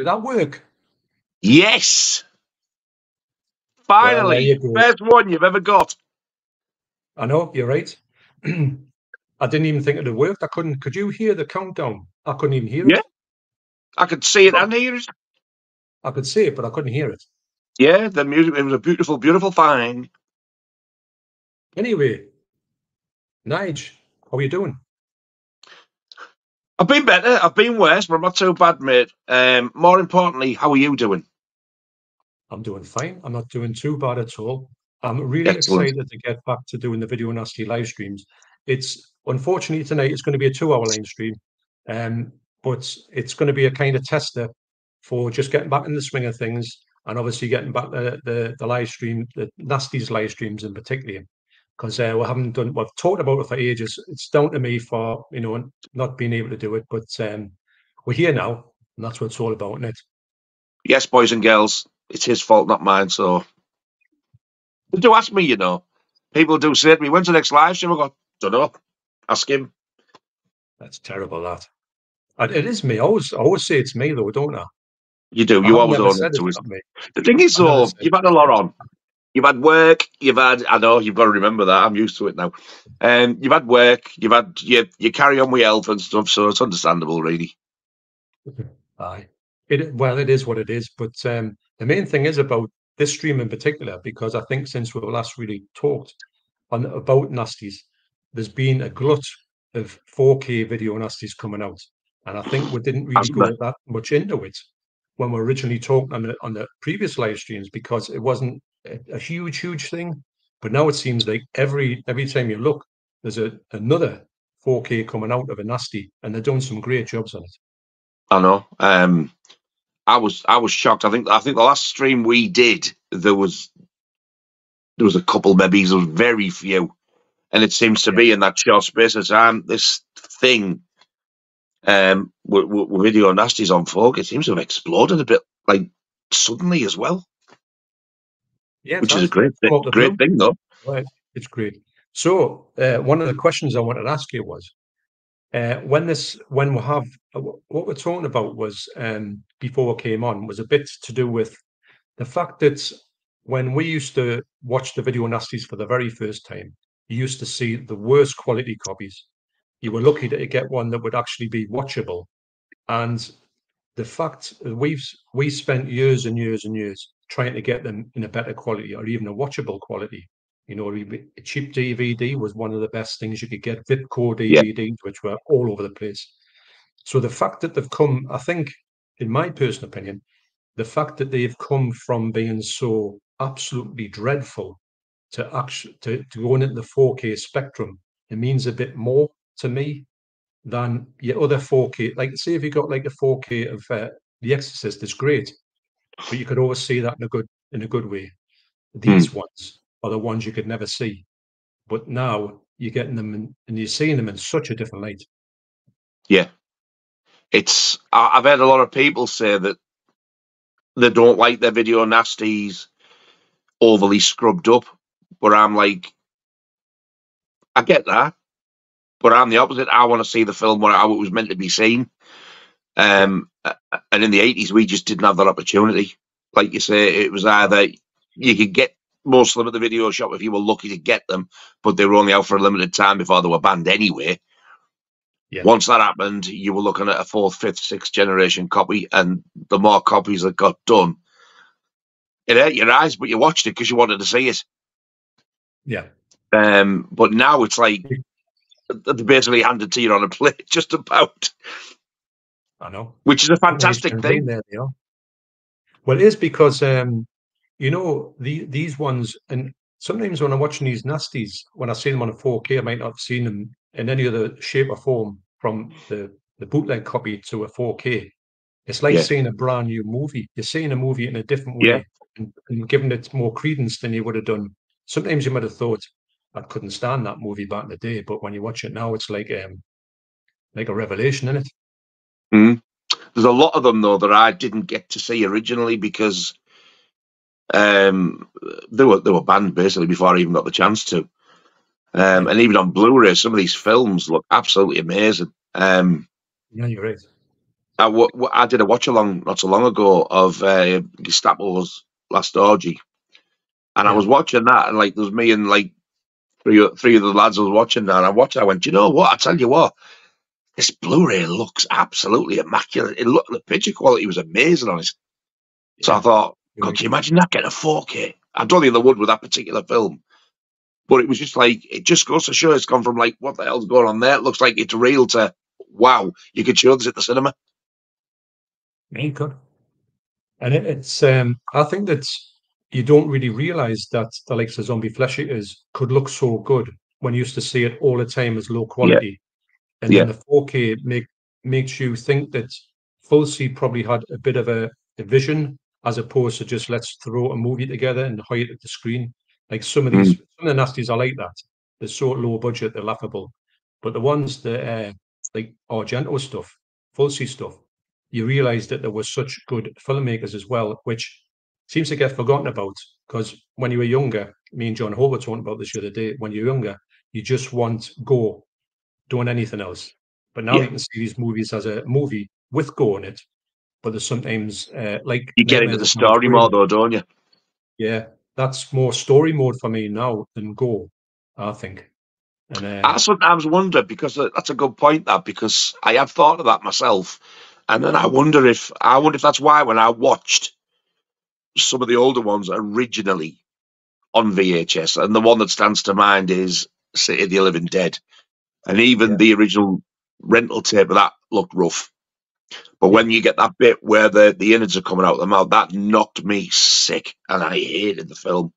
Did that work? Yes. Finally, Well, there you go. best one you've ever got. I know, you're right. I didn't even think it had worked. I couldn't. Could you hear the countdown? I couldn't even hear Yeah. it. I could see it and hear it. I could see it, but I couldn't hear it. Yeah, the music. It was a beautiful, beautiful thing. Anyway, Nige, how are you doing? I've been better. I've been worse, but I'm not too bad, mate. Um, more importantly, how are you doing? I'm doing fine. I'm not doing too bad at all. I'm really Excellent. excited to get back to doing the Video Nasty live streams. It's unfortunately tonight it's going to be a two-hour live stream, um, but it's going to be a kind of tester for just getting back in the swing of things, and obviously getting back the the, the live stream, the Nasty's live streams in particular, because uh, we haven't done. We've talked about it for ages. It's down to me for you know not being able to do it, but um, we're here now, and that's what it's all about, isn't it? Yes, boys and girls, it's his fault, not mine. So, they do ask me, you know. People do say to me, "When's the next live stream?" I go, "Don't know. Ask him." That's terrible. That And it is me. I always, I always say it's me though, don't I? You do. You have always own it to it's us. not me. The thing is, though, you've had a lot on. You've had work. You've had. I know you've got to remember that. I'm used to it now. Um, you've had work. You've had. You, you carry on with health and stuff, so it's understandable, really. Aye. It well, it is what it is. But um, the main thing is about this stream in particular, because I think since we've last really talked on about nasties, there's been a glut of 4K video nasties coming out, and I think we didn't really go that much into it when we originally talked on the on the previous live streams because it wasn't a, a huge, huge thing. But now it seems like every every time you look, there's a another 4K coming out of a nasty, and they're doing some great jobs on it. I know. Um, I was. I was shocked. I think. I think the last stream we did, there was. There was a couple, maybe there was very few, and it seems to Yeah. be in that short space of time. This thing, um, with, with with video nasties on folk, it seems to have exploded a bit, like suddenly as well, Yeah, which is a great, thi- come great thing, though. Right, it's great. So, uh, one of the questions I wanted to ask you was, uh, when this, when we have, uh, what we're talking about was, um, before we came on, was a bit to do with the fact that when we used to watch the video nasties for the very first time, you used to see the worst quality copies. You were lucky to get one that would actually be watchable. And the fact that we've we spent years and years and years trying to get them in a better quality or even a watchable quality. You know, a cheap DVD was one of the best things you could get. Vipco Yeah. DVDs, which were all over the place. So the fact that they've come, I think, in my personal opinion, the fact that they've come from being so absolutely dreadful to actually to, to going into the 4K spectrum, it means a bit more to me than your other 4K. Like, say if you got like a 4K of uh, The Exorcist, it's great, but you could always see that in a good in a good way. These ones are the ones you could never see, but now you're getting them in, and you're seeing them in such a different light. Yeah, it's. I've had a lot of people say that they don't like their video nasties overly scrubbed up, but I'm like, I get that, but I'm the opposite. I want to see the film where how it was meant to be seen. Um, and in the eighties, we just didn't have that opportunity. Like you say, it was either you could get most of them at the video shop if you were lucky to get them, but they were only out for a limited time before they were banned anyway. Yeah. Once that happened, you were looking at a fourth, fifth, sixth generation copy, and the more copies that got done, it hurt your eyes, but you watched it because you wanted to see it. Yeah, Um, but now it's like they're basically handed to you on a plate, just about, I know. which is a fantastic thing. There they are. Well, it is because um, you know the these ones, and sometimes when I'm watching these nasties, when I see them on a 4K, I might not have seen them in any other shape or form from the the bootleg copy to a 4K. It's like Yeah. seeing a brand new movie. You're seeing a movie in a different way Yeah. and, and giving it more credence than you would have done. Sometimes you might have thought, I couldn't stand that movie back in the day, but when you watch it now, it's like um like a revelation in it. Mhm. There's a lot of them though that I didn't get to see originally because um, they were they were banned basically before I even got the chance to. Um, and even on Blu-ray, some of these films look absolutely amazing. Um, Yeah, you're right. I, w- I did a watch along not so long ago of uh, Gestapo's Last Orgy, and I was watching that, and like there was me and like three three of the lads I was watching that, and I watched. it, I went, "Do you know what? I tell you what, this Blu-ray looks absolutely immaculate. It looked the picture quality was amazing on it. So I thought, God, can you imagine that getting a 4K? I don't think they would with that particular film. But it was just like it just goes to show it's gone from like what the hell's going on there? It looks like it's real to wow, you could show this at the cinema. You could. And it, it's um I think that you don't really realize that the likes of zombie flesh eaters could look so good when you used to see it all the time as low quality. And Yeah. then the 4K make makes you think that Fulci probably had a bit of a, a vision as opposed to just let's throw a movie together and hide it at the screen. Like some of these some of the nasties are like that. They're so low budget, they're laughable. But the ones that uh, like Argento stuff, Fulci stuff, you realize that there were such good filmmakers as well, which seems to get forgotten about because when you were younger, me and John Hall were talking about this the other day. When you're younger, you just want go, doing anything else. But now Yeah. you can see these movies as a movie with go in it. But there's sometimes uh, like You get into the story mode, though, don't you? Yeah, that's more story mode for me now than go. I think. And uh, I sometimes wonder because uh, that's a good point. That because I have thought of that myself, and then I wonder if I wonder if that's why when I watched some of the older ones originally on VHS, and the one that stands to mind is City of the Living Dead, and even Yeah. the original rental tape of that looked rough. But when you get that bit where the the innards are coming out of the mouth, that knocked me sick, and I hated the film.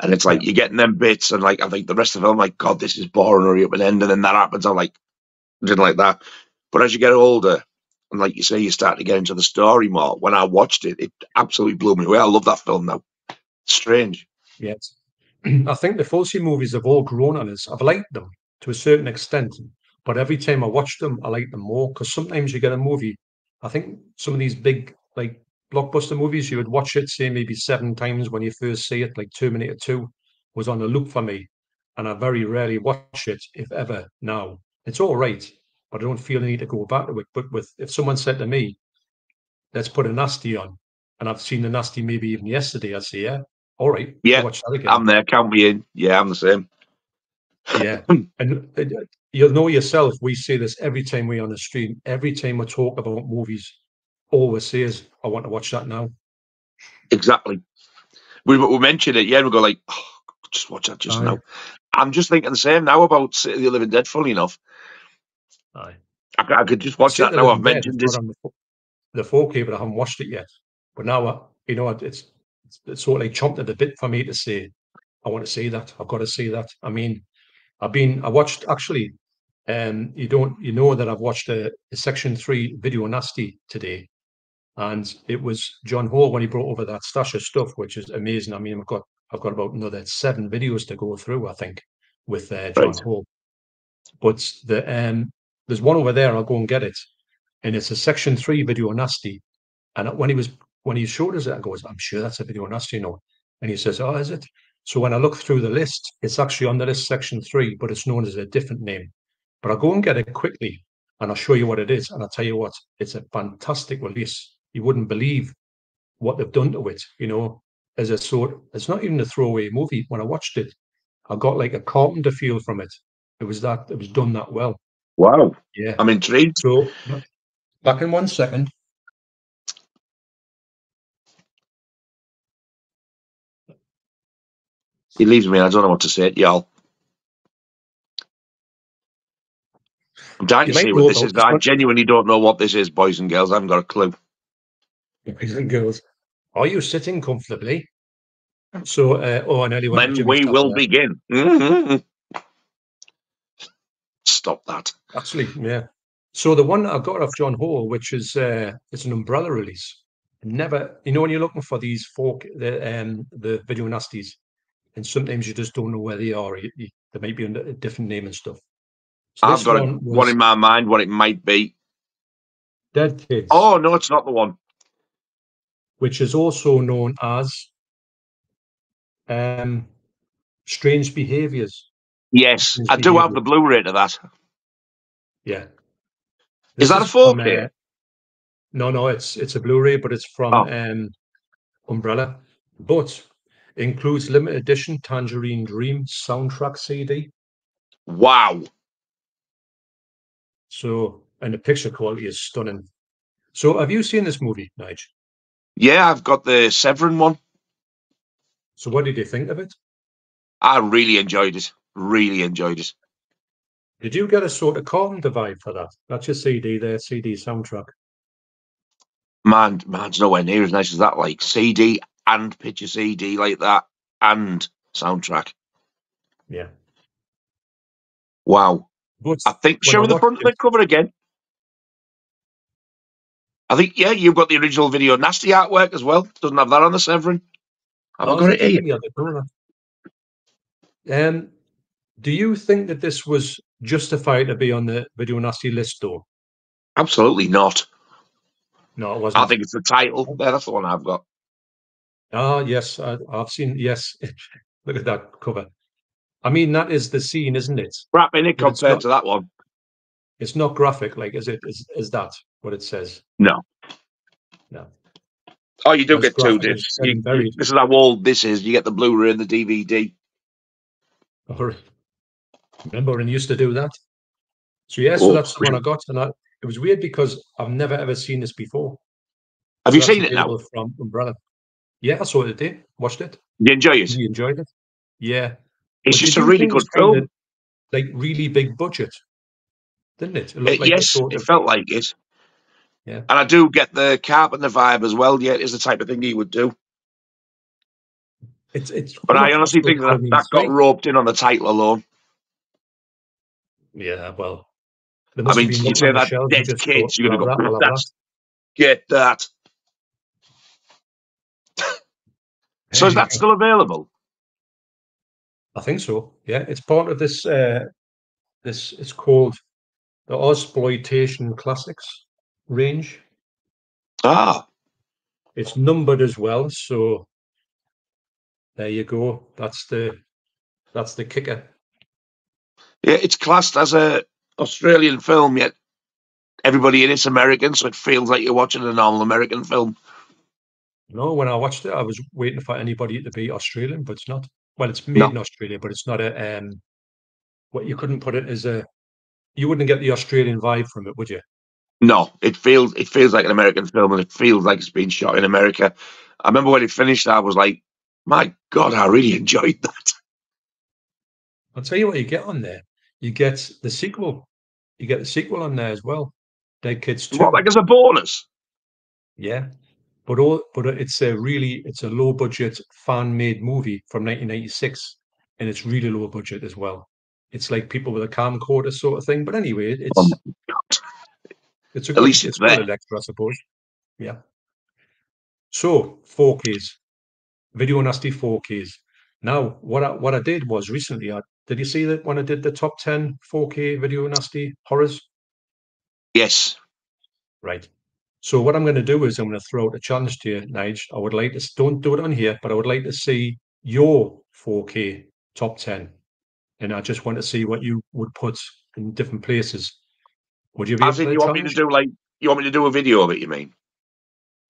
And it's like Yeah. you're getting them bits, and like I think the rest of the film, like God, this is boring. Hurry up and end, and then that happens. I'm like, I didn't like that. But as you get older, and like you say, you start to get into the story more. When I watched it, it absolutely blew me away. I love that film now. Strange. Yes. I think the Fulci movies have all grown on us. I've liked them to a certain extent, but every time I watch them, I like them more because sometimes you get a movie. I think some of these big, like blockbuster movies, you would watch it, say, maybe seven times when you first see it, like Terminator 2 was on a loop for me. And I very rarely watch it, if ever, now. It's all right, but I don't feel the need to go back to it. But with if someone said to me, let's put a nasty on, and I've seen the nasty maybe even yesterday, I'd say, yeah, all right, Yeah, watch that again. I'm there. Me in. Yeah, I'm the same. Yeah, and uh, you'll know yourself. We say this every time we're on the stream. Every time we talk about movies, always says, "I want to watch that now." Exactly. We we mentioned it. Yeah, we go like, oh, just watch that just Aye. now. I'm just thinking the same now about City of the Living Dead. Funny enough, Aye. I, could- I could just watch City that now. I've mentioned this. the, the 4K, but I haven't watched it yet. But now, I, you know, it's, it's it's sort of like chomped at the bit for me to say, "I want to see that. I've got to see that." I mean, I've been, I watched actually. Um, you don't, you know that I've watched a, a Section Three video nasty today, and it was John Hall when he brought over that stash of stuff, which is amazing. I mean, I've got I've got about another seven videos to go through, I think, with uh, John Right. Hall. But the um, there's one over there. I'll go and get it, and it's a Section Three video nasty. And when he was when he showed us it, I goes, "I'm sure that's a video nasty, you know." And he says, "Oh, is it?" So when I look through the list, it's actually on the list Section Three, but it's known as a different name. But I'll go and get it quickly, and I'll show you what it is. And I'll tell you what, it's a fantastic release. You wouldn't believe what they've done to it. You know, as a sort, it's not even a throwaway movie. When I watched it, I got like a Carpenter feel from it. It was that it was done that well. Wow, Yeah. I'm intrigued. So back in one second. He leaves me. I don't know what to say, y'all. I'm dying You to see what this is. this I genuinely don't know what this is, boys and girls. I haven't got a clue. Boys and girls, are you sitting comfortably? So, uh, oh, I nearly went Then we will there. begin. Stop that. Actually, yeah. So the one I got off John Hall, which is uh, it's an umbrella release. Never, you know, when you're looking for these folk, the um, the video nasties, and sometimes you just don't know where they are. You, you, they might be under a different name and stuff. So I've this got a, one one in my mind what it might be. Dead Kids, Oh, no, it's not the one. which is also known as um, Strange Behaviors. Yes, Strange I do have the Blu ray to that. Yeah. Is that a from, 4K? uh, No, no, it's it's a Blu-ray, but it's from Oh. um, Umbrella. But includes limited edition Tangerine Dream soundtrack CD. Wow. So, and the picture quality is stunning. So, have you seen this movie, Nige? Yeah, I've got the Severin one. So, what did you think of it? I really enjoyed it. Really enjoyed it. Did you get a sort of Carpenter vibe for that? That's your CD there, CD soundtrack. Man, man's nowhere near as nice as that. Like CD and picture CD like that and soundtrack. Yeah. Wow. But I think show me the front of the cover again. I think yeah, you've got the original video nasty artwork as well. Doesn't have that on the Severin. Have I Oh, got it here? Um, do you think that this was justified to be on the video nasty list, though? Absolutely not. No, it wasn't. I think it's the title. Yeah, that's the one I've got. Ah, yes, I, I've seen. Yes, look at that cover. I mean, that is the scene, isn't it? Crap in it But compared not- to that one. It's not graphic, like is it? Is is that what it says? No. No. Oh, you do That's get two discs. You- very- this is how old this is. You get the Blu-ray and the DVD. Or remember when I used to do that? So yeah, so Oh, that's the one I got, and I, it was weird because I've never ever seen this before. Have So you seen it now? available From Umbrella. Yeah, I saw it today. Watched it. You enjoy it? You enjoyed it. Yeah. It's But just a really good was kind film. of, Like really big budget, didn't it? It like yes, sort it of- felt like it. Yeah. And I do get the Carpenter vibe as well. Yeah, it is the type of thing he would do. It's it's. But I honestly think that that got roped in on the title alone. Yeah, well. I mean, you say the that dead kids, you're gonna "We'll go, that, we'll have "That's- Get that." So is that still available? I think so. Yeah, it's part of this. Uh, this it's called the Ozploitation Classics range. Ah, It's numbered as well, so there you go. That's the that's the kicker. yeah, it's classed as a Australian film, yet everybody in it's American, so it feels like you're watching a normal American film. No, when I watched it, I was waiting for anybody to be Australian, but it's not. Well, it's made No. in Australia, but it's not a. Um, what you couldn't put it as a. You wouldn't get the Australian vibe from it, would you? No, it feels it feels like an American film, and it feels like it's been shot in America. I remember when it finished, I was like, "My God, I really enjoyed that." I'll tell you what you get on there. You get the sequel. You get the sequel on there as well. Dead Kids Two. What, like as a bonus? Yeah, but all but it's a really it's a low budget fan made movie from 1996, and it's really low budget as well. It's like people with a camcorder sort of thing. But anyway, it's Oh it's a At good, least it's it's extra, I suppose. Yeah. So 4Ks, Video Nasty 4Ks. Now, what I what I did was recently, I did you see that when I did the top 10 4K Video Nasty horrors? Yes, Right. So what I'm going to do is I'm going to throw out a challenge to you, Nige. I would like to don't do it on here, but I would like to see your 4K top 10, and I just want to see what you would put in different places. Would you be as in you the want me to do like you want me to do a video of it? You mean?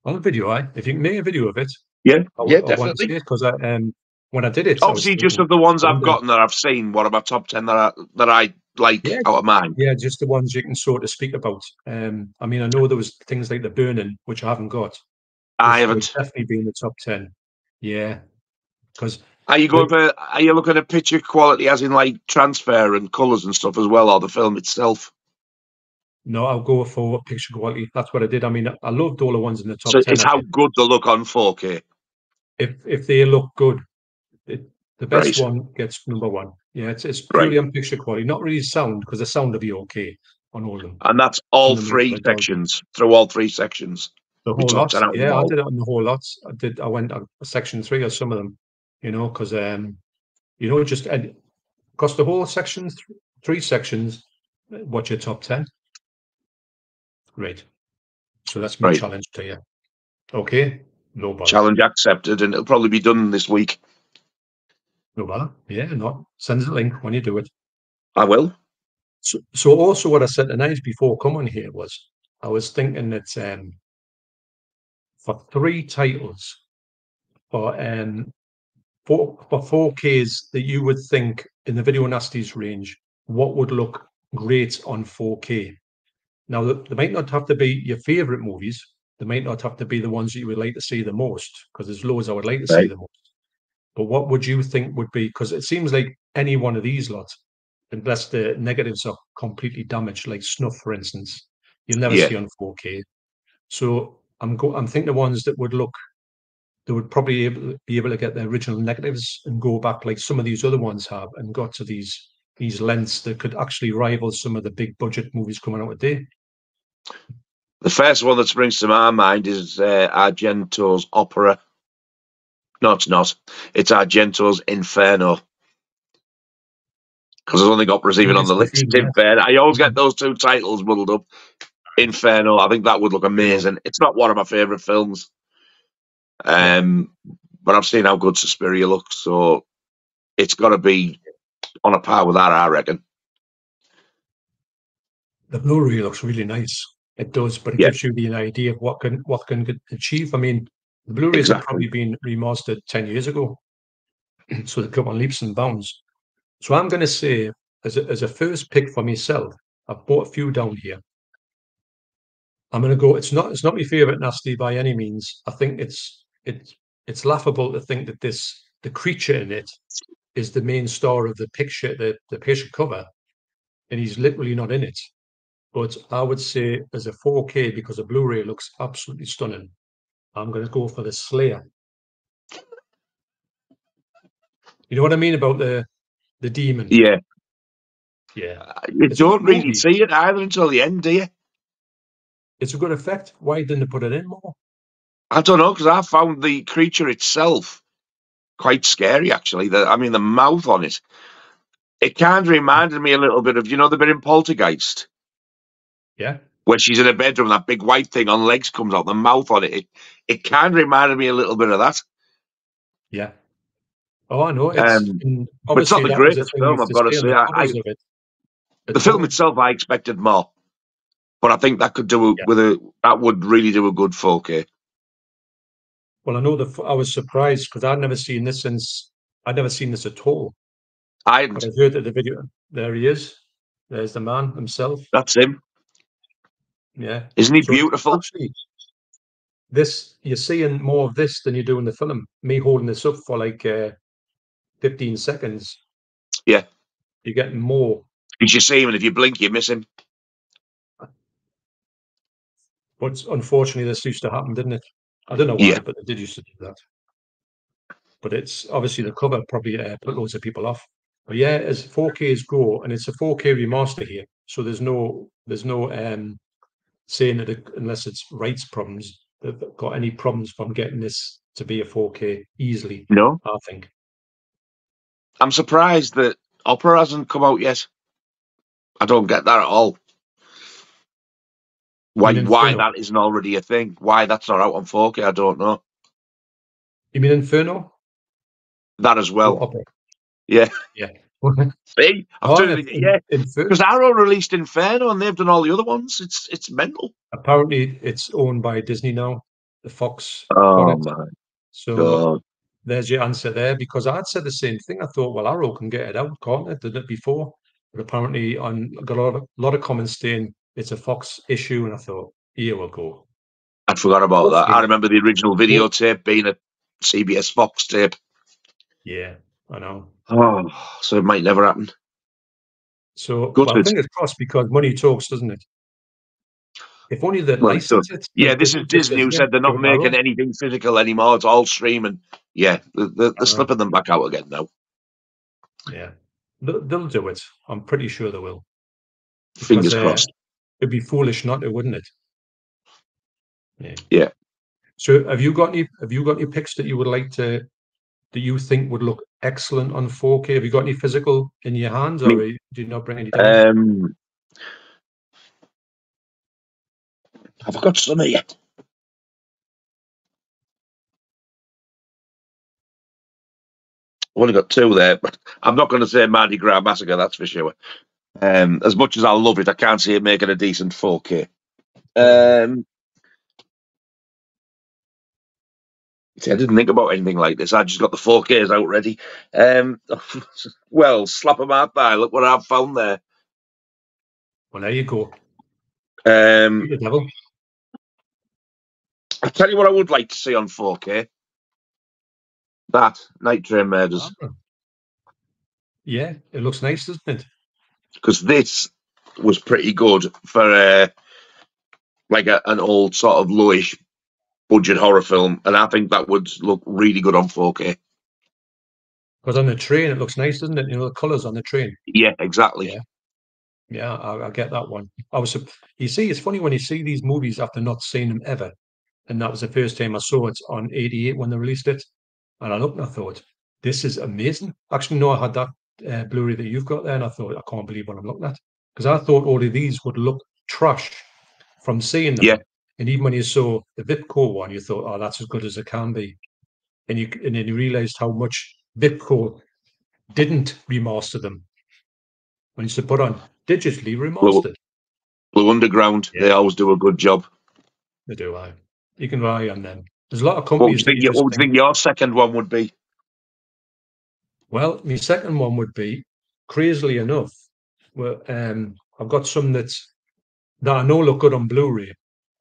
on a video? I if you can make a video of it, Yeah, I, yeah, I want to definitely. see it because I um when I did it, Obviously, just of the ones I've gotten that I've seen. What about top ten that I that I like Yeah. out of mine? yeah, just the ones you can sort of speak about. Um, I mean, I know there was things like the burning, which I haven't got. I haven't. definitely been in the top ten. Yeah, because Are you going for? Are you looking at picture quality, as in like transfer and colours and stuff as well, or the film itself? No, I'll go for picture quality. That's what I did. I mean, I loved all the ones in the top So ten. it's I how good they look on 4K. If if they look good, it, the best Right. one gets number one. Yeah, it's it's Right. on picture quality, not really sound because the sound will be okay on all of them. And that's all three sections through all three sections. The whole lot. talked that out Yeah, I did it on the whole lot. I did. I went on section three or some of them. You know, because um, you know, just ed- across the whole section, th- three sections. What's your top ten? Great. So that's my Right. challenge to you. Okay. No bother. Challenge accepted, and it'll probably be done this week. No bother. Yeah, not send us a link when you do it. I will. So, so also what I said tonight before coming here was I was thinking that um, for three titles for um for for 4Ks that you would think in the video nasties range, what would look great on 4K? Now, they might not have to be your favorite movies. They might not have to be the ones that you would like to see the most, because there's loads I would like to Right. see the most. But what would you think would be? Because it seems like any one of these lots, unless the negatives are completely damaged, like snuff, for instance, you'll never Yeah. see on 4K. So I'm go. I'm thinking the ones that would look, they would probably able, be able to get the original negatives and go back like some of these other ones have, and got to these these lengths that could actually rival some of the big budget movies coming out today. The first one that springs to my mind is uh, Argento's opera. No, it's not. It's Argento's Inferno. Because I don't think opera's on the list. Inferno. I always get those two titles muddled up. Inferno. I think that would look amazing. It's not one of my favourite films. Um, but I've seen how good Suspiria looks, so it's got to be on a par with that, I reckon. The Blu-ray looks really nice. It does, but it Yeah. gives you the idea of what can what can achieve. I mean, the Blu-rays have probably been remastered ten years ago, so they've come on leaps and bounds. So I'm going to say, as a, as a first pick for myself, I've bought a few down here. I'm going to go. It's not it's not my favorite nasty by any means. I think it's it's it's laughable to think that this the creature in it is the main star of the picture, the the picture cover, and he's literally not in it. But I would say as a 4K because a Blu-ray looks absolutely stunning. I'm going to go for the Slayer. You know what I mean about the the demon? Yeah. Yeah. You It's don't really movie. see it either until the end, do you? It's a good effect. Why didn't they put it in more? I don't know because I found the creature itself quite scary. Actually, the I mean the mouth on it. It kind of reminded me a little bit of you know the bit in Poltergeist Yeah. Where she's in a bedroom, that big white thing on legs comes out, the mouth on it. It, it kind of reminded me a little bit of that. Yeah. Oh, I know. It's, Um, but it's not the greatest film, I've gotta say the I- I- it. The film itself, I expected more, but I think that could do a, Yeah. with a that would really do a good 4K. Well, I know the—I was surprised because I'd never seen this since I'd never seen this at all. I I heard that the video. There he is. There's the man himself. that's him, Yeah. isn't he So beautiful? Actually, this you're seeing more of this than you do in the film. Me holding this up for like uh, 15 seconds. Yeah. You're getting more. You should see him, and if you blink, you miss him. But unfortunately, this used to happen, didn't it? I don't know why, Yeah. but they did used to do that. But it's obviously the cover probably uh, put loads of people off. But yeah, as 4Ks go, and it's a 4K remaster here, so there's no there's no um saying that it, unless it's rights problems, they've got any problems from getting this to be a 4K easily. No, I think. I'm surprised that Opera hasn't come out yet. I don't get that at all. Why why that isn't already a thing? Why that's not out on 4K? I don't know. You mean Inferno? That as well. Oh, Opera? Yeah. Yeah. See, I've Oh, turned in- it, yeah. Because Arrow released Inferno and they've done all the other ones. It's it's mental. apparently it's owned by Disney now. The Fox. Oh my So god! there's your answer there because I'd said the same thing. I thought, well, Arrow can get it out, can't it? Did it before? But apparently, I got a lot of, lot of comments saying it's a Fox issue, and I thought, here we go. I forgot about that. I remember the original videotape being a CBS Fox tape. Yeah, I know. Oh, so it might never happen. So well, bit. fingers crossed because money talks, doesn't it? If only the Well, license it. Yeah, this is Disney who said they're not making anything physical anymore. It's all streaming. Yeah, they're, they're, they're slipping them back out again now. Yeah, they'll, they'll do it. I'm pretty sure they will. Fingers Because, uh, crossed. It'd be foolish not to, wouldn't it? Yeah. Yeah. So have you got any have you got any picks that you would like to that you think would look excellent on 4K? Have you got any physical in your hands or do you not bring any down? Um, have I got some yet? I've only got two there, but I'm not going to say Mardi Gras Massacre, that's for sure. Um, as much as I love it, I can't see it making a decent 4K. Um, didn't think about anything like this. I just got the 4Ks out ready. Um, well, slap them out there. Look what I've found there. Well, there you go. Um, The devil. I'll tell you what I would like to see on 4K. That Night Train Murders. Yeah, it looks nice, doesn't it? because this was pretty good for uh, like a, an old sort of lowish budget horror film, and I think that would look really good on 4K. Because on the train, it looks nice, doesn't it? You know, the colours on the train. Yeah, exactly. Yeah. Yeah, I, I get that one. I was, you see, it's funny when you see these movies after not seeing them ever, and that was the first time I saw it on '88 when they released it, and I looked and I thought, this is amazing. Actually, no, I had that uh, Blu-ray that you've got there, and I thought, I can't believe what I'm looking at, because I thought all of these would look trash from seeing them. Yeah. And even when you saw the Vipco one, you thought, oh, that's as good as it can be, and you and then you realised how much Vipco didn't remaster them when used to put on digitally remastered. Blue Underground, Yeah. they always do a good job. They do, I. You can rely on them. There's a lot of What would you companies. think, you what would you think- your second one would be? Well, my second one would be, crazily enough, well, um, I've got some that's that I know look good on Blu-ray,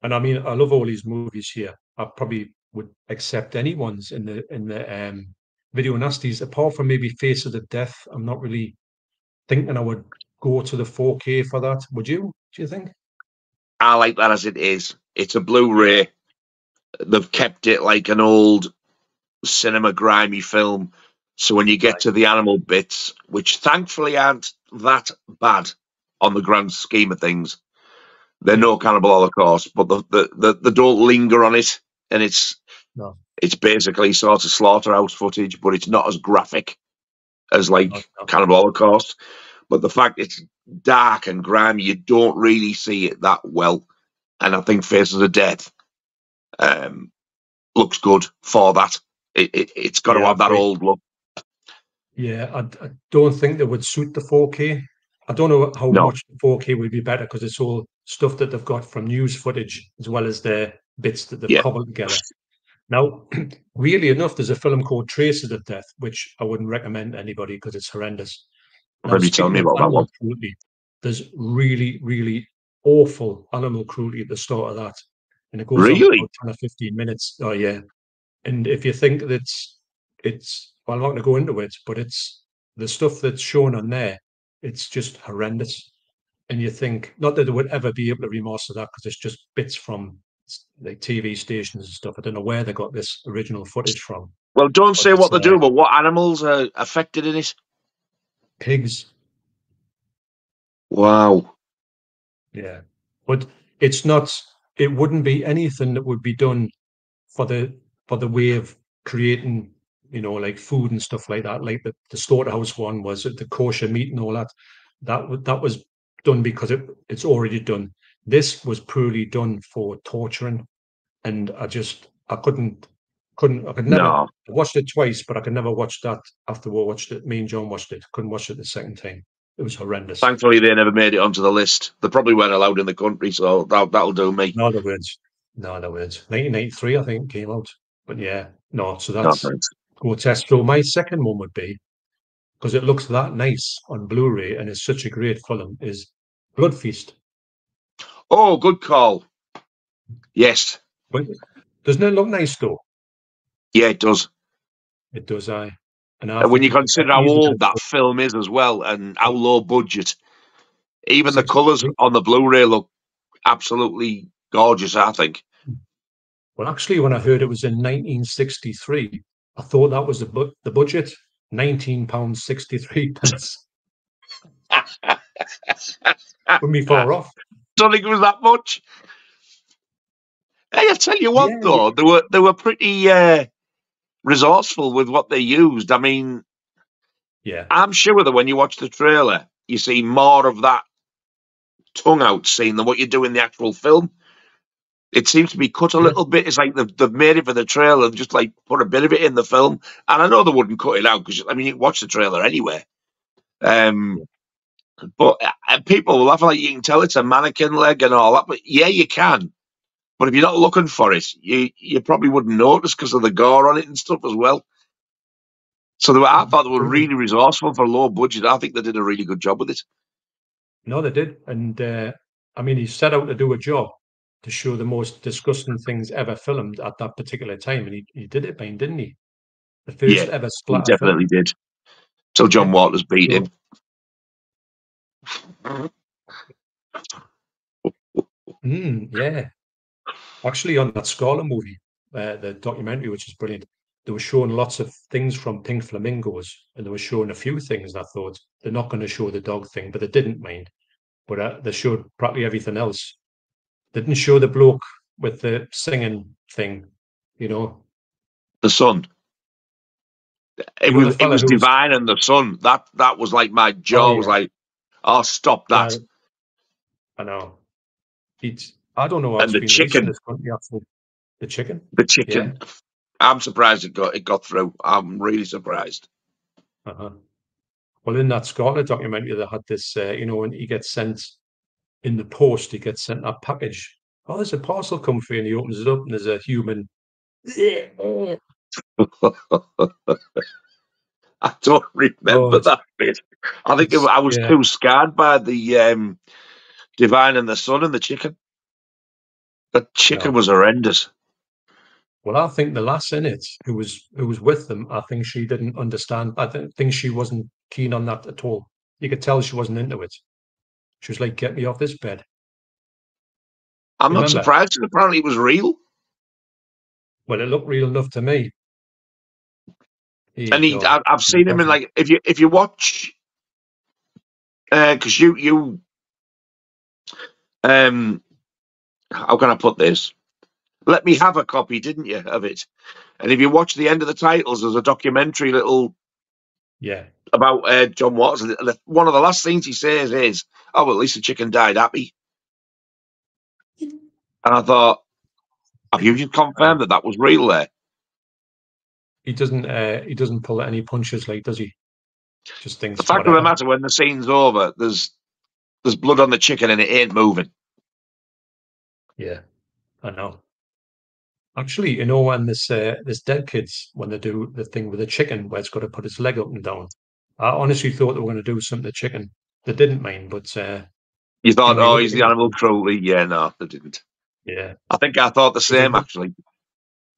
and I mean I love all these movies here. I probably would accept any ones in the in the um, video nasties, apart from maybe Face of the Death. I'm not really thinking I would go to the 4K for that. Would you? Do you think? I like that as it is. It's a Blu-ray. They've kept it like an old cinema grimy film. So when you get to the animal bits, which thankfully aren't that bad on the grand scheme of things, they're no cannibal holocaust, but the, the, the, they don't linger on it, and it's No. it's basically sort of slaughterhouse footage, but it's not as graphic as like No, no. cannibal holocaust. But the fact it's dark and grimy, you don't really see it that well. And I think Faces of Death um, looks good for that. It, it, it's got to have that old look. Yeah, I, I don't think they would suit the 4K. I don't know how No. much 4K would be better because it's all stuff that they've got from news footage as well as the bits that they've Yeah. cobbled together. Now, really enough, there's a film called Traces of Death, which I wouldn't recommend to anybody because it's horrendous. Maybe tell me about that one. cruelty, there's really, really awful animal cruelty at the start of that. And it goes on for about 10 or 15 minutes. Oh, yeah. And if you think that's, it's, well, I'm not going to go into it, but it's the stuff that's shown on there, it's just horrendous. And you think, not that they would ever be able to remaster that because it's just bits from like TV stations and stuff. I don't know where they got this original footage from. Well, don't say what they do, uh, but what animals are affected in it? Pigs, Wow. yeah. But it's not, it wouldn't be anything that would be done for the for the way of creating, you know, like food and stuff like that. Like the, the slaughterhouse one was the kosher meat and all that. That that was done because it it's already done. This was purely done for torturing, and I just I couldn't couldn't I could never No. I watched it twice, but I could never watch that after we watched it. Me and John watched it. Couldn't watch it the second time. It was horrendous. Thankfully, they never made it onto the list. They probably weren't allowed in the country, so that, that'll do me. No other words. No other words. 1993, I think, came out. But yeah, no. So that's thanks. grotesque. So my second one would be because it looks that nice on Blu-ray and it's such a great film. Is Blood Feast. Oh, good call. Yes. But doesn't it look nice though? Yeah, it does. It does. I. And And when you consider how old that film is as well and how low budget, even the colours on the Blu-ray look absolutely gorgeous, I think. Well, actually, when I heard it was in 1963, I thought that was the bu- the budget. 19 pounds 63 pence. Wouldn't be far off. Don't think it was that much. Hey, I tell you what, Yeah, though, they were they were pretty uh, resourceful with what they used. I mean, Yeah. I'm sure that when you watch the trailer, you see more of that tongue out scene than what you do in the actual film. It seems to be cut a Yeah. little bit. It's like they've, they've made it for the trailer and just like put a bit of it in the film. And I know they wouldn't cut it out because I mean you watch the trailer anyway. Um, but uh, people will laugh like you can tell it's a mannequin leg and all that. But yeah, you can. But if you're not looking for it, you you probably wouldn't notice because of the gore on it and stuff as well. So they were, I thought they were really resourceful for a low budget. I think they did a really good job with it. No, they did, and uh, I mean, he set out to do a job to show the most disgusting things ever filmed at that particular time, and he, he did it, Bain, didn't he? The first Yeah, ever He definitely film. did. So John. Waters beat So- him. Mm, yeah. Actually, on that Scarlet movie, uh, the documentary, which is brilliant, they were showing lots of things from Pink Flamingos, and they were showing a few things. I thought they're not going to show the dog thing, but they didn't mind. But uh, they showed practically everything else. They didn't show the bloke with the singing thing, you know. The Sun. It You know, was it was divine and the Sun. That that was like my jaw Oh, was like, oh stop that. Yeah, I know. It's I don't know And the been released in chicken. this country. The chicken. The chicken. I'm surprised it got it got through. I'm really surprised. Uh-huh. Well, in that Scarlet documentary, they had this, uh, you know, when he gets sent in the post, he gets sent that package. Oh, there's a parcel come for you, and he opens it up, and there's a human. I don't remember Oh, that bit. I think it, I was yeah. too scared by the um, divine and the sun and the chicken. The chicken No. was horrendous. Well, I think the lass in it, who was who was with them, I think she didn't understand. I th- think she wasn't keen on that at all. You could tell she wasn't into it. She was like, "Get me off this bed." I'm not surprised. Apparently, it was real. Well, it looked real enough to me. And he. I, I've seen him in like if you if you watch, because you you, um, how can I put this? Let me have a copy, didn't you, of it? And if you watch the end of the titles, there's a documentary little yeah, about uh, John the- One of the last things he says is, "Oh, well, at least the chicken died happy." And I thought, have you just confirmed that that was real there? He doesn't. Uh, he doesn't pull any punches, like does he? Just thinks. The fact of the matter, when the scene's over, there's there's blood on the chicken and it ain't moving. Yeah, I know. Actually, you know when this uh, this dead kids when they do the thing with the chicken where it's got to put its leg up and down. I honestly thought they were going to do something to the chicken. They didn't mind, but uh, You thought, oh, he's the animal cruelty. Yeah, no, they didn't. yeah, I think I thought the same actually.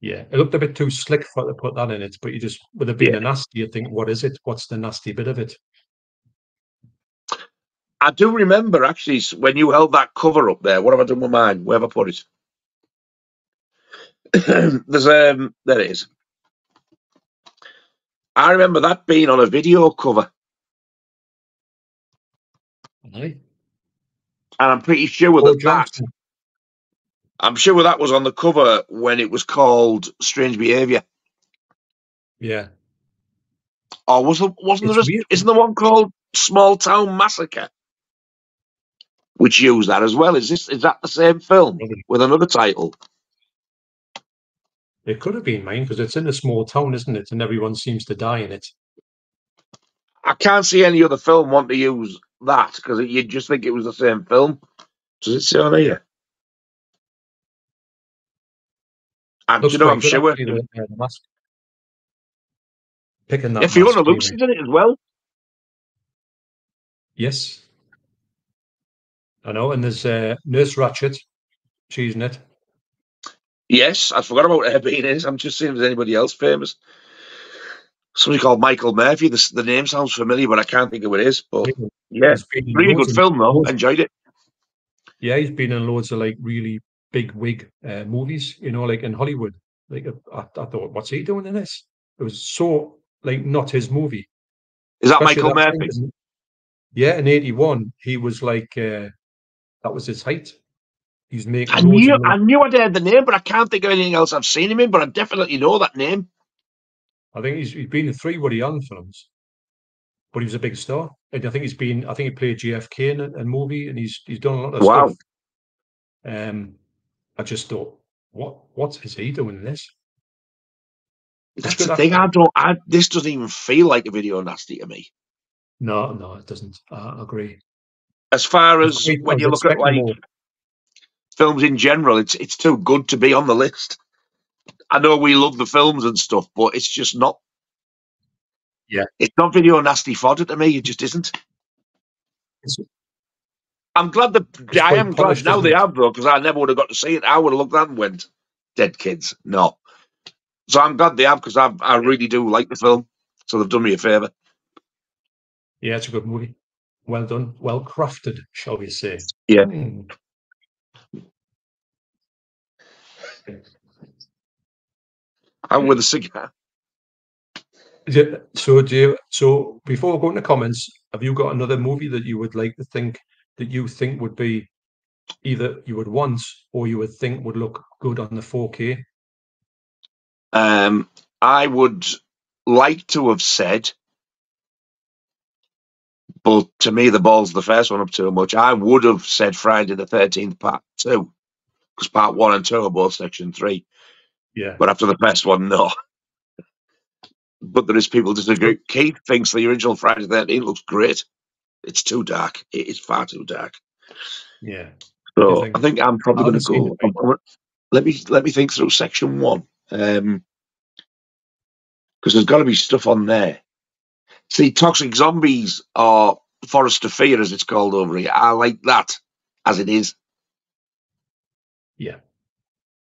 Yeah, it looked a bit too slick for to put that in it. But you just with it being Yeah. a nasty, you think, what is it? What's the nasty bit of it? I do remember actually when you held that cover up there. What have I done with mine? Where have I put it? There's um, there it is. I remember that being on a video cover, Aye. and I'm pretty sure Paul that that Johnson. I'm sure that was on the cover when it was called Strange Behavior. Yeah, Or was there, wasn't there? A, isn't there one called Small Town Massacre, which used that as well? Is this is that the same film with another title? It could have been mine because it's in a small town, isn't it? And everyone seems to die in it. I can't see any other film want to use that because you'd just think it was the same film. Does it say on here? And Looks you know, I'm sure. the, uh, the mask. Picking that. If Fiona mask, Lucy's really. in it as well. Yes. I know, and there's uh, Nurse Ratched. She's in it. Yes, I forgot about her being in it. I'm just seeing if there's anybody else famous. Somebody called Michael Murphy. The, the name sounds familiar, but I can't think of who it is. But yeah, really good film though. Enjoyed it. Yeah, he's been in loads of like really big wig uh, movies, you know, like in Hollywood. Like I, I thought, what's he doing in this? It was so like not his movie. Is that Especially Michael that Murphy? Yeah, in '81, he was like uh, that was his height. He's making. I knew I knew I'd heard the name, but I can't think of anything else I've seen him in. But I definitely know that name. I think he's he's been in three Woody Allen films, but he was a big star. And I think he's been. I think he played JFK in a, a movie, and he's he's done a lot of Wow. stuff. Um, I just thought, what what is he doing in this? That's the thing. I don't. I, this doesn't even feel like a video nasty to me. No, no, it doesn't. I agree. As far as I when you look at like more. films in general. It's it's too good to be on the list. I know we love the films and stuff, but it's just not. Yeah. it's not video nasty fodder to me. It just isn't. It's- I'm glad that I am glad now they have though, because I never would have got to see it. I would have looked at that and went, "Dead kids." No, so I'm glad they have because I I really do like the film. So they've done me a favor. Yeah, it's a good movie. Well done, well crafted, shall we say? Yeah. Hmm. And with a cigar. So, do you, so before we go into comments, have you got another movie that you would like to think that you think would be either you would want or you would think would look good on the 4K? Um, I would like to have said, but to me, the ball's the first one up too much. I would have said Friday the 13th, part two, because part one and two are both section three. Yeah, But after the first one, no. But there is people disagree. Keith thinks the original Friday the 13th looks great. It's too dark. It is far too dark. yeah. So think- I think I'm probably going to go. it, but- I'm gonna- let me let me think through section one, um, because there's got to be stuff on there. See, toxic zombies or forest of fear, as it's called over here. I like that as it is. Yeah.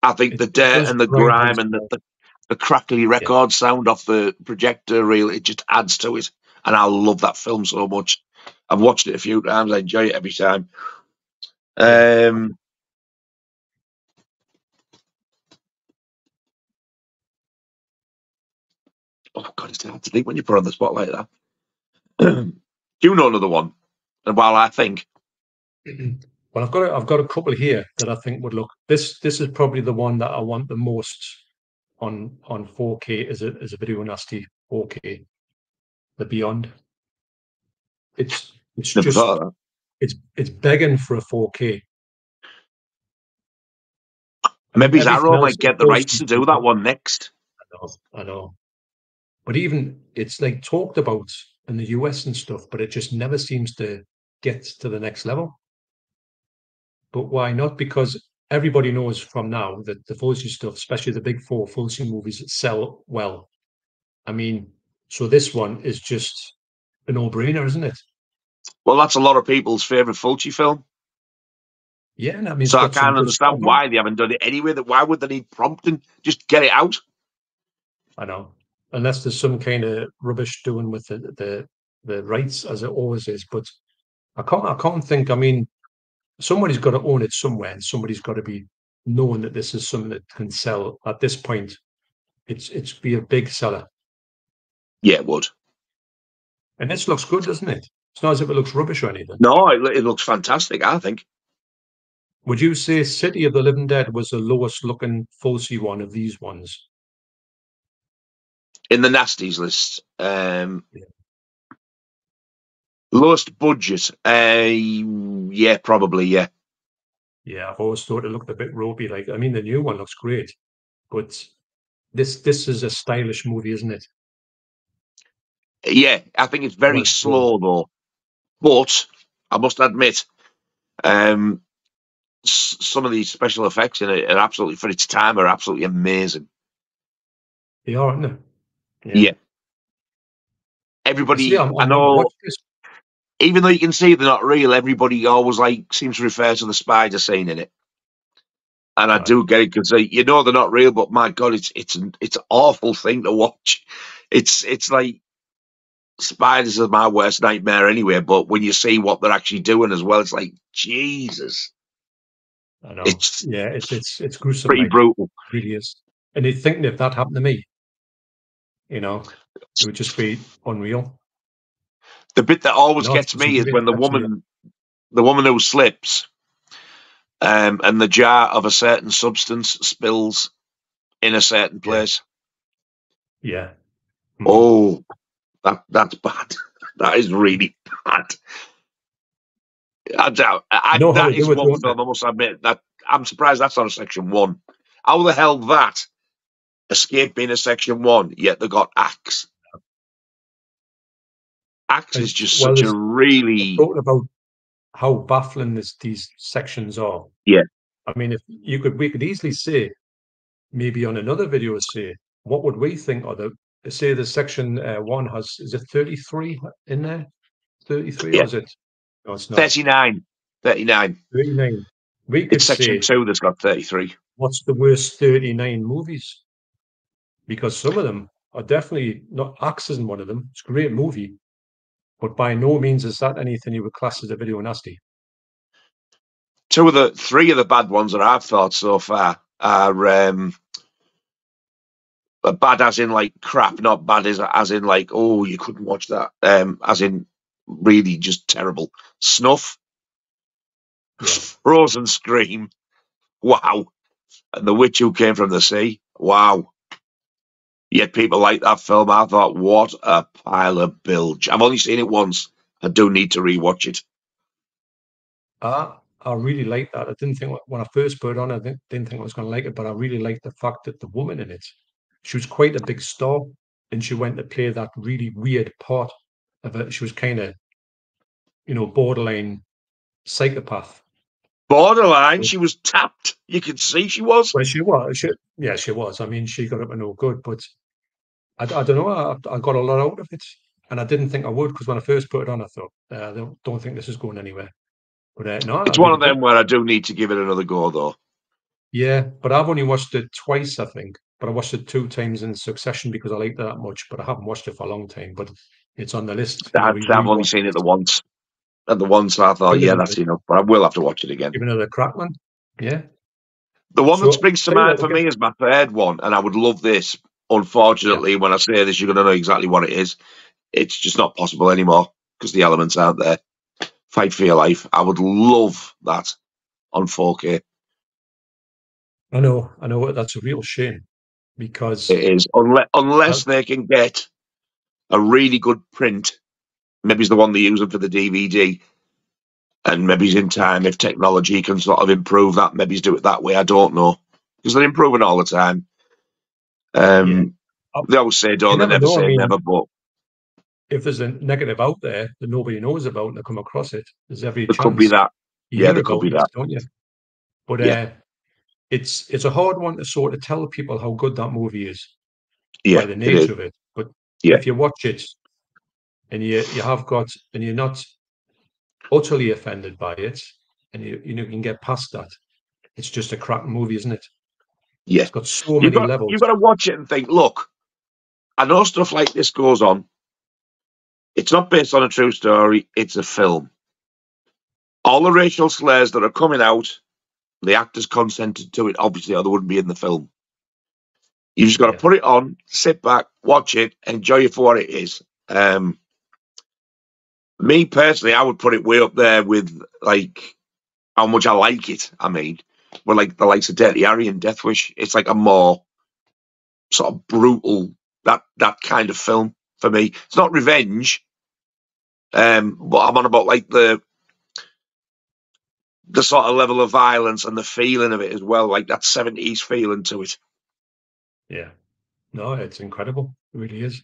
I think It- the dirt and the grime and the, the, the crackly record sound off the projector reel, it just adds to it. And I love that film so much. I've watched it a few times. I enjoy it every time. Um, oh God, it's hard to think when you put on the spot like that. Do you know another one? And while I think, Well, I've got a, I've got a couple here that I think would look. This this is probably the one that I want the most on on 4K as a as a video nasty 4K. The Beyond. It's it's just thought of that. it's it's begging for a 4K. Maybe Everything Arrow else might get the rights to do that one next. I know, I know. But even it's like talked about in the US and stuff, but it just never seems to get to the next level. But why not? Because everybody knows from now that the Fulci stuff, especially the big four Fulci movies, sell well. I mean, so this one is just a no-brainer, isn't it? Well, that's a lot of people's favourite Fulci film. Yeah, and I mean, so I can't understand stuff. why they haven't done it anyway. That why would they need prompting? Just get it out. I know, unless there's some kind of rubbish doing with the the, the rights, as it always is. But I can't, I can't think. I mean, somebody's got to own it somewhere, and somebody's got to be knowing that this is something that can sell. At this point, it's it's be a big seller, Yeah, it would. and this looks good, doesn't it? It's not as if it looks rubbish or anything. No, it, it looks fantastic. I think. Would you say City of the Living Dead was the lowest looking Fulci one of these ones? in the nasties list. Um, Yeah. Lowest budget, uh, yeah, probably, yeah. Yeah, I've always thought it looked a bit ropey. Like, I mean, the new one looks great, but this this is a stylish movie, isn't it? Yeah, I think it's very Well, slow though. But I must admit, um, some of these special effects in it are absolutely, for its time, are absolutely amazing. They are, aren't they? Yeah. Everybody, See, I'm- I I'm gonna know, even though you can see they're not real, everybody always like seems to refer to the spider scene in it. And I Right. do get it because you know they're not real, but my God, it's it's an it's an awful thing to watch. It's it's like spiders are my worst nightmare anyway. But when you see what they're actually doing as well, it's like Jesus, I know. it's yeah, it's it's it's gruesome. pretty like, brutal. it really is. And they think if that happened to me, you know, it would just be unreal. The bit that always No, gets me is when the woman, the woman who slips, um, and the jar of a certain substance spills in a certain place. Yeah. Mm. Oh, that that's bad. That is really bad. I doubt. I, know how that is one film. I must admit that I'm surprised that's not a section one. How the hell that escaped being a section one? Yet they got axe. Axe is just Well, such a really Talking about how baffling this, these sections are. Yeah. I mean, if you could, we could easily say, maybe on another video, say, what would we think? Or the say the section uh, one has is it thirty three in there? Thirty three, Yeah. or is it? No, it's not. 39. 39. 39. We could It's section say, two that's got 33. what's the worst 39 movies? Because some of them are definitely not Axe isn't one of them. It's a great movie, but by no means is that anything you would class as a video nasty. Two of the three of the bad ones that I've thought so far are um, uh, bad as in like crap, not bad as, as in like, oh, you couldn't watch that. Um, as in really just terrible. Snuff, Yeah. Frozen Scream, wow. And The Witch Who Came from the Sea, wow. Yet people like that film. I thought, what a pile of bilge. I've only seen it once. I do need to rewatch it. I I really like that. I didn't think when I first put it on, I didn't think I was going to like it, but I really liked the fact that the woman in it, she was quite a big star, and she went to play that really weird part of it. She was kind of, you know, borderline psychopath. Borderline, she was tapped. You could see she was. Well, she was. She, yeah, she was. I mean, she got up to no good, but I, I don't know. I, I got a lot out of it, and I didn't think I would because when I first put it on, I thought, uh, I don't, don't think this is going anywhere. But uh, no, It's I one of them where I do need to give it another go, though. Yeah, but I've only watched it twice, I think. But I watched it two times in succession because I liked it that much. But I haven't watched it for a long time. But it's on the list. I've, only seen it the once. And the once I thought, yeah, that's enough. But I will have to watch it again. Give another crack, man. Yeah. The one So, that springs to mind for me is my third one, and I would love this. Unfortunately, when I say this, you're going to know exactly what it is. It's just not possible anymore because the elements aren't there. Fight for your life. I would love that on 4K. I know. I know. That's a real shame because It is unless unless they can get a really good print. Maybe it's the one they're using for the DVD, and maybe it's in time if technology can sort of improve that. Maybe do it that way. I don't know because they're improving all the time. Um, Yeah. they always say don't, they never know, I say mean- never. But if there's a negative out there that nobody knows about and they come across it, there's every there chance could be that. Yeah, there could be that. don't you? But Yeah. uh, it's it's a hard one to sort of tell people how good that movie is Yeah, by the nature is. of it. But Yeah. if you watch it and you you have got and you're not utterly offended by it, and you you know you can get past that, it's just a crap movie, isn't it? Yeah. It's got so You've many got, levels. you've got to watch it and think, look, I know stuff like this goes on. It's not based on a true story, it's a film. All the racial slurs that are coming out, the actors consented to it, obviously, or they wouldn't be in the film. You just got to Yeah. put it on, sit back, watch it, enjoy it for what it is. Um, me personally, I would put it way up there with like how much I like it. I mean, with like the likes of Dirty Harry and Death Wish, it's like a more sort of brutal that that kind of film for me. It's not revenge, um, but I'm on about like the the sort of level of violence and the feeling of it as well, like that seventies feeling to it. Yeah. No, it's incredible. It really is.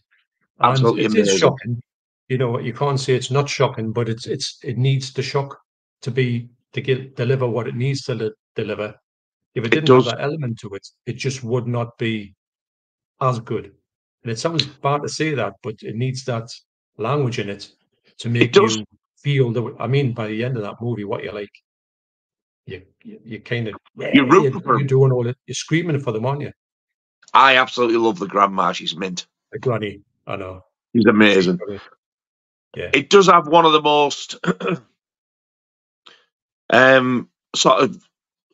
And Absolutely it is shocking. You know, you can't say it's not shocking, but it's it's it needs to shock to be to get deliver what it needs to li- deliver. If it It didn't have that element to it, it just would not be as good. And it sounds bad to say that, but it needs that language in it to make does. you feel the. I mean, by the end of that movie, what you're like, you you, you kind of You're rooting for you're doing all it. You're screaming for them, aren't you? I absolutely love the grandma. She's mint. The granny. I know. She's amazing. Yeah. It does have one of the most um sort of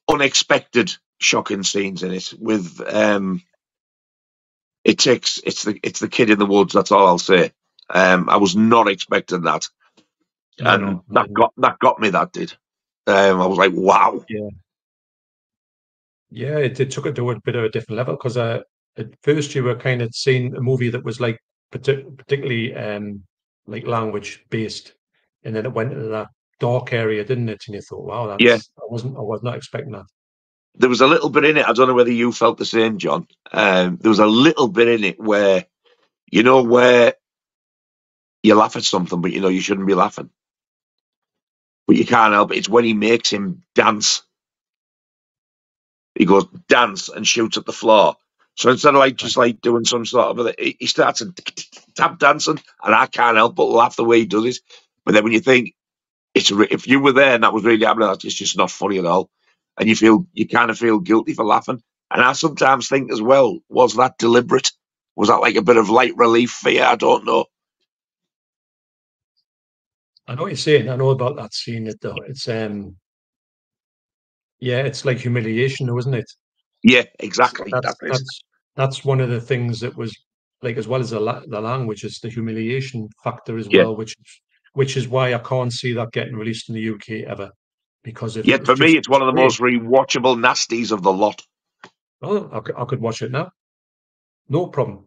unexpected shocking scenes in it with um it takes it's the it's the kid in the woods that's all i'll say um i was not expecting that No, and no, that got that got me that did um i was like wow Yeah, it, it took it to a bit of a different level because uh, at first you were kind of seeing a movie that was like partic- particularly um like language based, and then it went into that dark area, didn't it? And you thought, wow, that's Yeah. I wasn't I was not expecting that. there was a little bit in it i don't know whether you felt the same john um there was a little bit in it where you know where you laugh at something but you know you shouldn't be laughing but you can't help it it's when he makes him dance He goes dance and shoots at the floor. So instead of like just like doing some sort of, he starts tap dancing, and I can't help but laugh the way he does it. But then when you think it's if you were there and that was really happening, that's just not funny at all, and you feel you kind of feel guilty for laughing. And I sometimes think as well, was that deliberate? Was that like a bit of light relief for you? I don't know. I know what you're saying. I know about that scene. It though. It's um, yeah, it's like humiliation, though, isn't it? Yeah, exactly. That's That that's that's one of the things that was like as well as the la- the language is the humiliation factor as Yeah. well, which which is why I can't see that getting released in the UK ever. Because if was for me, it's one of the most rewatchable nasties of the lot, Oh, I I could watch it now, no problem.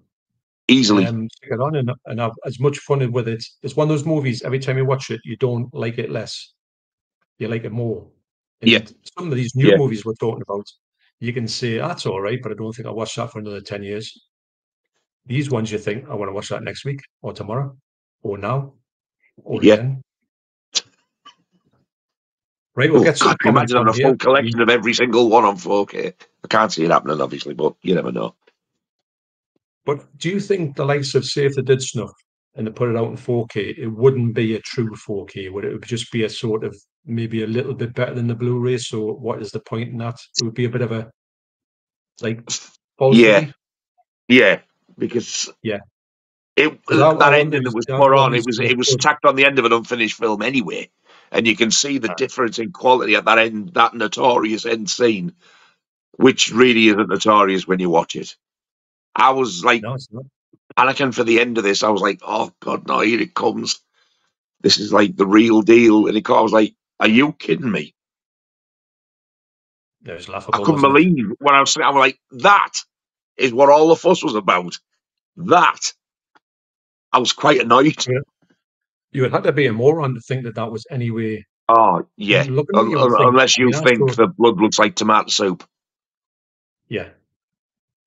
Easily. Um, stick it on and, and have as much fun with it. It's one of those movies. Every time you watch it, you don't like it less. You like it more. And Yeah. Some of these new Yeah. movies we're talking about, you can say that's all right, but I don't think I'll watch that for another ten years. These ones, you think I want to watch that next week or tomorrow or now or Yeah. again. Right, we'll Oh, get some I can imagine having a full collection of every single one on 4K. I can't see it happening, obviously, but you never know. But do you think the likes of say if they did snuff and they put it out in 4K, it wouldn't be a true 4K? Would it would just be a sort of maybe a little bit better than the Blu-ray? So what is the point in that? It would be a bit of a like falsity? Yeah. Yeah, because Yeah. it I that ending that was that put on, it was it was good- tacked on the end of an unfinished film anyway, and you can see the Right. difference in quality at that end, that notorious end scene, which really isn't notorious when you watch it. I was like No, panicking for the end of this. I was like, oh god, no, here it comes. This is like the real deal, and it I was like, are you kidding me? It was I couldn't wasn't it? believe when I was. I was like, that is what all the fuss was about. That. I was quite annoyed. You would have to be a moron to think that that was anyway. Oh yeah, Looking at Un- you un- think, unless you think the blood looks like tomato soup, Yeah.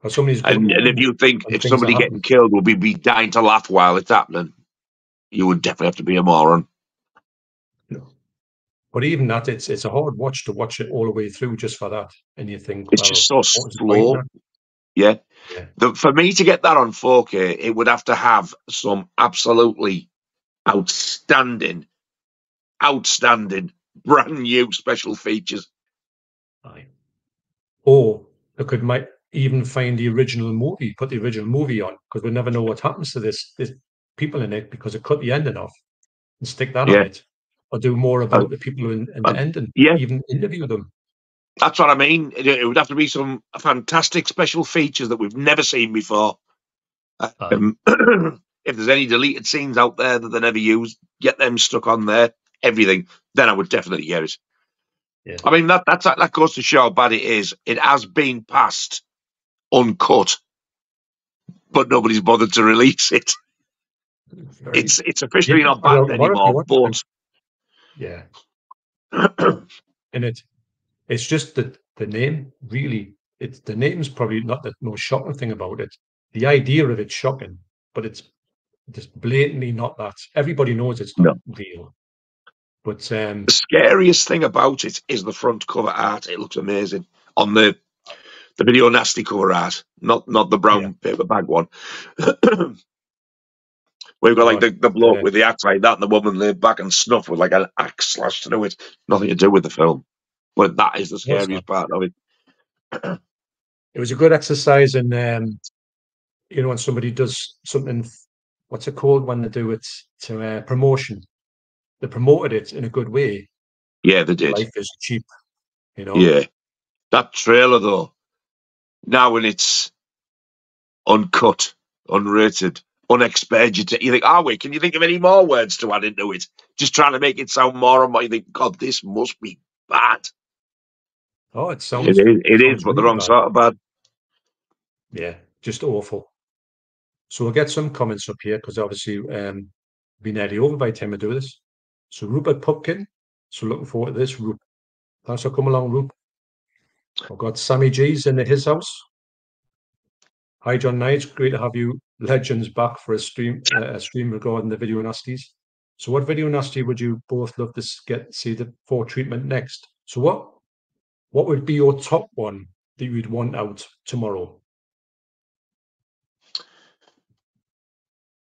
Somebody's and, and if "Oh, you think if somebody getting killed will be, be dying to laugh while it's happening, you would definitely have to be a moron. No. But even that, it's it's a hard watch to watch it all the way through just for that, and you think It's well, just so what was the point in slow. Yeah. Yeah. The, for me to get that on 4K, it would have to have some absolutely outstanding, outstanding, brand new special features. Aye. Or they could might even find the original movie, put the original movie on, because we never know what happens to this. There's people in it because they cut the ending off and stick that Yeah. on it, or do more about the people in, in the uh, ending. yeah. even interview them. That's what I mean. It, it would have to be some fantastic special features that we've never seen before. Um, if there's any deleted scenes out there that they never used, get them stuck on there. Everything. Then I would definitely get it. Yeah. I mean that that's that goes to show how bad it is. It has been passed uncut, but nobody's bothered to release it. Very- It's it's officially Yeah, not banned what if you anymore. But yeah, and it it's just that the name really it's the name's probably not the most shocking thing about it. The idea of it's shocking, but it's just blatantly not that. Everybody knows it's not real. But um the scariest thing about it is the front cover art. It looks amazing on the the video nasty cover art, not not the brown Yeah. paper bag one. We've got like the, the bloke Yeah. with the axe like that, and the woman laid back and snuff with like an axe slashed through it. Nothing to do with the film, but that is the scariest part of it. it was a good exercise in um you know when somebody does something what's it called when they do it to uh, promotion they promoted it in a good way Yeah, they did. life is cheap you know Yeah, that trailer though. Now when it's uncut, unrated, unexpurgated, you think, are we? can you think of any more words to add into it?" Just trying to make it sound more and more. You think, "God, this must be bad." oh it sounds It is, it is but the wrong bad. sort of bad. yeah just awful so we'll get some comments up here because obviously um be nearly over by the time I do this so Rupert Pupkin so looking forward to this Rup thanks for coming along Rup I've got Sammy G's in his house Hi, John Knight. Great to have you legends back for a stream uh, a stream regarding the video nasties. So, what video nasty would you both love to get see the for treatment next? So, what what would be your top one that you'd want out tomorrow?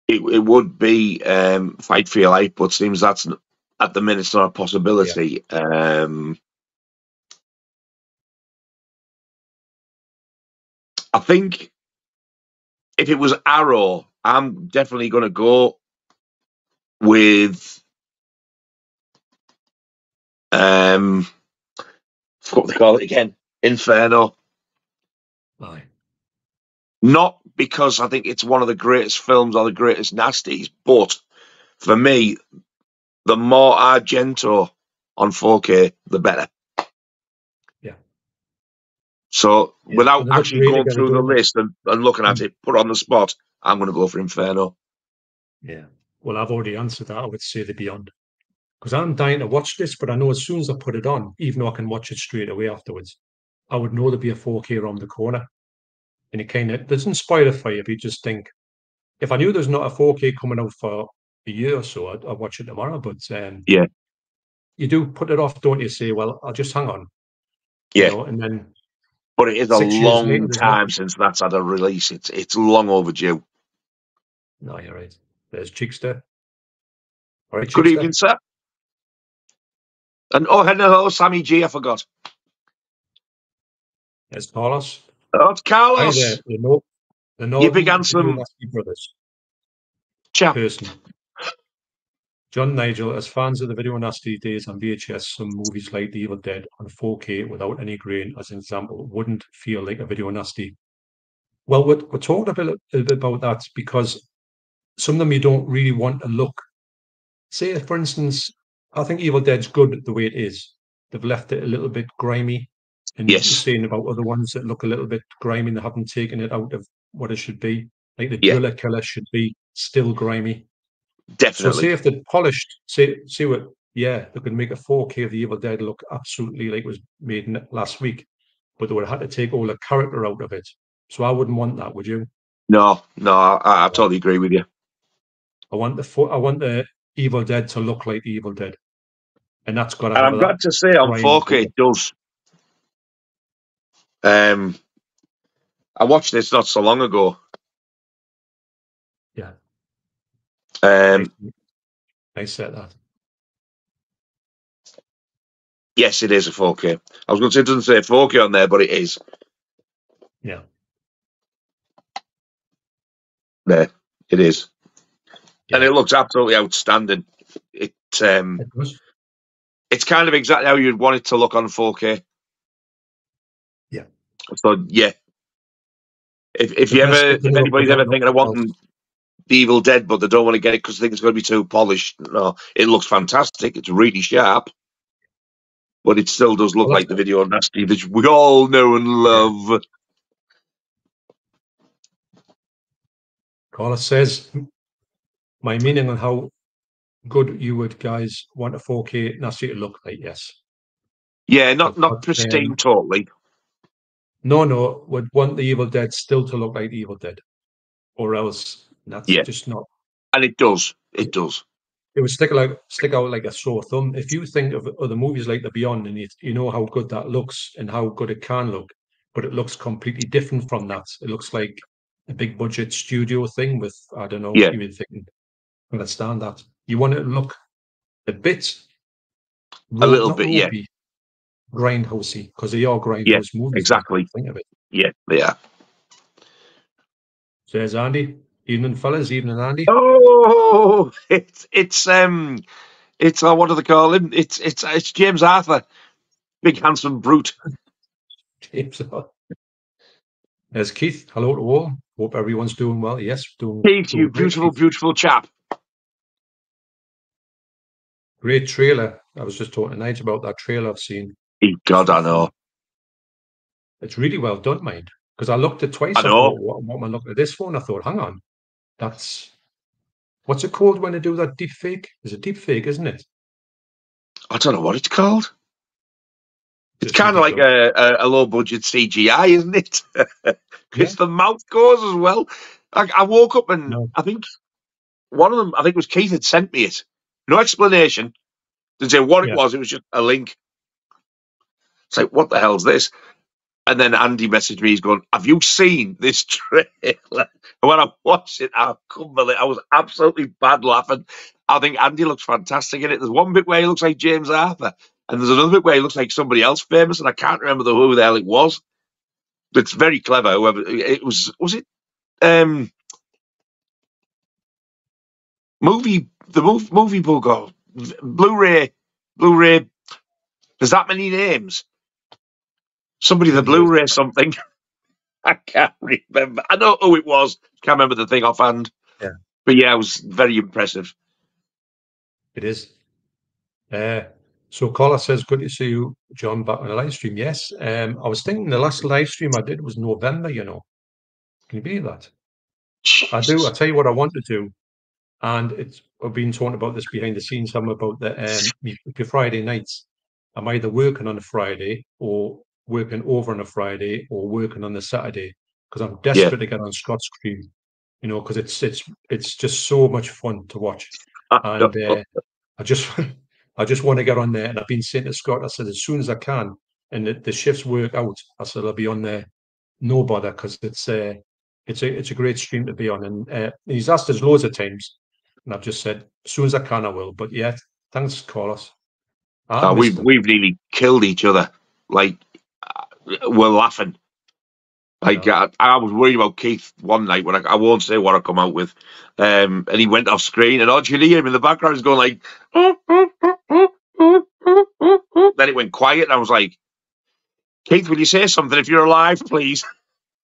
It, it would be um, fight for your life, but seems that's at the minute it's not a possibility. Um, I think if it was Arrow, I'm definitely going to go with um, what they call it again, Inferno. Aye. Not because I think it's one of the greatest films or the greatest nasties, but for me, the more Argento on 4K, the better. So Yeah, without and they're not actually really going through the go- list and, and looking at it, put on the spot, I'm going to go for Inferno. Yeah. Well, I've already answered that. I would say the Beyond. Because I'm dying to watch this, but I know as soon as I put it on, even though I can watch it straight away afterwards, I would know there'd be a 4K around the corner. And it kind of doesn't spoil it for you, but you just think, if I knew there's not a 4K coming out for a year or so, I'd, I'd watch it tomorrow. But um, Yeah. you do put it off, don't you? Say, well, I'll just hang on. Yeah. You know, and then But it is a Six long time since that's had a release. It's it's long overdue. no, you're right. There's Cheekster. All right, Good evening, sir. And oh, hello, Sammy G. I forgot. There's Carlos. Oh, it's Hi Carlos. there. The, no, the You big handsome Brothers. chap. person. John Nigel, as fans of the Video Nasty days on VHS, some movies like The Evil Dead on 4K without any grain, as an example, wouldn't feel like a Video Nasty. Well, we're, we're talking a bit, a bit about that because some of them you don't really want to look. Say, for instance, I think Evil Dead's good the way it is. They've left it a little bit grimy. And Yes. you're saying about other ones that look a little bit grimy and they haven't taken it out of what it should be. Like the Yeah. Driller Killer should be still grimy. So Definitely. say if they polished, say see what, yeah, they could make a 4K of the Evil Dead look absolutely like it was made last week, but they would have had to take all the character out of it. So I wouldn't want that, would you? No, no, I, I totally agree with you. I want the fo- I want the Evil Dead to look like the Evil Dead, and that's got And I'm glad to say on Brian 4K Fuller. it does. Um, I watched this not so long ago. Yeah. Um, I said that. yes, it is a 4K. I was going to say it doesn't say 4K on there, but it is. Yeah. There, it is, and it looks absolutely outstanding. It um, It it's kind of exactly how you'd want it to look on 4K. Yeah. So yeah, if if The you ever, if anybody's ever thinking of wanting the Evil Dead, but they don't want to get it because they think it's going to be too polished, no, it looks fantastic. It's really sharp, but it still does look like the video nasty that we all know and love. Carlos says, my meaning on how good you would guys want a 4K nasty to look like. Yes. Yeah, not But, not um, pristine totally. No, no, would want the Evil Dead still to look like the Evil Dead, or else that's Yeah. just not. And it does. It does. It would stick like stick out like a sore thumb. If you think of other movies like The Beyond, and you, you know how good that looks and how good it can look, but it looks completely different from that. It looks like a big budget studio thing with I don't know. Yeah. You would think understand that you want it to look a bit, A little bit, yeah. grindhousey because they are grindhouse movies. exactly. Think of it. Yeah, yeah. So there's Andy. Evening, fellas. Evening, Andy. Oh, it's it's um, it's uh, what do they call him? It's it's it's James Arthur, big handsome brute. James. There's Keith. Hello to all. Hope everyone's doing well. Yes, doing. Keith, doing you great, beautiful, Keith. beautiful chap. Great trailer. I was just talking tonight about that trailer I've seen. God, I know. It's really well done, mind. Because I looked at twice. I I, know. thought, what, what am I looking at this for? And I thought, hang on, that's what's it called when they do that deep fake? Is it deep fake, isn't it? I don't know what it's called. It's Just kind of like a, a, a low budget CGI, isn't it? Because the mouth goes as well. I, I woke up and No. I think one of them, I think it was Keith, had sent me it. No explanation. Didn't say what Yeah. it was. It was just a link. It's like, what the hell's this? And then Andy messaged me. He's going, "Have you seen this trailer?" And when I watched it, I couldn't believe. It. I was absolutely bad laughing. I think Andy looks fantastic in it. There's one bit where he looks like James Arthur, and there's another bit where he looks like somebody else famous, and I can't remember the, who the hell it was. It's very clever. Whoever it was, was it um, movie the movie, movie book or Blu-ray Blu-ray. There's that many names. Somebody the Blu-ray something. I can't remember. I know who it was. Can't remember the thing offhand. Yeah. But yeah, it was very impressive. It is. Uh, so Carla says, good to see you, John, back on the live stream. Yes. Um, I was thinking the last live stream I did was November, you know. Can you believe that? I do. I tell you what I want to do. And it's I've been talking about this behind the scenes, some about the um Friday nights. I'm either working on a Friday or working over on a Friday or working on a Saturday because I'm desperate yeah. to get on Scott's crew, you know, because it's it's it's just so much fun to watch. And uh, I just I just want to get on there. And I've been saying to Scott, I said as soon as I can, and the, the shifts work out, I said I'll be on there, no bother, because it's uh, it's a it's a great stream to be on. And uh, he's asked us loads of times, and I've just said as soon as I can, I will. But yeah, thanks, Carlos. Oh, we've we've nearly killed each other. Like we're laughing. Like I, I, was worried about Keith one night when I, I won't say what I come out with, um, and he went off screen, and all you hear him in the background is going like, then it went quiet, and I was like, Keith, will you say something if you're alive, please?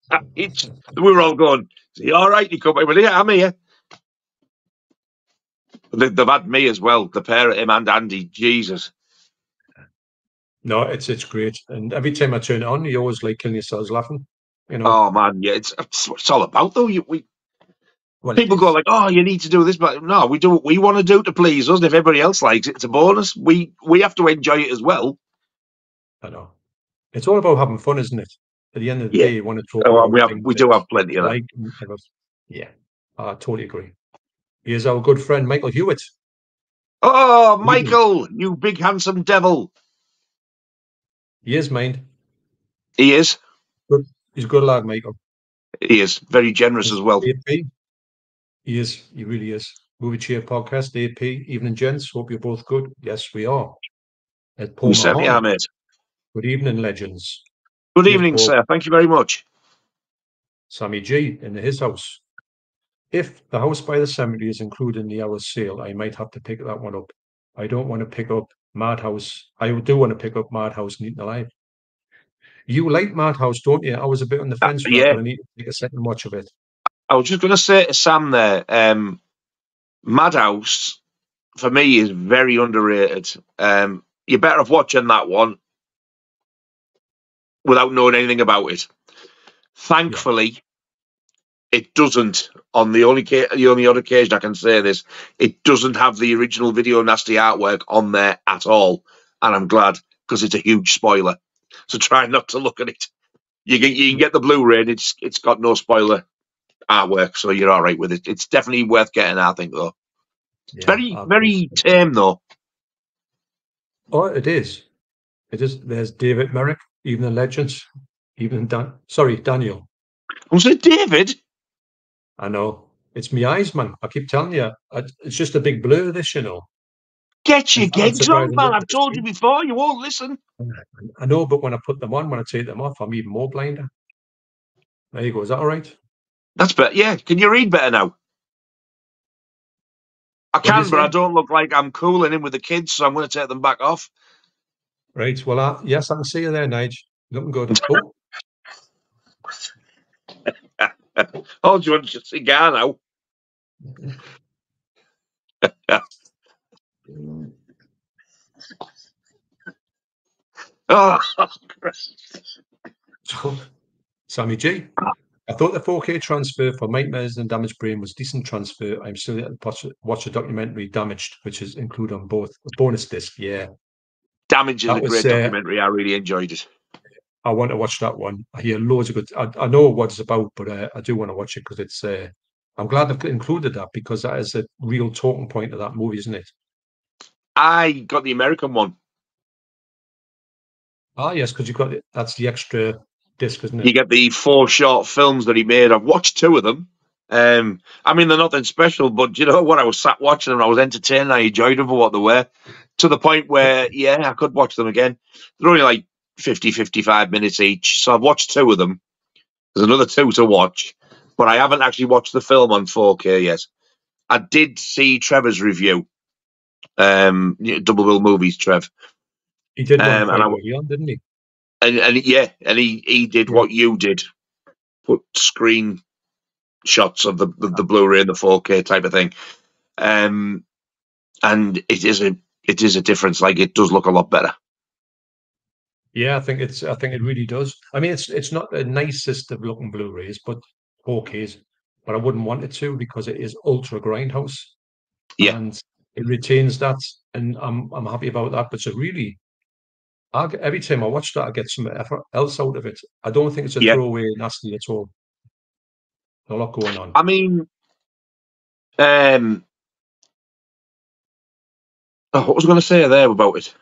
we were all going, Is he all right? He come, well, yeah, I'm here. They, have had me as well, the pair of him and Andy. Jesus. No, it's it's great, and every time I turn it on, you always like killing yourselves laughing. You know. Oh man, yeah, it's it's, it's all about though. You, we well, people go like, "Oh, you need to do this," but no, we do what we want to do to please us. And if everybody else likes it, it's a bonus. We we have to enjoy it as well. I know. It's all about having fun, isn't it? At the end of the yeah. day, you want to talk. Oh, we have we do have plenty of that. Yeah, I totally agree. Here's our good friend Michael Hewitt. Oh, Michael, you big handsome devil. He is, mind. He is. Good. He's a good lad, Michael. He is very generous as well. AP. He is. He really is. Movie Cheer Podcast, AP, Evening Gents. Hope you're both good. Yes, we are. At Paul certainly are, mate. Good evening, legends. Good evening, Paul. sir. Thank you very much. Sammy G in his house. If the house by the cemetery is included in the Arrow sale, I might have to pick that one up. I don't want to pick up Madhouse. I do want to pick up Madhouse and Alive. You like Madhouse, don't you? I was a bit on the fence, uh, yeah. I need to take a second watch of it. I was just going to say to Sam there, um, Madhouse for me is very underrated. Um, you're better off watching that one without knowing anything about it. Thankfully, it doesn't. On the only the only other occasion I can say this, it doesn't have the original video nasty artwork on there at all, and I'm glad because it's a huge spoiler. So try not to look at it. You can you can get the Blu-ray, and it's it's got no spoiler artwork, so you're all right with it. It's definitely worth getting. I think though. It's yeah, very very tame though. Oh, it is. It is. There's David Merrick, even the legends, even Dan. Sorry, Daniel. Was it David? I know. It's my eyes, man. I keep telling you, I, it's just a big blur. This, you know. Get your gigs on, man. I've told you before. You won't listen. I know, but when I put them on, when I take them off, I'm even more blinder. There you go. Is that all right? That's better. Yeah. Can you read better now? I can, but I don't look like I'm cooling in with the kids, so I'm going to take them back off. Right. Well, uh, yes, I can see you there, Nige. Looking good. Oh. oh, do you want a cigar now? oh, Sammy G. I thought the 4K transfer for Nightmares in a Damaged Brain was decent transfer. I'm still yet to watch a documentary, Damaged, which is included on both a bonus disc. Yeah, Damaged is that a was, great uh, documentary. I really enjoyed it. I want to watch that one. I hear loads of good. I, I know what it's about, but uh, I do want to watch it because it's. Uh, I'm glad they've included that because that is a real talking point of that movie, isn't it? I got the American one. Ah, yes, because you've got it. That's the extra disc, isn't it? You get the four short films that he made. I've watched two of them. Um, I mean, they're nothing special, but you know what? I was sat watching them. I was entertained. I enjoyed them for what they were to the point where, yeah, I could watch them again. They're only like 50, 55 minutes each. So I've watched two of them. There's another two to watch, but I haven't actually watched the film on 4K yet. I did see Trevor's review. Um, Double Bill Movies, Trev. He did Um, and I- on, didn't he? And, and yeah, and he, he did Yeah. what you did. Put screen shots of the, the, the Blu-ray and the 4K type of thing. Um, and it is a it is a difference. Like it does look a lot better. Yeah, I think it's. I think it really does. I mean, it's it's not the nicest of looking Blu-rays, but 4Ks. But I wouldn't want it to because it is ultra grindhouse. Yeah. and it retains that, and I'm I'm happy about that. But it's a really, I every time I watch that, I get some effort else out of it. I don't think it's a Yeah. throwaway nasty at all. A lot going on. I mean, um, oh, what was I going to say there about it?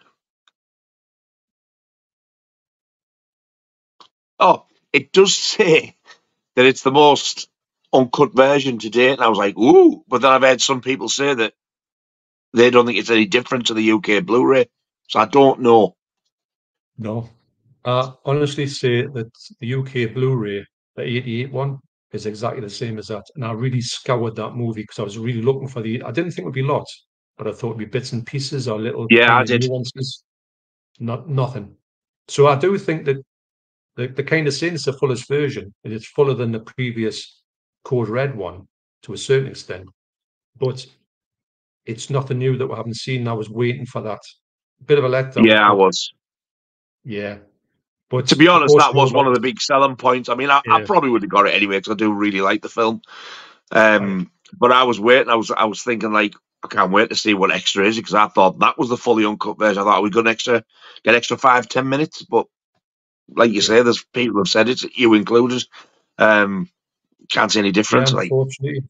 Oh, it does say that it's the most uncut version to date, and I was like, ooh. But then I've heard some people say that they don't think it's any different to the UK Blu-ray, so I don't know. No, I honestly say that the UK Blu-ray, the 88 one, is exactly the same as that. And I really scoured that movie because I was really looking for the. I didn't think it would be lots, but I thought it'd be bits and pieces or little Yeah, I did. nuances. Not nothing. So I do think that the, the kind of it's the fullest version, and it's fuller than the previous Code Red one to a certain extent, but it's nothing new that we haven't seen. I was waiting for that. Bit of a letdown. Yeah, I was. Yeah. But To be honest, that was one of the big selling points. I mean, I, I probably would have got it anyway because I do really like the film. Um, but I was waiting. I was I was thinking like I can't wait to see what extra is because I thought that was the fully uncut version. I thought we got an extra get extra five ten minutes, but like you say, there's people have said it, you included. Um, can't see any difference. Yeah, like unfortunately,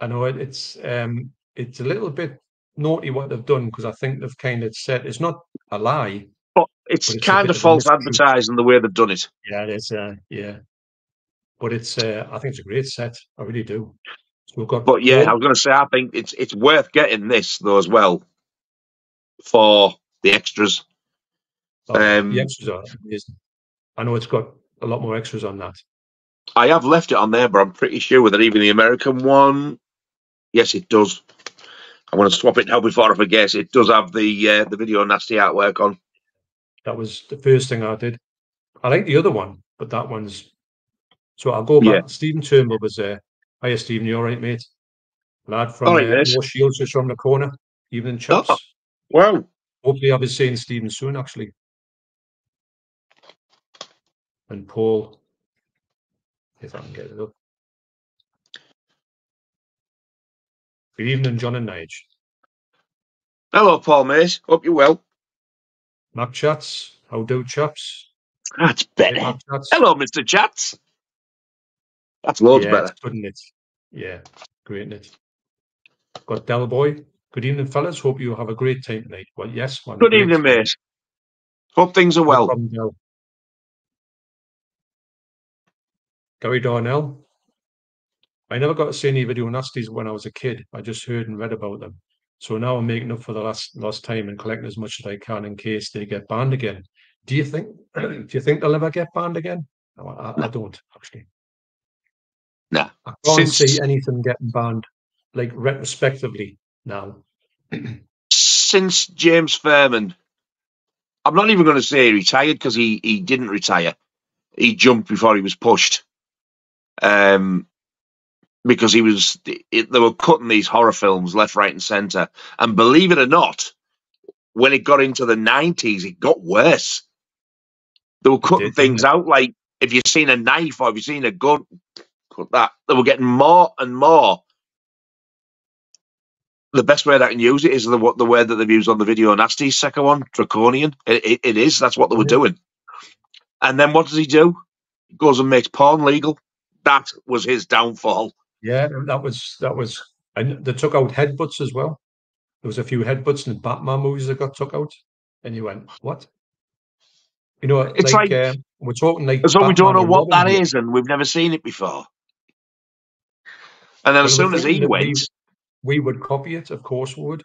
I know it, it's um it's a little bit naughty what they've done because I think they've kind of said it's not a lie. but it's, but it's kind of of false mistruth. advertising the way they've done it. Yeah, it is. Uh, yeah, but it's uh, I think it's a great set. I really do. So we've got. But yeah, I was going to say I think it's it's worth getting this though as well for the extras. Um, the extras are amazing. I know it's got a lot more extras on that. I have left it on there, but I'm pretty sure that even the American one, yes, it does. I want to swap it now before I forget. It does have the uh, the video nasty artwork on. That was the first thing I did. I like the other one, but that one's. So I'll go back. Yeah. Stephen Turnbull was there. Hiya, Stephen. You all right, mate? Lad from uh, right. More Shields just from the corner. Evening, chaps. Oh. Wow. Hopefully, I'll be seeing Stephen soon, actually. And Paul, if I can get it up. Good evening, John and Nige. Hello, Paul Mays. Hope you're well. Mac chats. How do, chaps? That's Hey, better. Chats. Hello, Mr. Chats. That's loads yeah, better. isn't it? Yeah, great, it? Got Del Boy. Good evening, fellas. Hope you have a great time tonight. Well, yes. a Good evening, time. mate. Hope things are No well. problem, Gary Darnell. I never got to see any video nasties when I was a kid. I just heard and read about them. So now I'm making up for the last lost time and collecting as much as I can in case they get banned again. Do you think? do you think they'll ever get banned again? No, I, I don't actually. Nah. I can't Since- see anything getting banned like retrospectively now. Since James Ferman, I'm not even going to say he retired because he, he didn't retire. He jumped before he was pushed. Um, because he was, it, they were cutting these horror films left, right, and centre. And believe it or not, when it got into the 90s, it got worse. They were cutting things out like if you've seen a knife or if you've seen a gun, cut that. They were getting more and more. The best word I can use it is the what the word that they've used on the video nasty second one, draconian. It, it, it is. That's what they were Yeah. doing. And then what does he do? He goes and makes porn legal. That was his downfall. Yeah, that was that was, and they took out headbutts as well. There was a few headbutts in the Batman movies that got took out, and you went, "What?" You know, It's like, like- um, We're talking like. As though we don't know what Robin that here. is, and we've never seen it before. And then as soon as he went, We would copy it, of course, we would.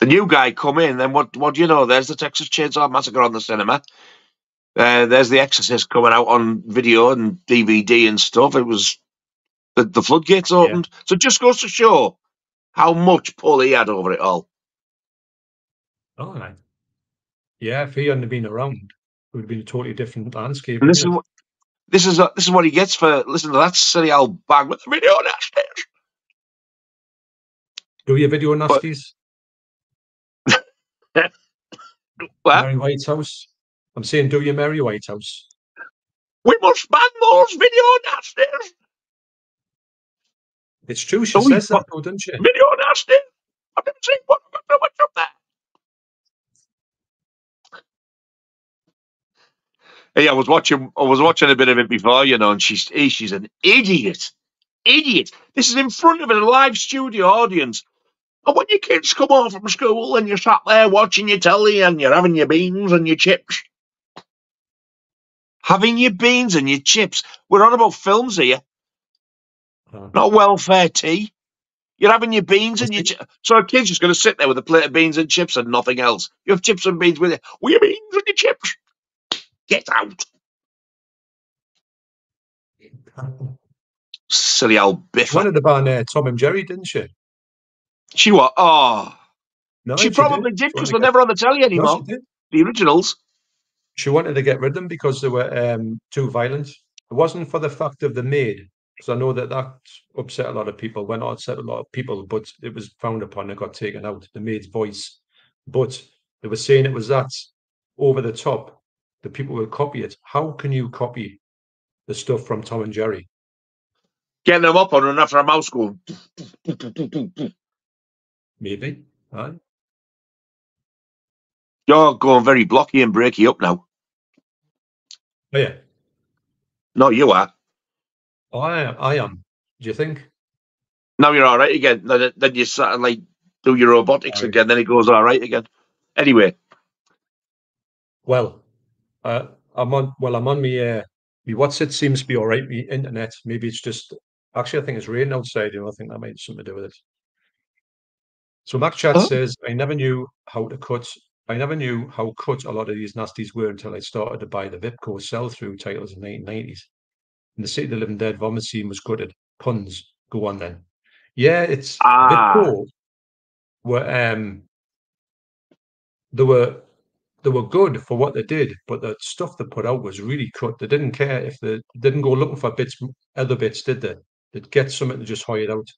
the new guy come in. Then what? What do you know? There's the Texas Chainsaw Massacre on the cinema. Uh, there's the Exorcist coming out on video and DVD and stuff. It was the, the floodgates opened. So it just goes to show how much pull he had over it all. Oh, right. Yeah, if he hadn't been around, it would have been a totally different landscape. And this is what this is. this is what he gets for listening to that silly old bag with the video nasty. it? Do your video but- nasties? What? Mary Whitehouse. I'm saying, do your Mary Whitehouse. We must ban those video nasties. It's true. She Oh, says that, though, doesn't she? Video nasty. I've never seen one. I've got so much of that. Hey, I was watching. I was watching a bit of it before, you know, and she's hey, she's an idiot, idiot. This is in front of a live studio audience, and when your kids come home from school and you're sat there watching your telly and you're having your beans and your chips, having your beans and your chips. We're on about films here, Uh, not welfare tea. You're having your beans and your think- chi- so a kid's just going to sit there with a plate of beans and chips and nothing else. You have chips and beans with it. With your beans and your chips. Get out, silly old She biffer. wanted to ban uh, Tom and Jerry, didn't she? She what? Oh, No, she probably did because they're never on the telly anymore. No, she. The originals. She wanted to get rid of them because they were um, too violent. It wasn't for the fact of the maid, because I know that that upset a lot of people. Went on upset a lot of people, but it was frowned upon and got taken out. The maid's voice, but they were saying it was that over the top. The people will copy it. How can you copy the stuff from Tom and Jerry? Getting them up and running after a mouse going. Maybe. Aye. You're going very blocky and breaky up now. Oh, yeah. No, you are. Oh, I am. I am. Do you think? Now you're all right again. Then, then you sort of like do your robotics Sorry. again. Then it goes all right again. Anyway, Well, uh, I'm on. Well, I'm on me. Uh, me what's it seems to be all right. Me internet. Maybe it's just. Actually, I think it's raining outside. You know, I think that might have something to do with it. So Mac Chat Oh. says, I never knew how to cut. I never knew how cut a lot of these nasties were until I started to buy the Vipco sell-through titles in the 1990s. And the City of the Living Dead vomit scene was gutted. Puns. Go on then. Yeah, it's Ah. Vipco were um they were they were good for what they did, but the stuff they put out was really cut. They didn't care if they didn't go looking for bits, other bits, did they? They'd get something to just hide out.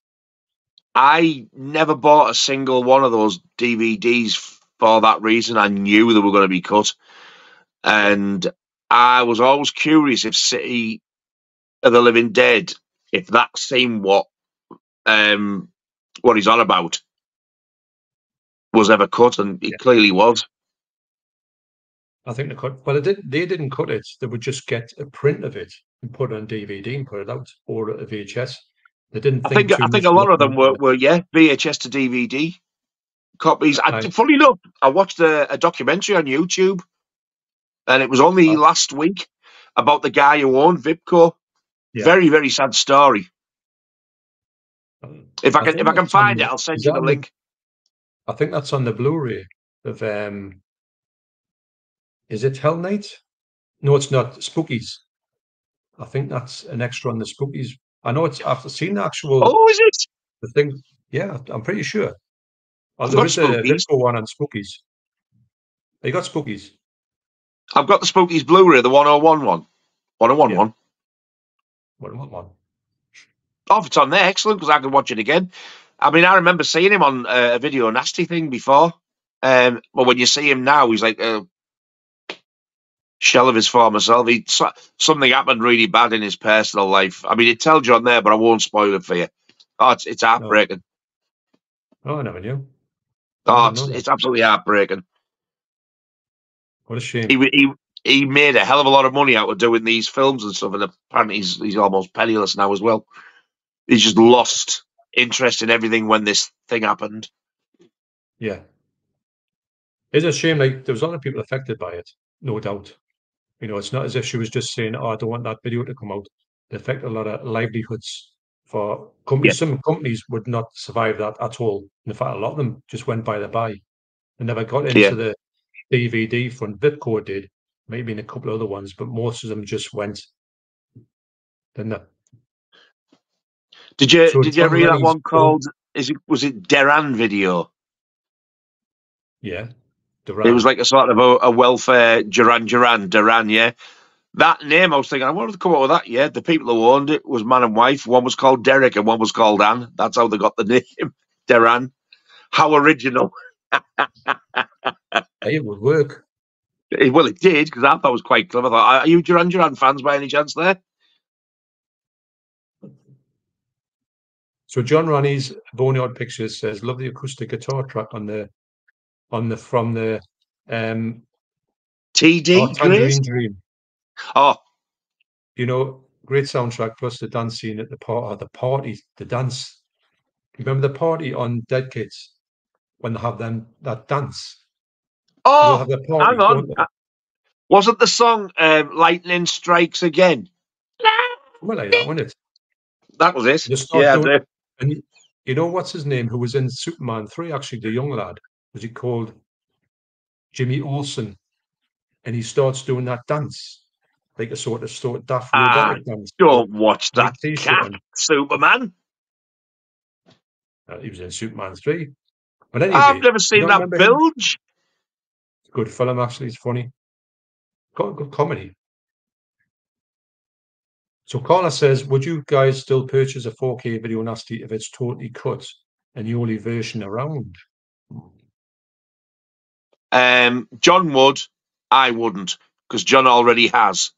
I never bought a single one of those DVDs for that reason. I knew they were going to be cut, and I was always curious if City of the Living Dead, if that seemed what um what he's on about, was ever cut, and it Yeah. clearly was. I think they cut, but they did. They didn't cut it. They would just get a print of it and put it on DVD and put it out, or a VHS. They didn't. I Think think I think a lot of them were, were yeah VHS to DVD copies. I, Right. funny enough, I watched a, a documentary on YouTube, and it was only Oh. last week about the guy who owned Vipco. Yeah. Very very sad story. Um, If I I can if I can find the- it, I'll send you the- link. I think that's on the Blu-ray of um. Is it Hell Night? No, it's not. Spookies. I think that's an extra on the Spookies. I know it's. I've seen the actual Oh, is it? the thing. Yeah, I'm pretty sure. Oh, I've there got the a Spookies. One on Spookies. You got Spookies. I've got the Spookies Blu-ray, the 101 one. 101 Yeah. one. What what one? Oh, if it's on there, excellent, because I can watch it again. I mean, I remember seeing him on uh, a video nasty thing before. Um, but when you see him now, he's like a shell of his former self. He so- something happened really bad in his personal life. I mean, it tells you on there, but I won't spoil it for you. Oh, it's, it's heartbreaking. Oh, I never knew. Oh, it's, it's absolutely heartbreaking. What a shame. He, he he made a hell of a lot of money out of doing these films and stuff, and apparently he's he's almost penniless now as well. He's just lost interest in everything when this thing happened. Yeah. It's a shame. Like there was a lot of people affected by it. no doubt. You know, it's not as if she was just saying, "Oh, I don't want that video to come out." It affected a lot of livelihoods for companies. Some companies would not survive that at all. In fact, a lot of them just went by the by. They never got into Yeah. the DVD front. Vipco did, maybe in a couple of other ones, but most of them just went. Didn't they? Did you So did you ever hear that one called? Is it was it Derann video? Yeah. It was like a sort of a, a welfare Duran Duran Duran, yeah. That name, I was thinking, I wanted to come up with that. Yeah, the people who owned it was man and wife. One was called Derek and one was called Anne. That's how they got the name, Derann. How original! It would work. It- well, it did because I thought it was quite clever. I thought, are you Duran Duran fans by any chance? There, So John Ronnie's Boneyard Pictures says, "Love the acoustic guitar track on the, on the from the um TD Dream. Oh, You know, great soundtrack plus the dance scene at the part, the party, the dance. Remember the party on Dead Kids when they have them that dance? Oh, party, hang on. Uh, Wasn't the song um, "Lightning Strikes Again"? Something like that, wasn't it? That was it. Yeah, doing- And you- you know what's his name? Who was in Superman three? Actually, the young lad was he called Jimmy Olsen? And he starts doing that dance, like a sort of sort of daft Ah, don't watch that. Cat. Superman. Uh, he was in Superman three. But anyway, I've never seen that bilge. good film. Actually, it's funny. Got good comedy. So Carla says, "Would you guys still purchase a 4K video nasty if it's totally cut and the only version around?" Um, John would. I wouldn't because John already has.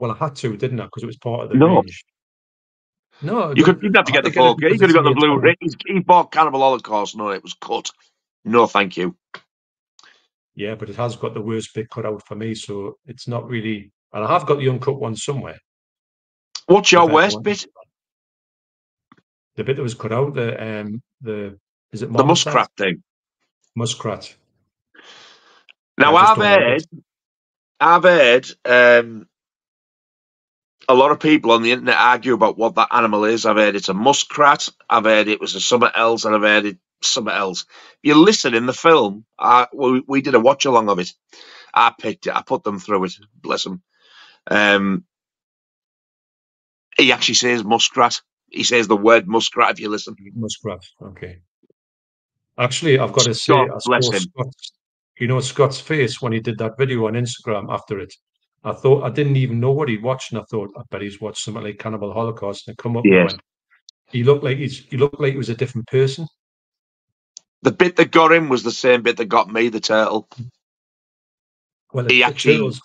Well, I had to, didn't I? Because it was part of the No. range. No, You could. Have to get had the to get it 4K. You could have got the made for- He bought Cannibal Holocaust. No, it was cut. No, thank you. Yeah, but it has got the worst bit cut out for me, so it's not really. And I have got the uncut one somewhere. What's your worst one. bit? The bit that was cut out, the um, the is it The muskrat thing. Muskrat. Now I just I've heard. I've heard. A lot of people on the internet argue about what that animal is. I've heard it's a muskrat. I've heard it was a something else, and I've heard it something else. You listen in the film. I, we, we did a watch along of it. I picked it. I put them through it. Bless them. Um, he actually says muskrat. He says the word muskrat. If you listen, Muskrat. Okay. Actually, I've got to say, Scott, I bless him. Scott's, you know, Scott's face when he did that video on Instagram after it. I thought I didn't even know what he'd watched, and I thought I bet he's watched something like Cannibal Holocaust, and come up and went. He looked like he's he looked like he was a different person. the bit that got him was the same bit that got me. The turtle. Well, He actually- turtles-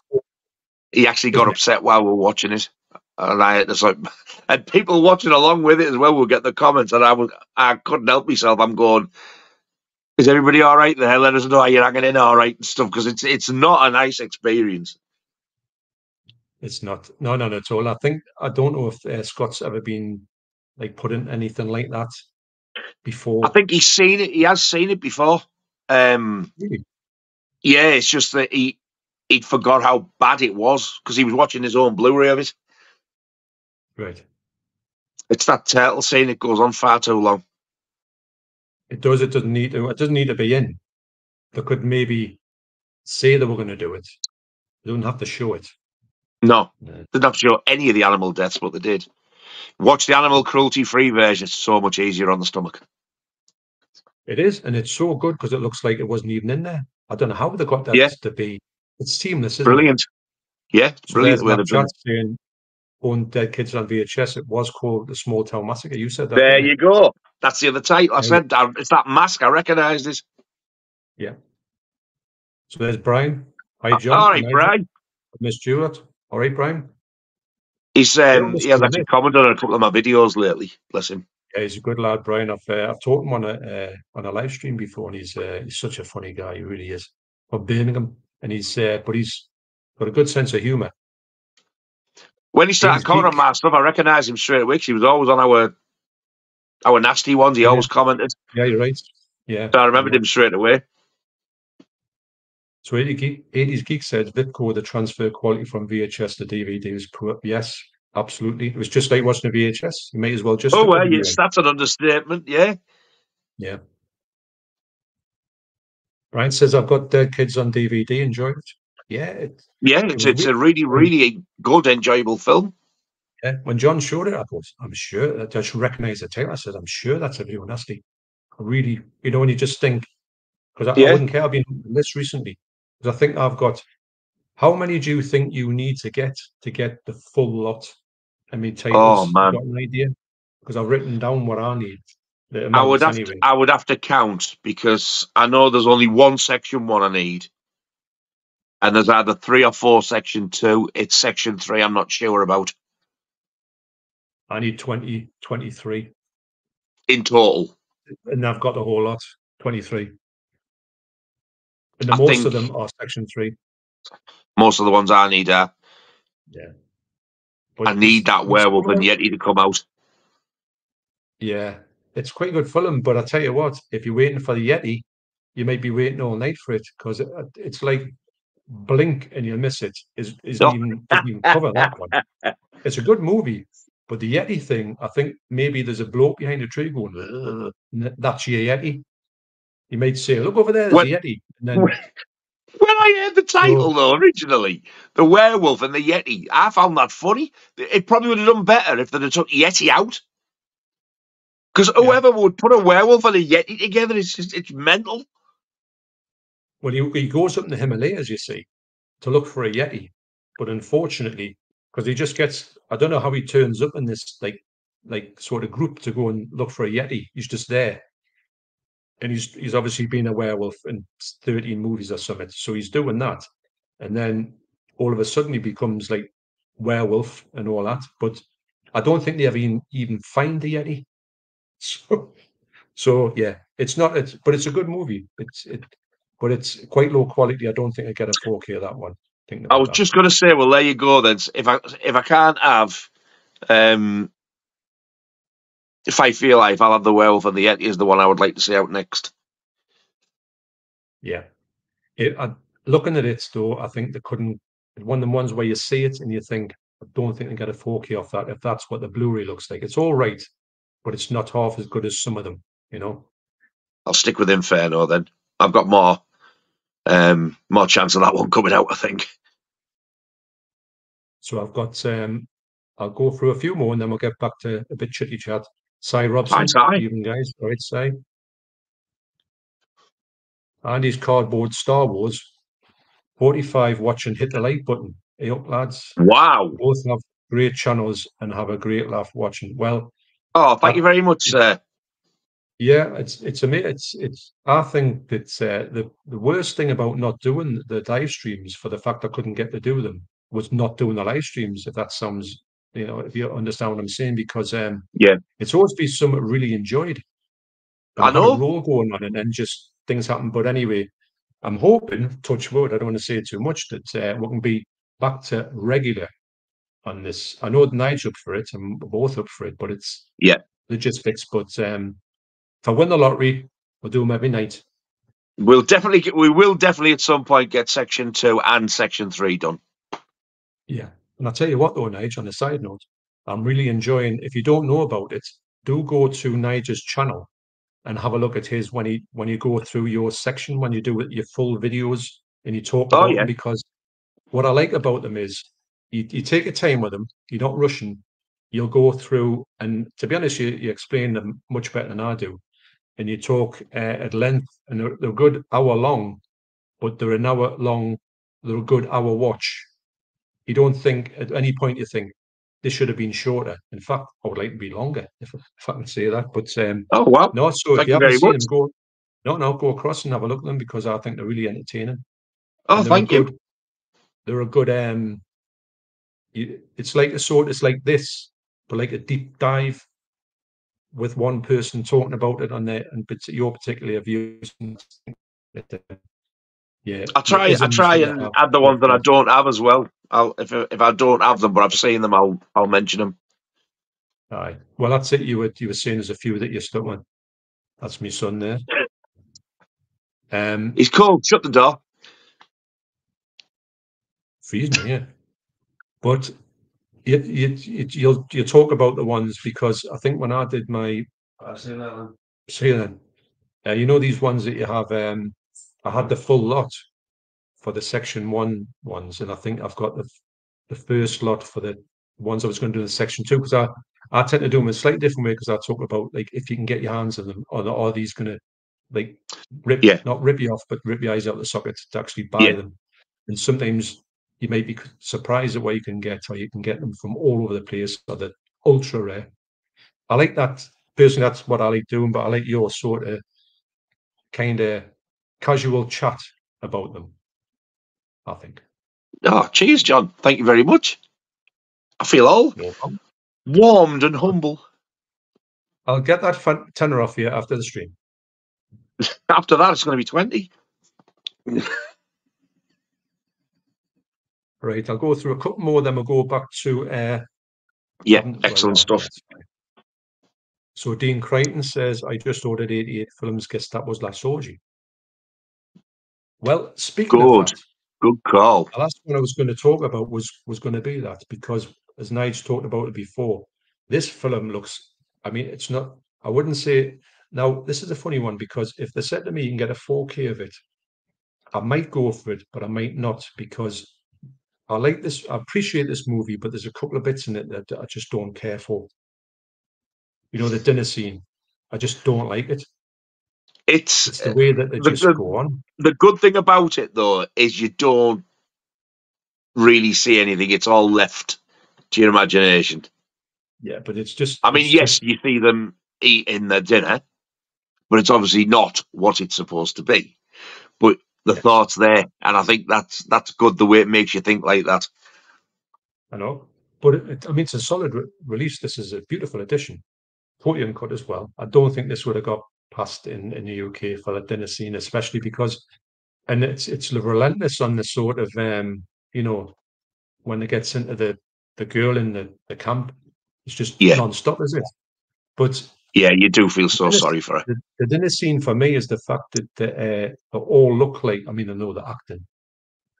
He actually got upset while we were watching it. And I to like, and people watching along with it as well will get the comments, and I was, I couldn't help myself. I'm going, is everybody all right there? Let us know how you're hanging in all right and stuff, because it's it's not a nice experience. It's not. No, no, no, at all. I think I don't know if uh, Scott's ever been like put in anything like that before. I think he's seen it. He has seen it before. Um, Really? yeah, it's just that he he'd forgot how bad it was because he was watching his own Blu-ray of it. Right. It's that turtle scene. It goes on far too long. It does. It doesn't need to. It doesn't need to be in. They could maybe say they were going to do it. They don't have to show it. No, No. have to show any of the animal deaths, but they did. Watch the animal cruelty-free version. It's so much easier on the stomach. It is, and it's so good because it looks like it wasn't even in there. I don't know how they got that Yeah. to be. It's seamless, isn't Brilliant. Yeah, it? So brilliant. Matt they've done Chance saying, "Own Dead Kids on VHS." It was called the Small Town Massacre. You said that. There you go. That's the other title. I Yeah. said uh, it's that mask. I recognised it. Yeah. So there's Brian. Hi, John. Hi, Brian. Miss Stewart. All right, Brian. He's Yeah, um, he has actually commented on a couple of my videos lately. Bless him. Yeah, he's a good lad, Brian. I've uh, I've taught him on a uh, on a live stream before, and he's uh, he's such a funny guy. He really is. From Birmingham, and he's uh, but he's got a good sense of humour. When he started James commenting on my stuff, I recognised him straight away he was always on our our nasty ones. He Yeah. always commented. Yeah, you're right. Yeah, So I remembered him straight away. So 80 Geek, 80s Geek said Vipco, the transfer quality from VHS to DVD was poor. Yes, absolutely. It was just like watching a VHS. You may as well just. Oh, well, yes, that's an understatement. Yeah. Yeah. Brian says, I've got Dead Kids on DVD. Enjoy it. Yeah. It, yeah, it's, it it's a really, really good, enjoyable film. Yeah. When John showed it, I thought, I'm sure, I just recognise the title. I said, I'm sure that's a video nasty. Really, you know, when you just think, because I, yeah. I, wouldn't care. I've been on this recently because I think I've got. How many do you think you need to get to get the full lot? I mean, titles. Oh man, got an idea because I've written down what I need. I would have anyway. to, I would have to count because I know there's only one section one I need, and there's either three or four section two. It's section three. I'm not sure about. I need 20, 23 in total, and I've got the whole lot. Twenty three. And the most of them are Section Three. Most of the ones I need are. Yeah. But I need that werewolf and Yeti to come out. Yeah, it's quite a good film, but I tell you what, if you're waiting for the Yeti, you might be waiting all night for it because it, uh, it's like blink and you'll miss it. Is is no. even, even cover that one? It's a good movie, but the Yeti thing, I think maybe there's a bloke behind a tree going, "That's your Yeti." You might say, "Look over there, there's when, the Yeti." And then, when, I heard the title, though, originally, the werewolf and the Yeti, I found that funny. It probably would have done better if they'd have took Yeti out. Because whoever yeah. would put a werewolf and a Yeti together, it's just it's mental. Well, he, he goes up in the Himalayas, you see, to look for a Yeti, but unfortunately, because he just gets, I don't know how he turns up in this like like sort of group to go and look for a Yeti. He's just there and he's he's obviously been a werewolf in 13 movies or something. So he's doing that. And then all of a sudden he becomes like werewolf and all that. But I don't think they ever even, even find the Yeti. So so yeah, it's not it's but it's a good movie. It's it but it's quite low quality. I don't think I get a 4K of that one. Think I was that. just gonna say, well there you go then. If I if I can't have um if I feel like I'll have the werewolf and the Yeti is the one I would like to see out next. Yeah, it, I, looking at it though, I think they couldn't. One of the ones where you see it and you think, I don't think they get a 4K off that. If that's what the Blu-ray looks like, it's all right, but it's not half as good as some of them. You know. I'll stick with Inferno then. I've got more, um, more chance of that one coming out. I think. So I've got. Um, I'll go through a few more and then we'll get back to a bit chitty chat. Cy Robson. Hi, Evening, guys. All right, Cy. Andy's cardboard Star Wars. 45 watching hit the like button. Hey up, lads. Wow. Both have great channels and have a great laugh watching. Well, oh, thank uh, you very much, sir. Yeah, it's it's a it's it's. I think that uh, the the worst thing about not doing the live streams for the fact I couldn't get to do them was not doing the live streams. If that sounds you know, if you understand what I'm saying, because um, yeah, it's always been something really enjoyed. I know a role going on, and then just things happen. But anyway, I'm hoping, touch wood, I don't want to say too much, that uh, we can be back to regular on this. I know Nigel's up for it, and we're both up for it, but it's yeah logistics. But um, if I win the lottery, we'll do them every night. We'll definitely get, we will definitely at some point get section two and section three done. Yeah, and I'll tell you what, though, Nige, on a side note, I'm really enjoying, if you don't know about it, do go to Nige's channel and have a look at his when he when you go through your section, when you do your full videos and you talk oh, about yeah. them. Because what I like about them is you, you take your time with them, you're not rushing, you'll go through, and to be honest, you, you explain them much better than I do. And you talk uh, at length, and they're, they're a good hour long, but they're an hour long, they're a good hour watch you don't think at any point you think this should have been shorter. In fact, I would like to be longer, if, if I can say that. But um, oh wow, no. So thank if you, haven't seen them, go no, no, go across and have a look at them because I think they're really entertaining. Oh, thank good, you. They're a good. um you, It's like a sort. It's like this, but like a deep dive with one person talking about it on their and your particular views. Yeah, I try. I try and add the ones that I don't have as well. I'll if if I don't have them, but I've seen them, I'll I'll mention them. Aye. Well, that's it. You were you were saying there's a few that you're stuck with. That's my son there. Um, he's cold. Shut the door. freezing, me, yeah. But you, you, you, you'll you talk about the ones because I think when I did my I see that one. see then, uh, you know these ones that you have. Um, I had the full lot for the section one ones, and I think I've got the the first lot for the ones I was going to do in section two because I I tend to do them in a slightly different way because I talk about like if you can get your hands on them, or are these going to like rip Yeah. not rip you off, but rip your eyes out of the socket to actually buy Yeah. them. And sometimes you may be surprised at what you can get, or you can get them from all over the place, or the ultra rare. I like that personally. That's what I like doing, but I like your sort of kind of casual chat about them. I think. Oh, cheers, John. Thank you very much. I feel all warmed and humble. I'll get that fun, tenner off you after the stream. After that, it's going to be 20. Right, I'll go through a couple more, then we'll go back to uh, Yeah, excellent stuff. So Dean Crichton says, I just ordered 88 films. Guess that was last orgy. Well, speaking Good. of that, Good call. the last one I was going to talk about was was going to be that because as Nige talked about it before, this film looks. I mean, it's not. I wouldn't say. Now, this is a funny one because if they said to me you can get a 4K of it, I might go for it, but I might not because I like this. I appreciate this movie, but there's a couple of bits in it that I just don't care for. You know, the dinner scene. I just don't like it. It's It's the way that they the- just the- go on. the good thing about it though is you don't really see anything. It's all left to your imagination. Yeah, but it's just. I mean, yes, just- you see them eating their dinner, but it's obviously not what it's supposed to be. But the thoughts there, and I think that's that's good the way it makes you think like that. I know, but it, it- I mean, it's a solid re- release. This is a beautiful edition, totally uncut as well. I don't think this would have got past in, in the UK for the dinner scene, especially because, and it's it's relentless on the sort of um, you know, when it gets into the the girl in the the camp, it's just Yeah. non-stop, is it? But Yeah, you do feel so Honest- sorry for it. the, the dinner scene for me is the fact that they, uh, they all look like. I mean, I know they're acting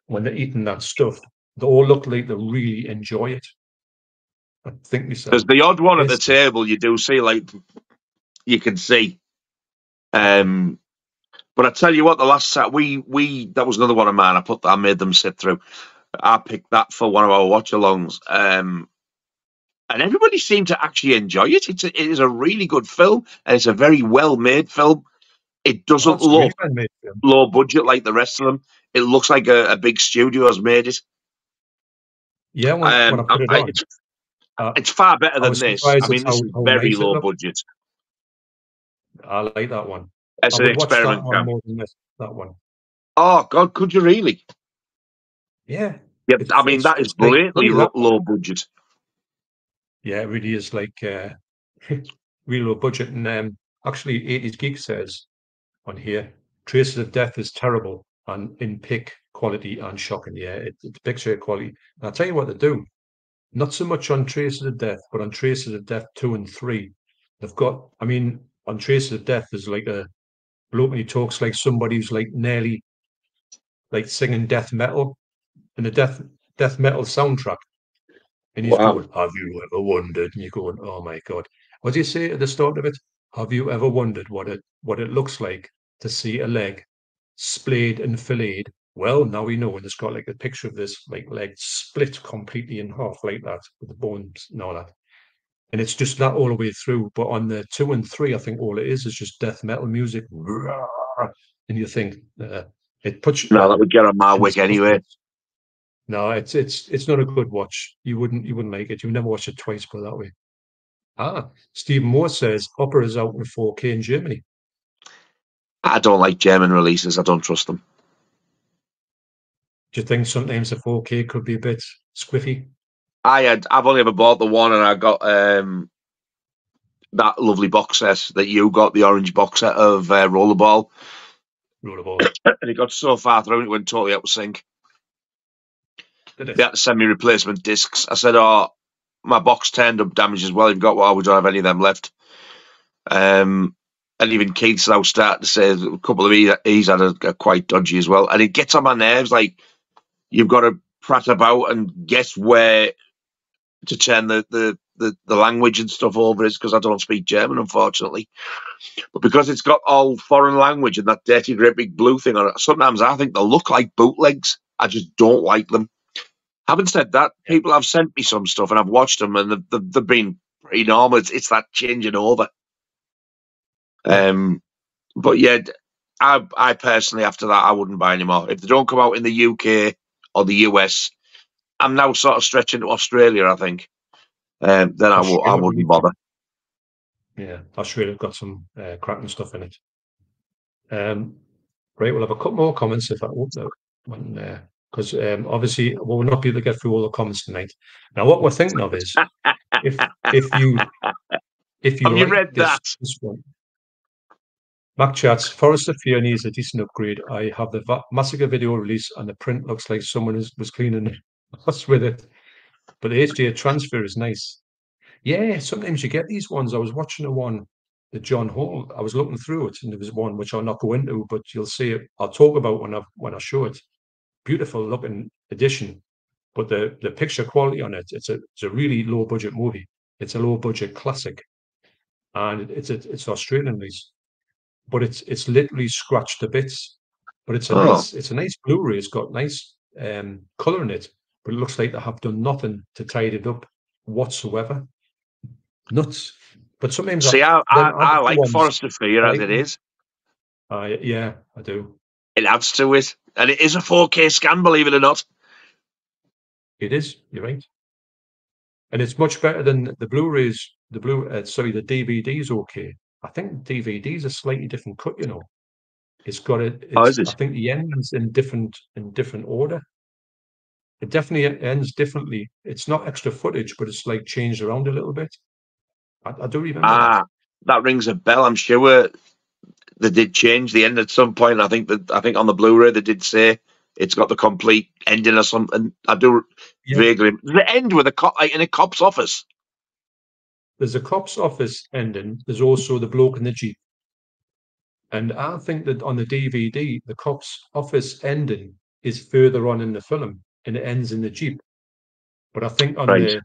when they're eating that stuff. They all look like they really enjoy it. I think myself. There's the odd one at the table you do see, like you can see. Um, but I tell you what, the last set we we that was another one of mine. I put I made them sit through. I picked that for one of our watch alongs. Um, and everybody seemed to actually enjoy it. It's a, it is a really good film, and it's a very well made film. It Oh, doesn't it's look really low budget like the rest of them. It looks like a, a big studio has made it. Yeah, when, when I Um, put it I- on, it's, uh, it's far better than this. I mean, this is very low budget. I like that one. It's I an would watch that experiment one camp. more than this, that one. Oh God, could you really? Yeah, Yeah, It's- I mean that is it's like- blatantly only low budget. yeah, it really is like uh, real low budget. And um, actually, 80s Geek says on here, Traces of Death is terrible and in pick quality and shocking. Yeah, it, it's picture quality. And I'll tell you what they do. Not so much on Traces of Death, but on Traces of Death 2 and 3. They've got, I mean, on Traces of Death, there's like a bloke and he talks like somebody who's like nearly like singing death metal in the death death metal soundtrack. And he's Wow. going, Have you ever wondered? And you're going, Oh my god. What do you say at the start of it? Have you ever wondered what it what it looks like to see a leg splayed and filleted? Well, now we know, and it's got like a picture of this like leg split completely in half like that with the bones and all that. And it's just that all the way through. But on the two and three, I think all it is is just death metal music. And you think uh, it puts No, that would get on my wick anyway. No, it's it's it's not a good watch. You wouldn't you wouldn't like it. You've never watched it twice, it that way. Ah, Stephen Moore says Opera is out in 4K in Germany. I don't like German releases. I don't trust them. Do you think sometimes the 4K could be a bit squiffy? I had I've only ever bought the one, and I got um that lovely box set that you got, the orange box set of uh, Rollerball, Rollerball. and it got so far through it went totally out of sync. Did it? They had to send me replacement discs. I said, "Oh, my box turned up damaged as well. You've got well, we don't have any of them left." Um, and even Keith's now starting to say a couple of he, he's had a, a quite dodgy as well, and it gets on my nerves. Like you've got to prat about and guess where to turn the, the, the, the language and stuff over is because I don't speak German, unfortunately. But because it's got all foreign language and that dirty great big blue thing on it, sometimes I think they look like bootlegs. I just don't like them. Having said that, people have sent me some stuff and I've watched them and they've, they've, they've been pretty normal. It's, it's that changing over. Um, but yeah, I, I personally, after that, I wouldn't buy anymore. If they don't come out in the UK or the US, I'm now sort of stretching to Australia, I think. Um, then I wouldn't bother. Yeah, Australia's got some uh, cracking stuff in it. Um, right, we'll have a couple more comments if I that one because um, obviously we'll not be able to get through all the comments tonight. Now, what we're thinking of is if if you if you have you read this, that? this one, Mac chats, Forest of Fear needs a decent upgrade. I have the Va- Massacre video release and the print looks like someone is, was cleaning us with it. But the HDA transfer is nice. Yeah, sometimes you get these ones. I was watching the one, the John Hall. I was looking through it, and there was one which I'll not go into, but you'll see it. I'll talk about when I when I show it. Beautiful looking edition, but the the picture quality on it, it's a it's a really low budget movie. It's a low budget classic, and it's a, it's Australian release, but it's it's literally scratched to bits. But it's a Oh. nice it's a nice Blu-ray. It's got nice um, color in it, but it looks like they have done nothing to tidy it up whatsoever. Nuts. But sometimes See, I, I, I other like ones- Forest of Fear as it is. I yeah, I do. It adds to it. And it is a 4K scan, believe it or not. It is. You're right. And it's much better than the Blu-rays. The blue, uh, sorry, the DVD's okay. I think DVD's a slightly different cut. You know, it's got a. It's, Oh, is it? I think the ends in different in different order. It definitely ends differently. It's not extra footage, but it's like changed around a little bit. I, I do remember. that. Ah, that rings a bell. I'm sure they did change the end at some point. I think that I think on the Blu-ray they did say it's got the complete ending or something. I do Yeah. vaguely the end with a cop like in a cop's office. There's a cop's office ending. There's also the bloke in the jeep. And I think that on the DVD, the cop's office ending is further on in the film, and it ends in the jeep. But I think on Right. the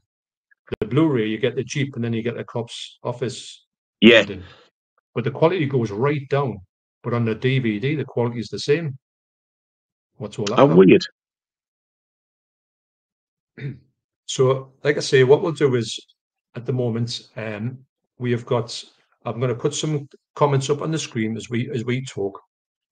the Blu-ray, you get the jeep, and then you get the cop's office Yeah, ending. But the quality goes right down. But on the DVD, the quality is the same. What's all that? how about? weird. So, like I say, what we'll do is at the moment, um, we have got. I'm going to put some comments up on the screen as we as we talk,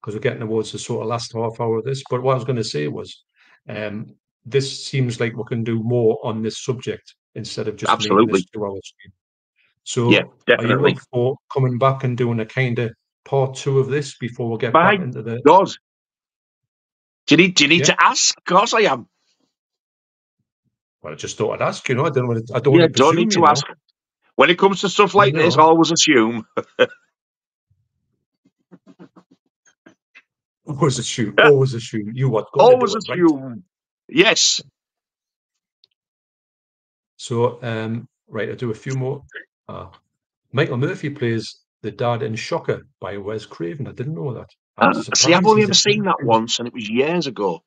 because we're getting towards the sort of last half hour of this. But what I was going to say was, um, this seems like we can do more on this subject instead of just Absolutely. this two hour stream. So, Yeah, are you definitely. for coming back and doing a kind of part two of this before we get back into the? God. Do you need do you need Yeah. to ask? Of course I am. Well, I just thought I'd ask. You know, I don't want to. I don't Yeah, want to don't need to know. ask. When it comes to stuff like this, No. always assume. Always assume. Always assume. You what? Always it, right? assume. Yes. So, um, right, I'll do a few more. Uh, Michael Murphy plays the dad in Shocker by Wes Craven. I didn't know that. Uh, see, I've only ever seen that once, and it was years ago.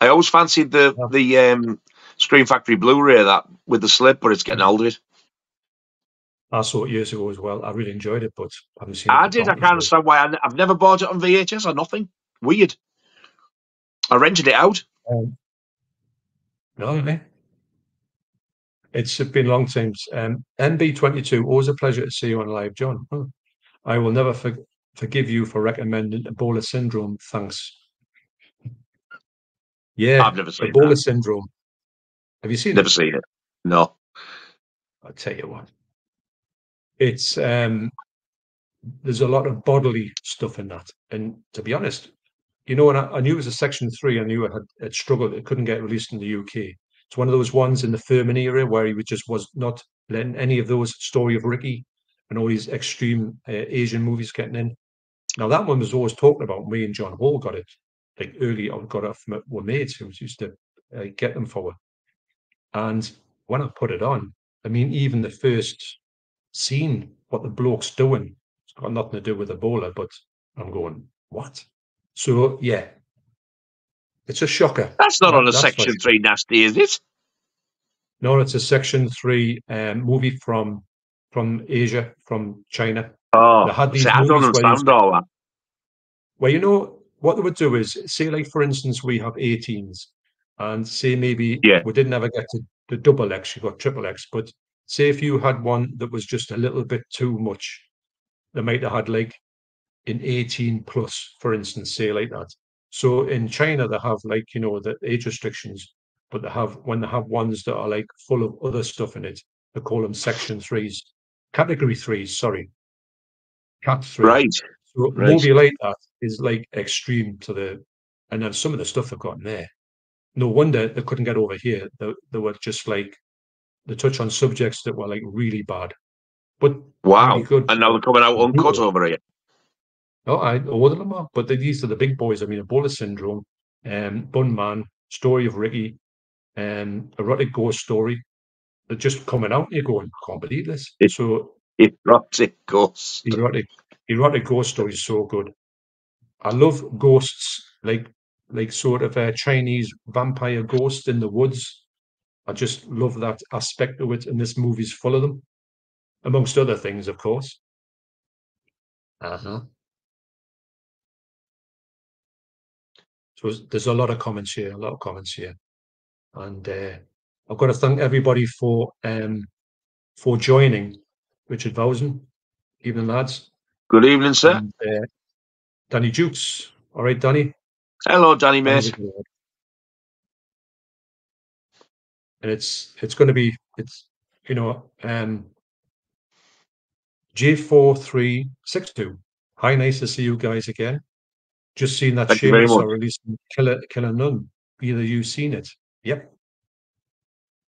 I always fancied the Yeah. the um, Screen Factory Blu-ray that with the slip, but it's getting older. I saw it years ago as well. I really enjoyed it, but I haven't seen it. I did. I can't understand why. I, have never bought it on VHS or nothing. Weird. I rented it out. Um, no, really. It's been a long time. Um, MB22, always a pleasure to see you on live, John. Huh. I will never for, forgive you for recommending Ebola syndrome. Thanks. Yeah, I've never seen Ebola that. syndrome. Have you seen Never it? seen it. No. I'll tell you what. It's um there's a lot of bodily stuff in that. And to be honest, you know, when I, I knew it was a section three, I knew it had it struggled, it couldn't get released in the UK. It's one of those ones in the Ferman era where he was just was not letting any of those story of Ricky and all these extreme uh, Asian movies getting in. Now that one was always talking about. Me and John Hall got it like early. I got it from our mates who used to uh, get them for. And when I put it on, I mean, even the first scene, what the bloke's doing, it's got nothing to do with the Ebola, but I'm going, what? So, yeah, It's a shocker. That's not That- on a Section 3 nasty, is it? No, it's a Section Three um, movie from from Asia, from China. Oh, They had these see, I don't understand all that. Well, you know what they would do is say, like for instance, we have 18s, and say maybe Yeah. we didn't ever get to the double X, you got triple X, but say if you had one that was just a little bit too much, they might have had like an 18 plus, for instance, say like that. So in China, they have like you know the age restrictions, but they have when they have ones that are like full of other stuff in it, they call them section threes, category threes. Sorry, cat three. Right. So Right. movie like that is like extreme to the, and then some of the stuff they've got in there. No wonder they couldn't get over here. They, they were just like they touch on subjects that were like really bad, but Wow. really good. And now they're coming out uncut over here. Oh, I all of them are, but they, these are the big boys. I mean, Ebola syndrome, um, Bun Man, Story of Ricky, um, Erotic Ghost Story. They're just coming out, and you're going, I can't believe this. It- so Erotic ghost. erotic erotic ghost story is so good i love ghosts like like sort of a chinese vampire ghost in the woods i just love that aspect of it and this movie's full of them amongst other things of course uh-huh so there's a lot of comments here a lot of comments here and uh, i've got to thank everybody for um for joining richard Vowson, evening lads Good evening, sir. and, uh, Danny Jukes. All right, Danny. Hello, Danny, Danny's mate. And it's it's going to be it's you know um J four three six two. Hi, nice to see you guys again. Just seen that Thank you very Shameless much. are releasing Killer Killer Nun. Either you've seen it? Yep.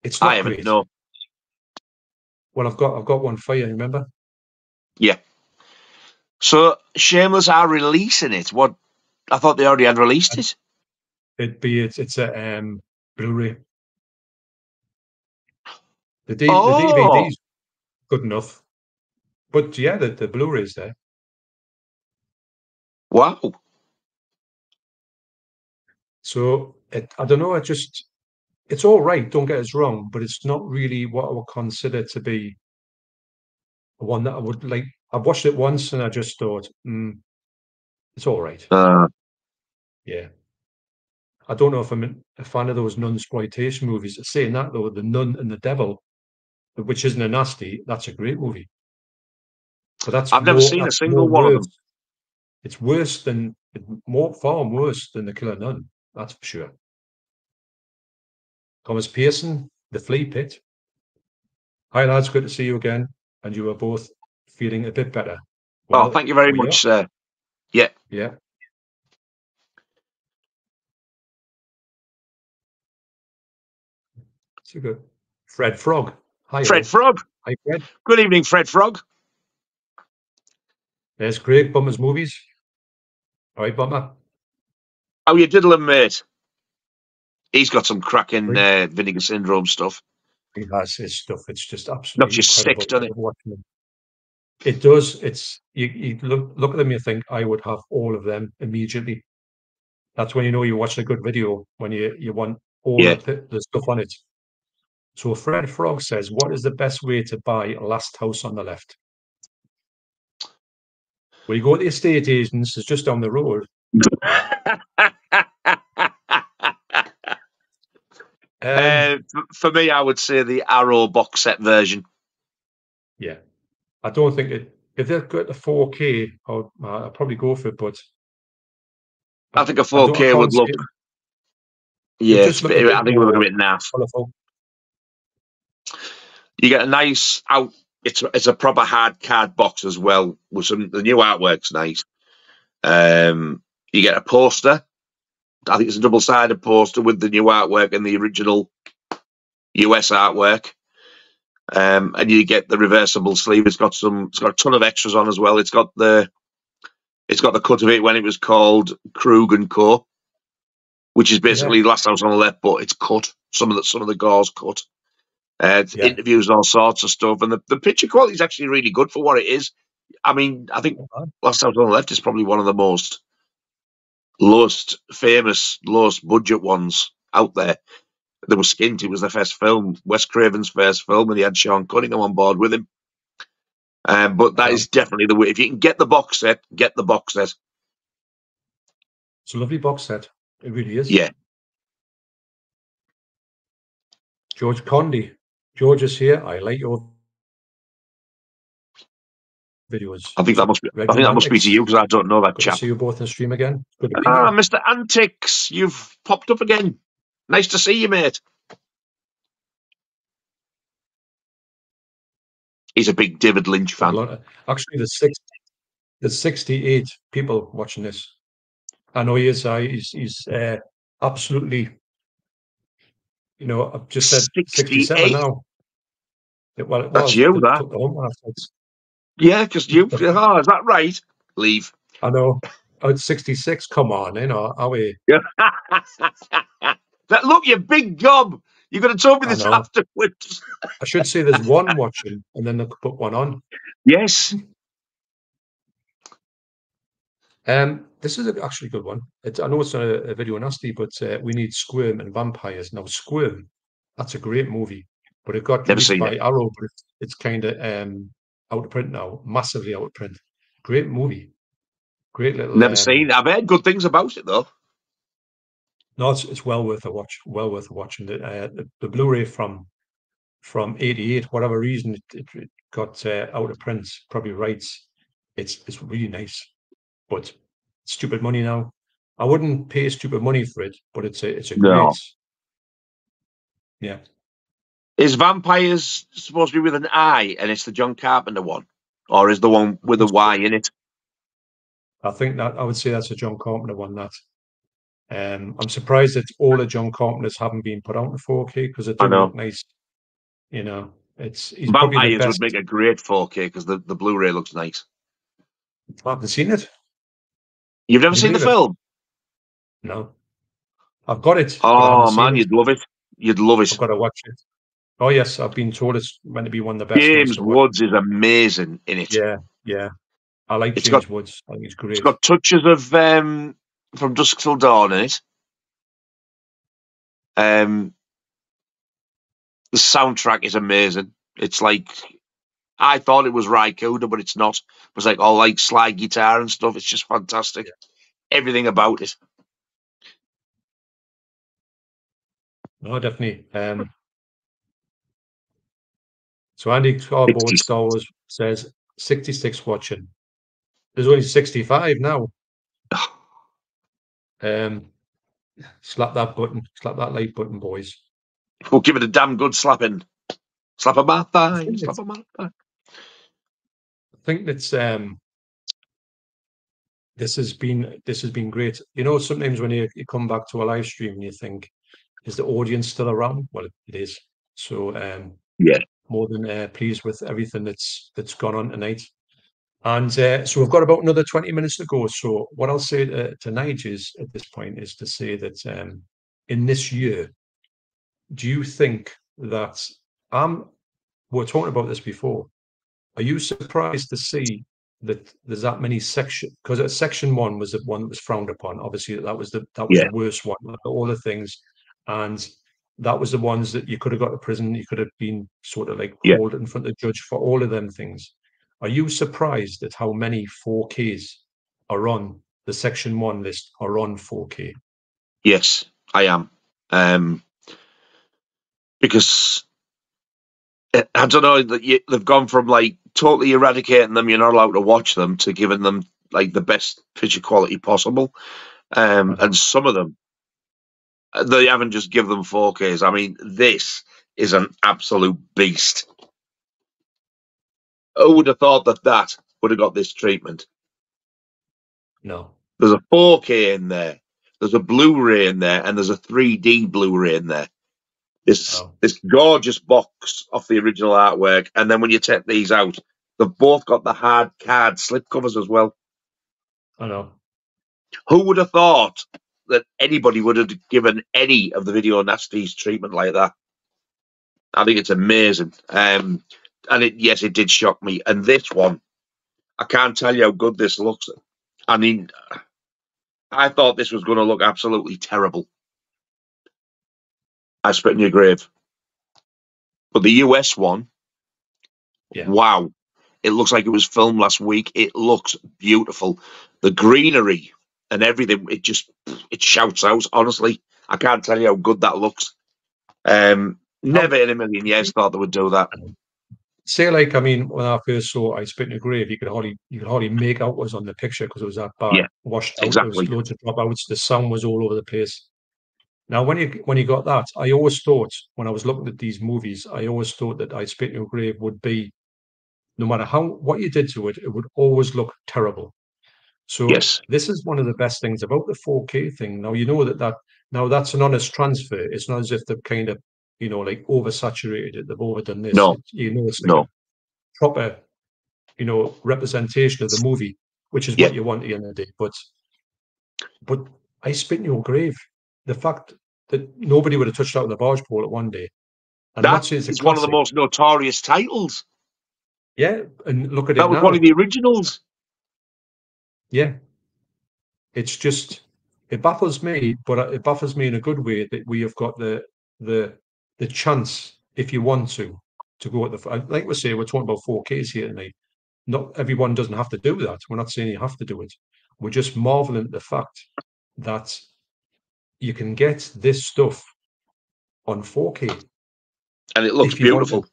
It's not I haven't, great. no. Well, I've got I've got one for you. Remember? Yeah. So, Shameless are releasing it. What? I thought they already had released it. It'd be it's it's a um Blu-ray. The, D, Oh. the DVD's good enough, but yeah, the, the Blu-ray's there. Wow. So it, I don't know. I just it's all right. Don't get us wrong, but it's not really what I would consider to be one that I would like. I've watched it once and I just thought, mm, it's all right. Uh, Yeah. I don't know if I'm a fan of those nun exploitation movies. Saying that though, the Nun and the Devil, which isn't a nasty, that's a great movie. But that's I've never seen a single more one of them. It's worse than more far worse than the Killer Nun. That's for sure. Thomas Pearson, The Flea Pit. Hi lads, good to see you again. And you are both feeling a bit better. oh, Well, thank you very much, sir. Yeah. So good. Fred Frog. Hi, Fred all. Frog. Hi, Fred. Good evening, Fred Frog. There's Craig Bummer's movies. All right, Bummer. How you diddling, mate? He's got some cracking uh, vinegar syndrome stuff. He has his stuff. It's just absolutely Knocks you sick, doesn't it? It does. It's you, you look look at them. You think I would have all of them immediately. That's when you know you watched a good video when you you want all Yeah. of the, the stuff on it. So Fred Frog says, "What is the best way to buy Last House on the Left?" Well, you go to the estate agents. It's just down the road. Um, Uh, for me, I would say the Arrow box set version. Yeah, I don't think it. If they've got the 4K, I'll, I'll probably go for it. But I think a 4K would look. it Yeah, just it's a bit- I think it would look a bit naff. colourful. You get a nice out. It's it's a proper hard card box as well with some. The new artwork's nice. Um, you get a poster. I think it's a double sided poster with the new artwork and the original US artwork. Um, and you get the reversible sleeve. It's got some. It's got a ton of extras on as well. It's got the. It's got the cut of it when it was called Krug and Co. Which is basically the Last House on the Left, but it's cut. Some of the some of the gauze cut. Uh, Yeah. Interviews and all sorts of stuff, and the, the picture quality is actually really good for what it is. I mean, I think Last House on the Left is probably one of the most lowest famous, lowest budget ones out there. There was Skint. It was the first film, Wes Craven's first film, and he had Sean Cunningham on board with him. Um, but that is definitely the way. If you can get the box set, get the box set. It's a lovely box set. It really is. Yeah. George Condy. George is here. I like your videos. I think that must be. I think that must be to you because I don't know that Good chap. see you both in stream again. Ah. Mr. Antics, you've popped up again. Nice to see you, mate. He's a big David Lynch fan. of- Actually, there's six, there's 68 people watching this. I know he is. Uh, he's he's uh, absolutely. You know, I've just said 67 68? now. It- well, it That's you, that. took the hump afterwards. Yeah, because you. oh, is that right? Leave. I know. Oh, it's 66. Come on, you know, are we? that look, you big gob. You're going to tell me this afterwards. I should say there's one watching, and then they could put one on. Yes. Um, this is a- actually a good one. It's, I know it's not a, a video nasty, but uh, we need Squirm and Vampires. Now, Squirm, that's a great movie, but it got Never released seen by it. Arrow, but it's, it's kind of um, out of print now, massively out of print. Great movie. Great little. Never um, seen. I've heard good things about it though. No, it's, it's well worth a watch. Well worth watching. The, uh, the, the Blu-ray from from '88, whatever reason it, it, it got uh, out of print, probably rights. It's it's really nice, but stupid money now. I wouldn't pay stupid money for it, but it's a it's a great. No. Yeah, Is Vampires supposed to be with an I and it's the John Carpenter one? Or is the one with a Y in it? I think that I would say that's a John Carpenter one. That um, I'm surprised that all the John Carpenters haven't been put out in 4K because it I do know. look nice. You know, it's he's Vampires best. would make a great 4K because the, the Blu ray looks nice. I haven't seen it. You've never You seen the it? film? No, I've got it. but I haven't Oh man, it. you'd love it. You'd love it. I've got to watch it. Oh yes, I've been told it's meant to be one of the best. James. Woods is amazing in it. Yeah, yeah. I like It's James got- Woods. I think he's great. It's got touches of um, from Dusk Till Dawn in it. Um, the soundtrack is amazing. It's like I thought it was Ry Cooder, but it's not. It was like all like slide guitar and stuff. It's just fantastic. Everything about it. No, definitely. Um, so Andy 60. Star Wars says 66 watching. There's only 65 now. Um, slap that button, slap that like button, boys. We'll give it a damn good slapping. Slap a my thigh. Slap a my thigh. I think that's um this has been this has been great. You know, sometimes when you, you come back to a live stream and you think, is the audience still around? Well, it is. So um Yeah. More than uh, pleased with everything that's that's gone on tonight. And uh, so we've got about another 20 minutes to go. So what I'll say to, to Nigel is at this point is to say that um, in this year, do you think that um we we're talking about this before? Are you surprised to see that there's that many section because section one was the one that was frowned upon. Obviously, that was the that was Yeah. the worst one. All the things, and that was the ones that you could have got to prison. You could have been sort of like Yeah. called in front of the judge for all of them things. Are you surprised at how many 4Ks are on the section one list are on 4K? Yes, I am. Um, because uh, I don't know that they've gone from like totally eradicating them, you're not allowed to watch them, to giving them like the best picture quality possible. Um, and some of them, they haven't just give them 4Ks. I mean, this is an absolute beast. Who would have thought that that would have got this treatment? No. There's a 4K in there. There's a Blu-ray in there, and there's a 3D Blu-ray in there. This Oh. this gorgeous box off the original artwork, and then when you take these out, they've both got the hard card slip covers as well. I know. Who would have thought that anybody would have given any of the video nasties treatment like that? I think it's amazing. Um, and it yes, it did shock me. And this one, I can't tell you how good this looks. I mean, I thought this was going to look absolutely terrible. I spit in your grave. But the US one, Yeah. wow. It looks like it was filmed last week. It looks beautiful. The greenery and everything, it just it shouts out, honestly. I can't tell you how good that looks. Um never in a million years thought they would do that. Say like I mean, when I first saw I spit in a grave, you could hardly you could hardly make out what was on the picture because it was that bad, Yeah, washed out. There exactly. was loads of dropouts. The sun was all over the place. Now, when you when you got that, I always thought when I was looking at these movies, I always thought that I spit in your grave would be, no matter how what you did to it, it would always look terrible. So Yes. this is one of the best things about the 4K thing. Now you know that that now that's an honest transfer. It's not as if they've kind of you know like oversaturated it. They've overdone this. No. It- you know, it's like No. proper you know representation of the movie, which is Yeah. what you want at the end of the day. But but I spit in your grave. The fact that nobody would have touched out on the barge pole at one day. And That saying it's is one of the most notorious titles. Yeah, and look at That it That was now. one of the originals. Yeah. It's just it baffles me, but it baffles me in a good way that we have got the the the chance, if you want to, to go at the like we say, we're talking about 4Ks here tonight. Not everyone doesn't have to do that. We're not saying you have to do it. We're just marveling at the fact that you can get this stuff on 4K. And it looks If you want beautiful.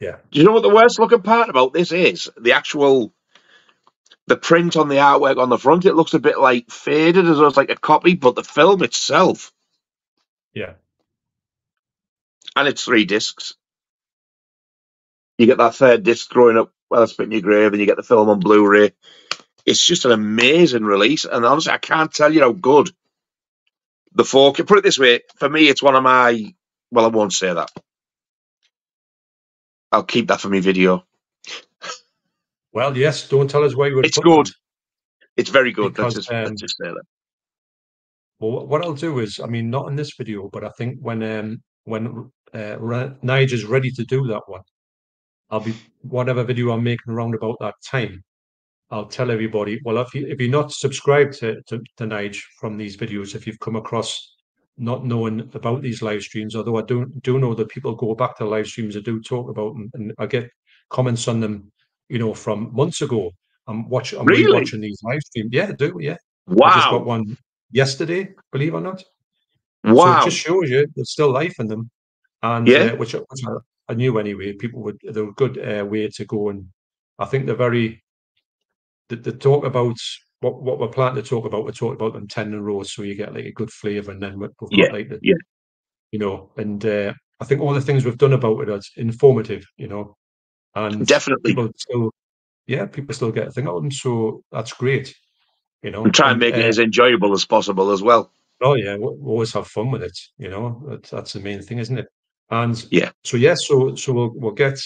Yeah. Do you know what the worst looking part about this is? The actual the print on the artwork on the front, it looks a bit like faded as though it's like a copy, but the film itself, Yeah. and it's three discs. You get that third disc growing up while it's in your grave, and you get the film on Blu-ray. It's just an amazing release, and honestly, I can't tell you how good the 4K. Put it this way, for me, it's one of my. Well, I won't say that. I'll keep that for my video. Well, yes, don't tell us why you would It's good. that. It's very good. Because, let's just um, let's just say that. Well, what- I'll do is, I mean, not in this video, but I think when um when uh, Ra- Nigel's ready to do that one, I'll be whatever video I'm making around about that time. I'll tell everybody. Well, if you if you're not subscribed to to, to Nige from these videos, if you've come across not knowing about these live streams, although I do do know that people go back to live streams, and do talk about them, and I get comments on them, you know, from months ago. I'm watching, I'm Really? watching these live streams. Yeah, I do yeah. I just got one yesterday, believe it or not. So it Wow! just shows you there's still life in them, and Yeah. uh, which, I- which I, I knew anyway. People would they're a good uh, way to go, and I think they're very. The, the talk about what what we're planning to talk about, we're talking about them ten in a row, so you get like a good flavour, and then we- we've Yeah, like the, yeah. you know, and uh, I think all the things we've done about it are informative, you know, and Definitely. people still, yeah, people still get a thing them, so that's great, you know. And try and make it uh, as enjoyable as possible as well. Oh yeah, we always have fun with it. You know, that's, that's the main thing, isn't it? And Yeah. so yes, so so we'll we'll get.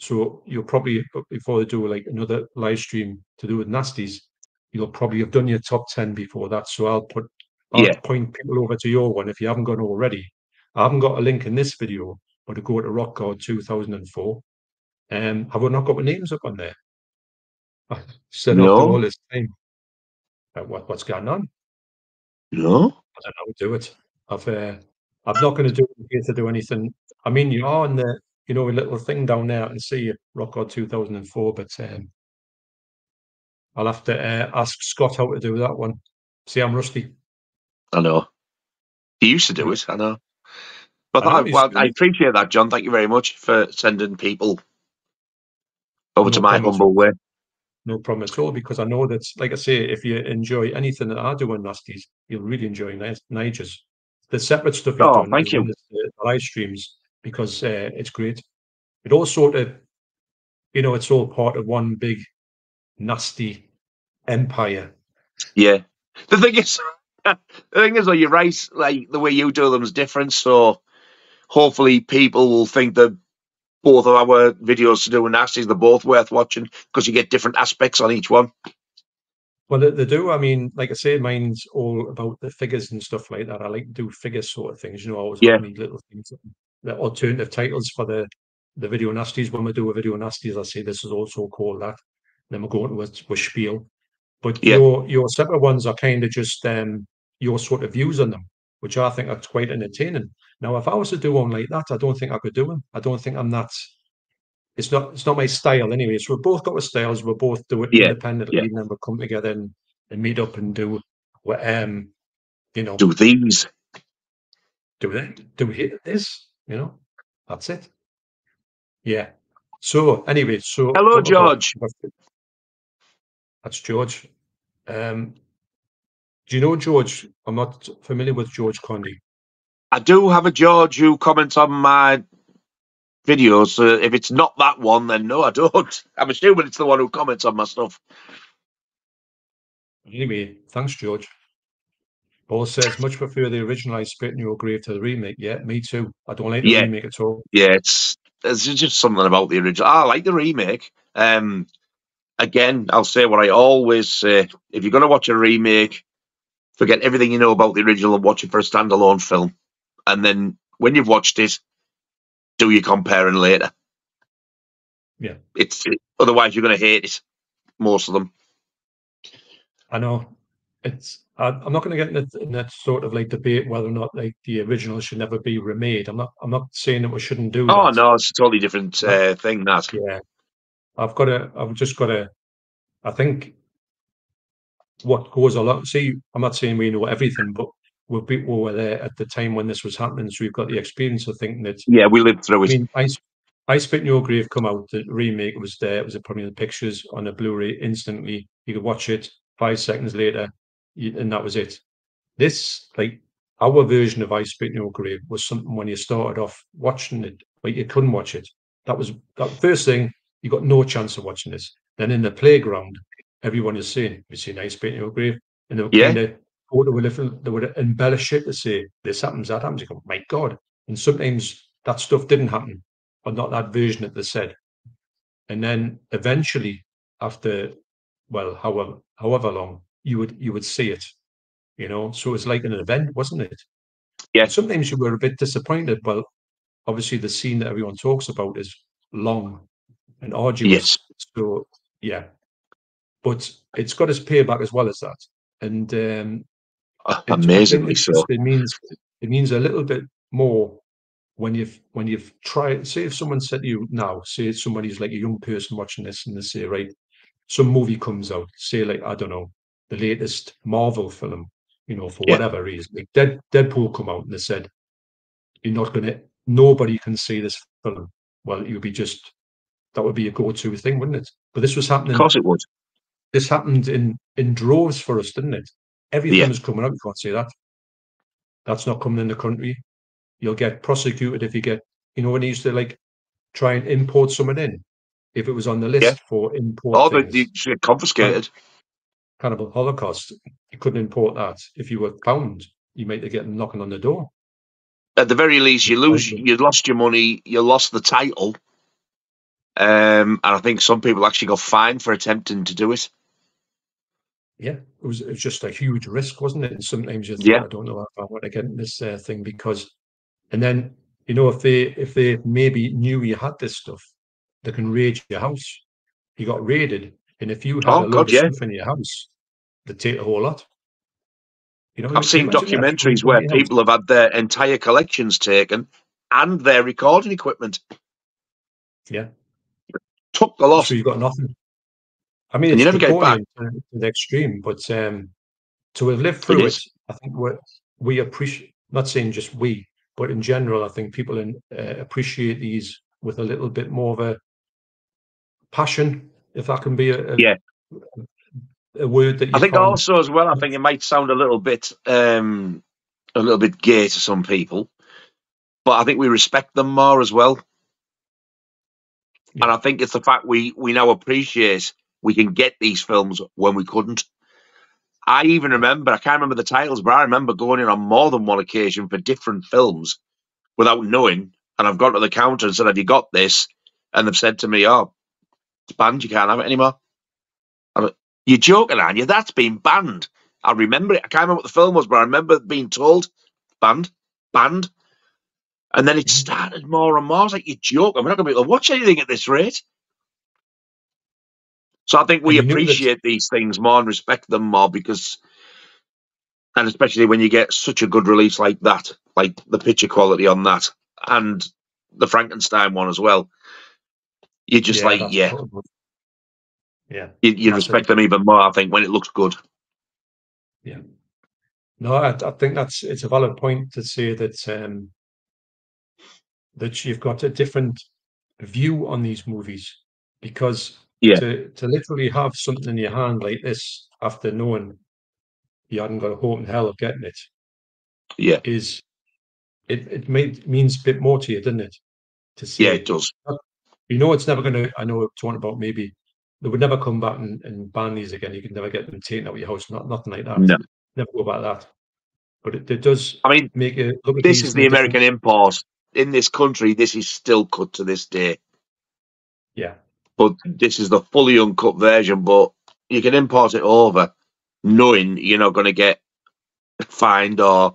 So you'll probably before they do like another live stream to do with nasties, you'll probably have done your top ten before that. So I'll put I'll Yeah. point people over to your one if you haven't gone already. I haven't got a link in this video, but to go to Rockgod2004. Um, have we not got the names up on there? I said after No. all this time. Uh, what what's going on? No. I don't know how to do it. I've uh, I'm not going to do it here to do anything. I mean, you are on the you know a little thing down there. I can see you, Rockgod2004, but um, I'll have to uh, ask Scott how to do that one. See, I'm rusty. I know. He used to do it. I know. But I you well, I appreciate that, John. Thank you very much for sending people over No to my humble way. No problem at all, because I know that, like I say, if you enjoy anything that I do on Nasties, you'll really enjoy Ni- Nigel's. The separate stuff you've Oh, done, thank you. well the live streams, because uh, it's great. It all sort of, you know, it's all part of one big nasty empire. Yeah. The thing is, the thing is, though, you're right. Like the way you do them is different. So hopefully, people will think that both of our videos to do with nasties they're both worth watching because you get different aspects on each one. Well, they, they do. I mean, like I say, mine's all about the figures and stuff like that. I like to do figure sort of things. You know, I always Yeah. little things, the alternative titles for the the video nasties. When we do a video nasties, I say this is also called that. Then we're going a, a spiel. But Yeah. your your separate ones are kind of just um, your sort of views on them, which I think are quite entertaining. Now, if I was to do one like that, I don't think I could do them. I don't think I'm that. It's not. It's not my style anyway. So we've both got our styles. We both do it Yeah, independently, yeah. and then we come together and, and meet up and do. what, Um, you know, Do these. do that, do we hit this, you know, that's it. Yeah. So anyway, so Hello, got- George. That's George. Um, do you know George? I'm not familiar with George Condy. I do have a George who comments on my videos. So if it's not that one, then no, I don't. I'm assuming it's the one who comments on my stuff. Anyway, thanks, George. Paul says much prefer the original I Spit in Your Grave to the remake. Yeah, me too. I don't like the Yeah. remake at all. Yeah, it's there's just something about the original. I like the remake. Um, again, I'll say what I always say: if you're going to watch a remake, forget everything you know about the original and watch it for a standalone film. And then when you've watched it, do your comparing later. Yeah. It's otherwise you're going to hate it. Most of them. I know it's. I, I'm not going to get in that, in that sort of like debate whether or not like the original should never be remade. I'm not. I'm not saying that we shouldn't do Oh that. no, it's a totally different uh, thing. That Yeah, I've got to. I've just got to. I think what goes along. See, I'm not saying we know everything, but we're people were there at the time when this was happening, so we've got the experience of thinking that. yeah, we lived through I it. mean, I, S- I Spit in Your Grave come out. The remake was there. It was probably in the pictures on a Blu-ray instantly. You could watch it five seconds later, and that was it. This, like our version of I Spit in Your Grave, was something when you started off watching it, but you couldn't watch it. That was that first thing. You got no chance of watching this. Then in the playground, everyone is saying, "You seen I Spit in Your Grave?" And they were Yeah. kind of go to a little, they would embellish it to say this happens, that happens. You go, my God! And sometimes that stuff didn't happen, or not that version that they said. And then eventually, after well, however however long, you would you would see it, you know. So it's like an event, wasn't it? Yeah. And sometimes you were a bit disappointed. Well, obviously the scene that everyone talks about is long and arduous. Yes. So yeah, but it's got its payback as well as that. And um, Amazingly so. it means it means a little bit more when you've when you've tried. Say if someone said to you now, say somebody's like a young person watching this, and they say, right, some movie comes out, say like I don't know, the latest Marvel film, you know, for Yeah. whatever reason, like Dead, Deadpool come out, and they said, you're not gonna, nobody can see this film. Well, you'd be just that would be a go-to thing, wouldn't it? But this was happening Of course it would. this happened in in droves for us, didn't it? Everything Yeah. was coming out. You can't say that. That's not coming in the country. You'll get prosecuted if you get, you know, when they used to like try and import someone in, if it was on the list Yeah. for import Oh, they should get confiscated. cannibal holocaust, you couldn't import that. If you were found, you might get them knocking on the door. At the very least, you lose. You lost your money. You lost the title. Um, and I think some people actually got fined for attempting to do it. Yeah, it was it was just a huge risk, wasn't it? And sometimes you think, Yeah. I don't know if I want to get in this uh, thing because, and then you know if they if they maybe knew you had this stuff, they can raid your house. You got raided, and if you had Oh, a God, of yeah. stuff in your house, they take a whole lot. You know, I've seen documentaries where people have had their entire collections taken and their recording equipment. Yeah. Took the loss. So you've got nothing. I mean, you never get back. to, the extreme, but um, to have lived through it, I think we we appreciate. Not saying just we, but in general, I think people in, uh, appreciate these with a little bit more of a passion, if that can be a, a Yeah. a word that you I think also as well, I think it might sound a little bit um a little bit gay to some people, but I think we respect them more as well. Yeah. And I think it's the fact we we now appreciate we can get these films when we couldn't. I even remember, I can't remember the titles, but I remember going in on more than one occasion for different films without knowing. And I've gone to the counter and said, Have you got this? And they've said to me, Oh, it's banned, you can't have it anymore. I'm like, You're joking, aren't you? That's been banned. I remember it. I can't remember what the film was, but I remember being told banned, banned. And then it mm-hmm. started more and more. I was like, You're joking. We're not going to be able to watch anything at this rate. So I think we appreciate these things more and respect them more because, and especially when you get such a good release like that, like the picture quality on that, and the Frankenstein one as well. You're just yeah, like, yeah, yeah. You, you respect them even more, I think, when it looks good. Yeah. No, I, I think that's it's a valid point to say that um, that you've got a different view on these movies because yeah. to to literally have something in your hand like this after knowing you hadn't got a hope in hell of getting it, yeah, is it it made, means a bit more to you, doesn't it? To see, yeah, it does. You know, it's never going to. I know we're talking about maybe they would never come back and, and ban these again. You can never get them taken out of your house. Not nothing like that. No. Never go about that. But it, it does. I mean, make it look. this is the American import in this country. This is still cut to this day. Yeah. But this is the fully uncut version. But you can import it over, knowing you're not going to get fined or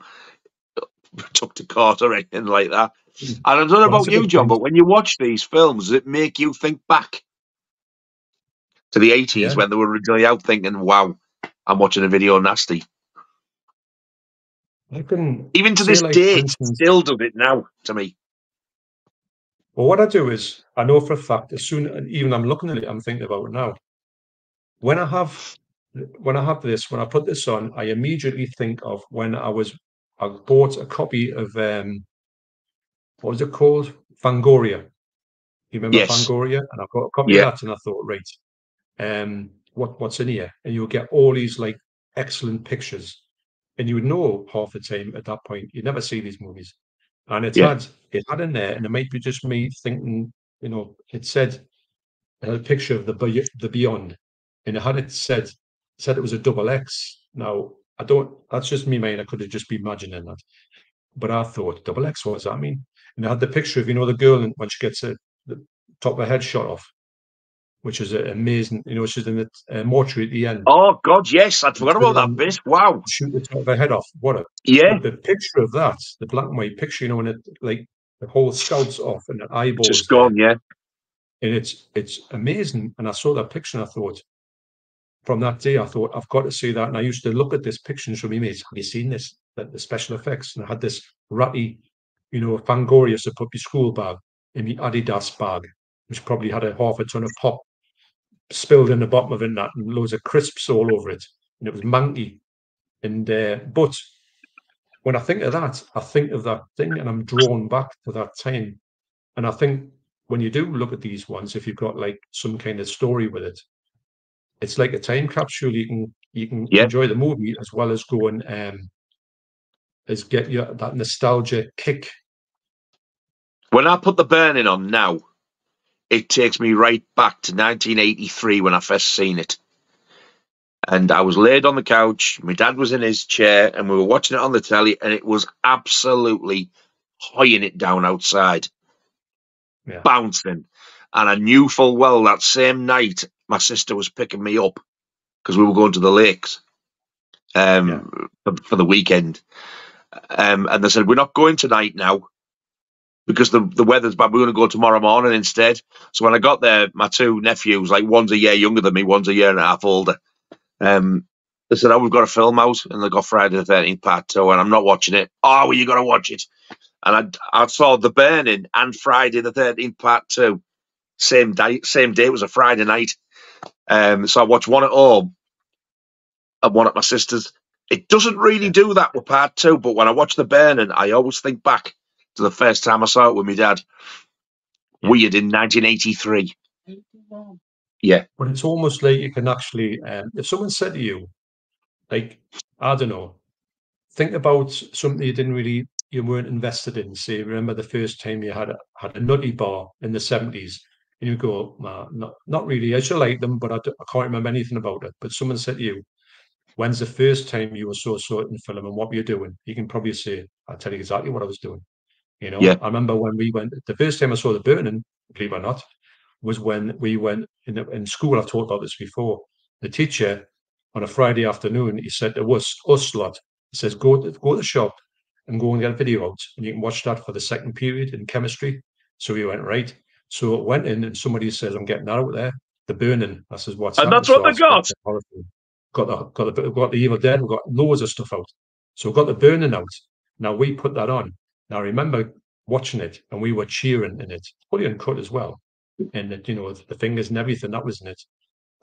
took to court or anything like that. Hmm. And I don't know well, about you, John, point. but when you watch these films, does it make you think back to the 80s yeah. when they were originally out thinking, wow, I'm watching a video nasty. I can even to this like, day, instance, still does it now to me. Well, what I do is I know for a fact as soon as even I'm looking at it, I'm thinking about it now. When I have when I have this, when I put this on, I immediately think of when I was I bought a copy of um what was it called? Fangoria. You remember yes. Fangoria? And I got a copy yeah. of that and I thought, right, um, what what's in here, and you'll get all these like excellent pictures, and you would know half the time at that point you'd never see these movies, and it yeah. had it had in there, and it might be just me thinking, you know, it said uh, a picture of the the beyond, and it had it said said it was a double X. Now I don't. That's just me, man. I could have just been imagining that, but I thought double X. What does that mean? And I had the picture of you know the girl when she gets a, the top of her head shot off, which is amazing. You know, she's in the uh, mortuary at the end. Oh God, yes, I forgot about that bit. Wow, shoot the top of her head off. What a yeah. The, the picture of that, the black and white picture. You know, when it like the whole scalp's off and the eyeballs just gone. Yeah, and it's it's amazing. And I saw that picture and I thought, from that day, I thought I've got to see that. And I used to look at this picture and show me mates, have you seen this? That the special effects. And I had this ratty, you know, Fangoria put school bag in my Adidas bag, which probably had a half a ton of pop spilled in the bottom of it and, that, and loads of crisps all over it. And it was manky. And uh, but when I think of that, I think of that thing and I'm drawn back to that time. And I think when you do look at these ones, if you've got like some kind of story with it, it's like a time capsule. You can you can yeah. enjoy the movie as well as go and um, as get you that nostalgia kick. When I put the burning on now, it takes me right back to 1983 when I first seen it. And I was laid on the couch, my dad was in his chair, and we were watching it on the telly, and it was absolutely hoying it down outside, yeah. bouncing. And I knew full well that same night my sister was picking me up because we were going to the lakes um, yeah. for, for, the weekend. Um, and they said, We're not going tonight now because the, the weather's bad. We're going to go tomorrow morning instead. So when I got there, my two nephews, like one's a year younger than me, one's a year and a half older. Um, they said, "Oh, we've got a film out," and they got Friday the Thirteenth Part Two, and I'm not watching it. Oh, well, you got to watch it. And I, I saw The Burning and Friday the Thirteenth Part Two, same day. Same day. It was a Friday night. Um, so I watched one at home and one at my sister's. It doesn't really do that with Part Two, but when I watch The Burning, I always think back to the first time I saw it with my dad. Weird in 1983. Yeah. But it's almost like you can actually, um, if someone said to you, like, I don't know, think about something you didn't really, you weren't invested in. Say, remember the first time you had a, had a nutty bar in the 70s, and you go, nah, not, not really. I should like them, but I, I can't remember anything about it. But someone said to you, when's the first time you were so certain film and what were you doing? You can probably say, I'll tell you exactly what I was doing. You know, yeah. I remember when we went the first time I saw the burning, believe it or not, was when we went in the, in school. I've talked about this before. The teacher on a Friday afternoon, he said to us, us lot, he says, go to, go to the shop and go and get a video out, and you can watch that for the second period in chemistry. So we went right. So it went in, and somebody says, "I'm getting that out there." the burning. That's is what's And that's what they got. Got the got the got the Evil Dead. We've got loads of stuff out. So we've got the burning out. Now we put that on. Now I remember watching it and we were cheering in it, fully uncut as well. And the, you know the fingers and everything that was in it.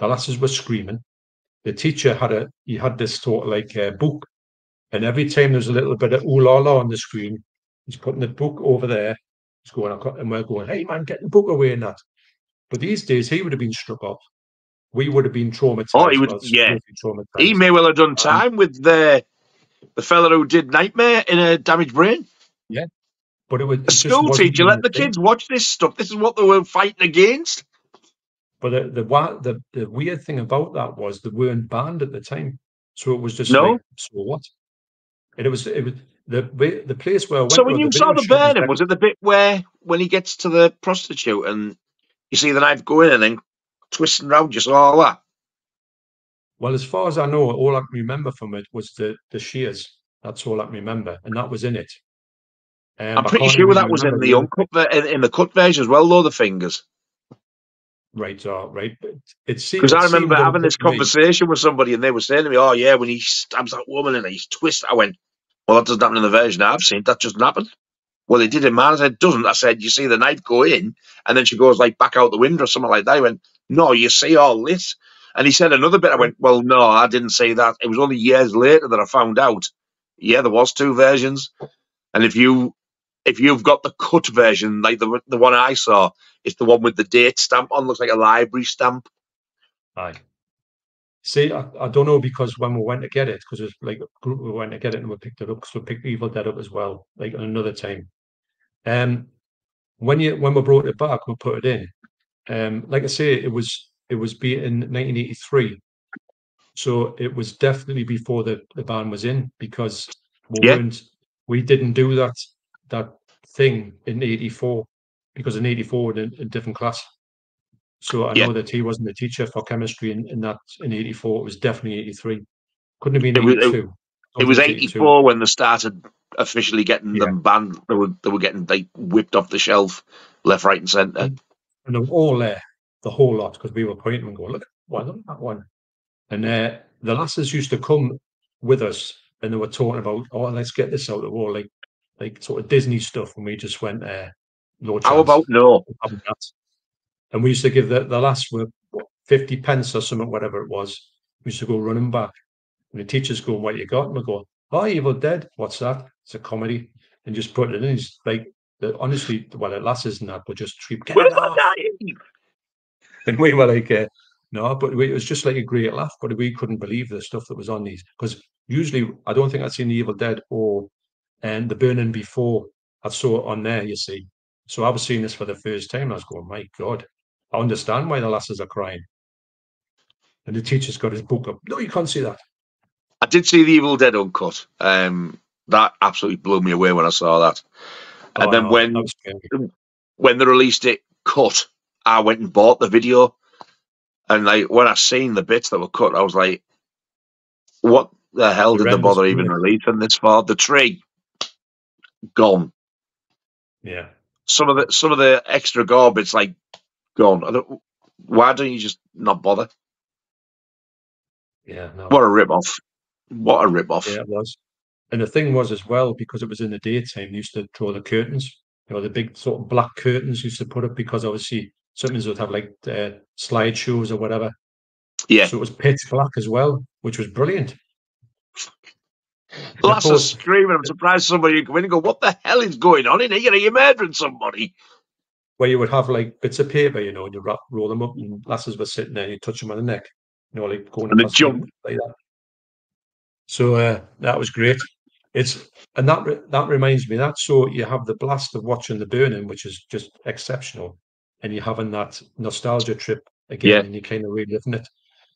The lasses were screaming. The teacher had a he had this sort of like a book, and every time there's a little bit of ooh la la on the screen, he's putting the book over there. He's going, and we're going, hey man, get the book away and that. But these days he would have been struck off. We would have been traumatized. Oh, he would, yeah. He may well have done um, time um, with the the fella who did Nightmare in a damaged brain. Yeah, but it was a school teacher. Let the kids watch this stuff. This is what they were fighting against. But the the the, the weird thing about that was they weren't banned at the time, so it was just no. Like, so what? And it was it was the the place where. so when you saw the burning, was, was it the bit where when he gets to the prostitute and you see the knife go in and then twisting around, you saw all that? Well, as far as I know, all I can remember from it was the the shears. That's all I can remember, and that was in it. Um, I'm pretty sure that was in the uncut in, in the cut version as well, though. The fingers. Right, all right. seems because I remember having this conversation with somebody, and they were saying to me, "Oh yeah, when he stabs that woman and he's twists," I went, "Well, that doesn't happen in the version I've seen. That doesn't happen." Well, it did in mine. I said, "Doesn't." I said, "You see the knife go in, and then she goes like back out the window or something like that." He went, "No, you see all this." And he said another bit. I went, "Well, no, I didn't say that. It was only years later that I found out. Yeah, there was two versions, and if you if you've got the cut version, like the the one I saw, it's the one with the date stamp on, looks like a library stamp. Aye. See, I, I don't know because when we went to get it, because it's like a group we went to get it and we picked it up, so we picked Evil Dead up as well, like another time. Um, when you when we brought it back, we put it in. Um, like I say, it was it was beat in 1983, so it was definitely before the the ban was in because we yeah. weren't we didn't do that that thing in 84 because in 84 in a different class. So I yeah. know that he wasn't the teacher for chemistry in, in that in 84. It was definitely 83. Couldn't have been 82. It was, it, it was 84 when they started officially getting yeah. them banned. They were they were getting they whipped off the shelf, left, right, and centre. And, and, they were all there, the whole lot, because we were pointing and going, look, why look at that one. And uh, the lasses used to come with us and they were talking about, oh, let's get this out of the wall, like like sort of Disney stuff, and we just went there. Uh, no chance. How about no? And we used to give the, the last were what, 50 pence or something, whatever it was. We used to go running back. And the teachers going, What you got? And we go, Oh, Evil Dead. What's that? It's a comedy. And just put it in. It's like, honestly, well, it lasts isn't that, but just treat. Get it off. And we were like, uh, No, but we, it was just like a great laugh. But we couldn't believe the stuff that was on these. Because usually, I don't think I'd seen the Evil Dead or and the burning before I saw it on there, you see. So I was seeing this for the first time. I was going, my God, I understand why the lasses are crying. And the teacher's got his book up. No, you can't see that. I did see the Evil Dead uncut. Um, that absolutely blew me away when I saw that. And oh, then no, when when they released it cut, I went and bought the video. And like when I seen the bits that were cut, I was like, "What the hell the did they bother even releasing this for?" The tree gone. Yeah. Some of the some of the extra garbage like gone. I don't, why don't you just not bother? Yeah. No. What a rip off. What a rip off. Yeah, it was. And the thing was as well, because it was in the daytime, they used to draw the curtains. You know, the big sort of black curtains used to put up because obviously sometimes would have like uh, slideshows or whatever. Yeah. So it was pitch black as well, which was brilliant. Lots of screaming. I'm surprised somebody would come in and go, What the hell is going on in here? Are you murdering somebody? Where you would have like bits of paper, you know, and you wrap, roll them up, and lasses were sitting there, and you touch them on the neck, you know, like going and the jump like that. So uh, that was great. It's and that that reminds me that so you have the blast of watching the burning, which is just exceptional, and you're having that nostalgia trip again, yeah. and you're kind of reliving it.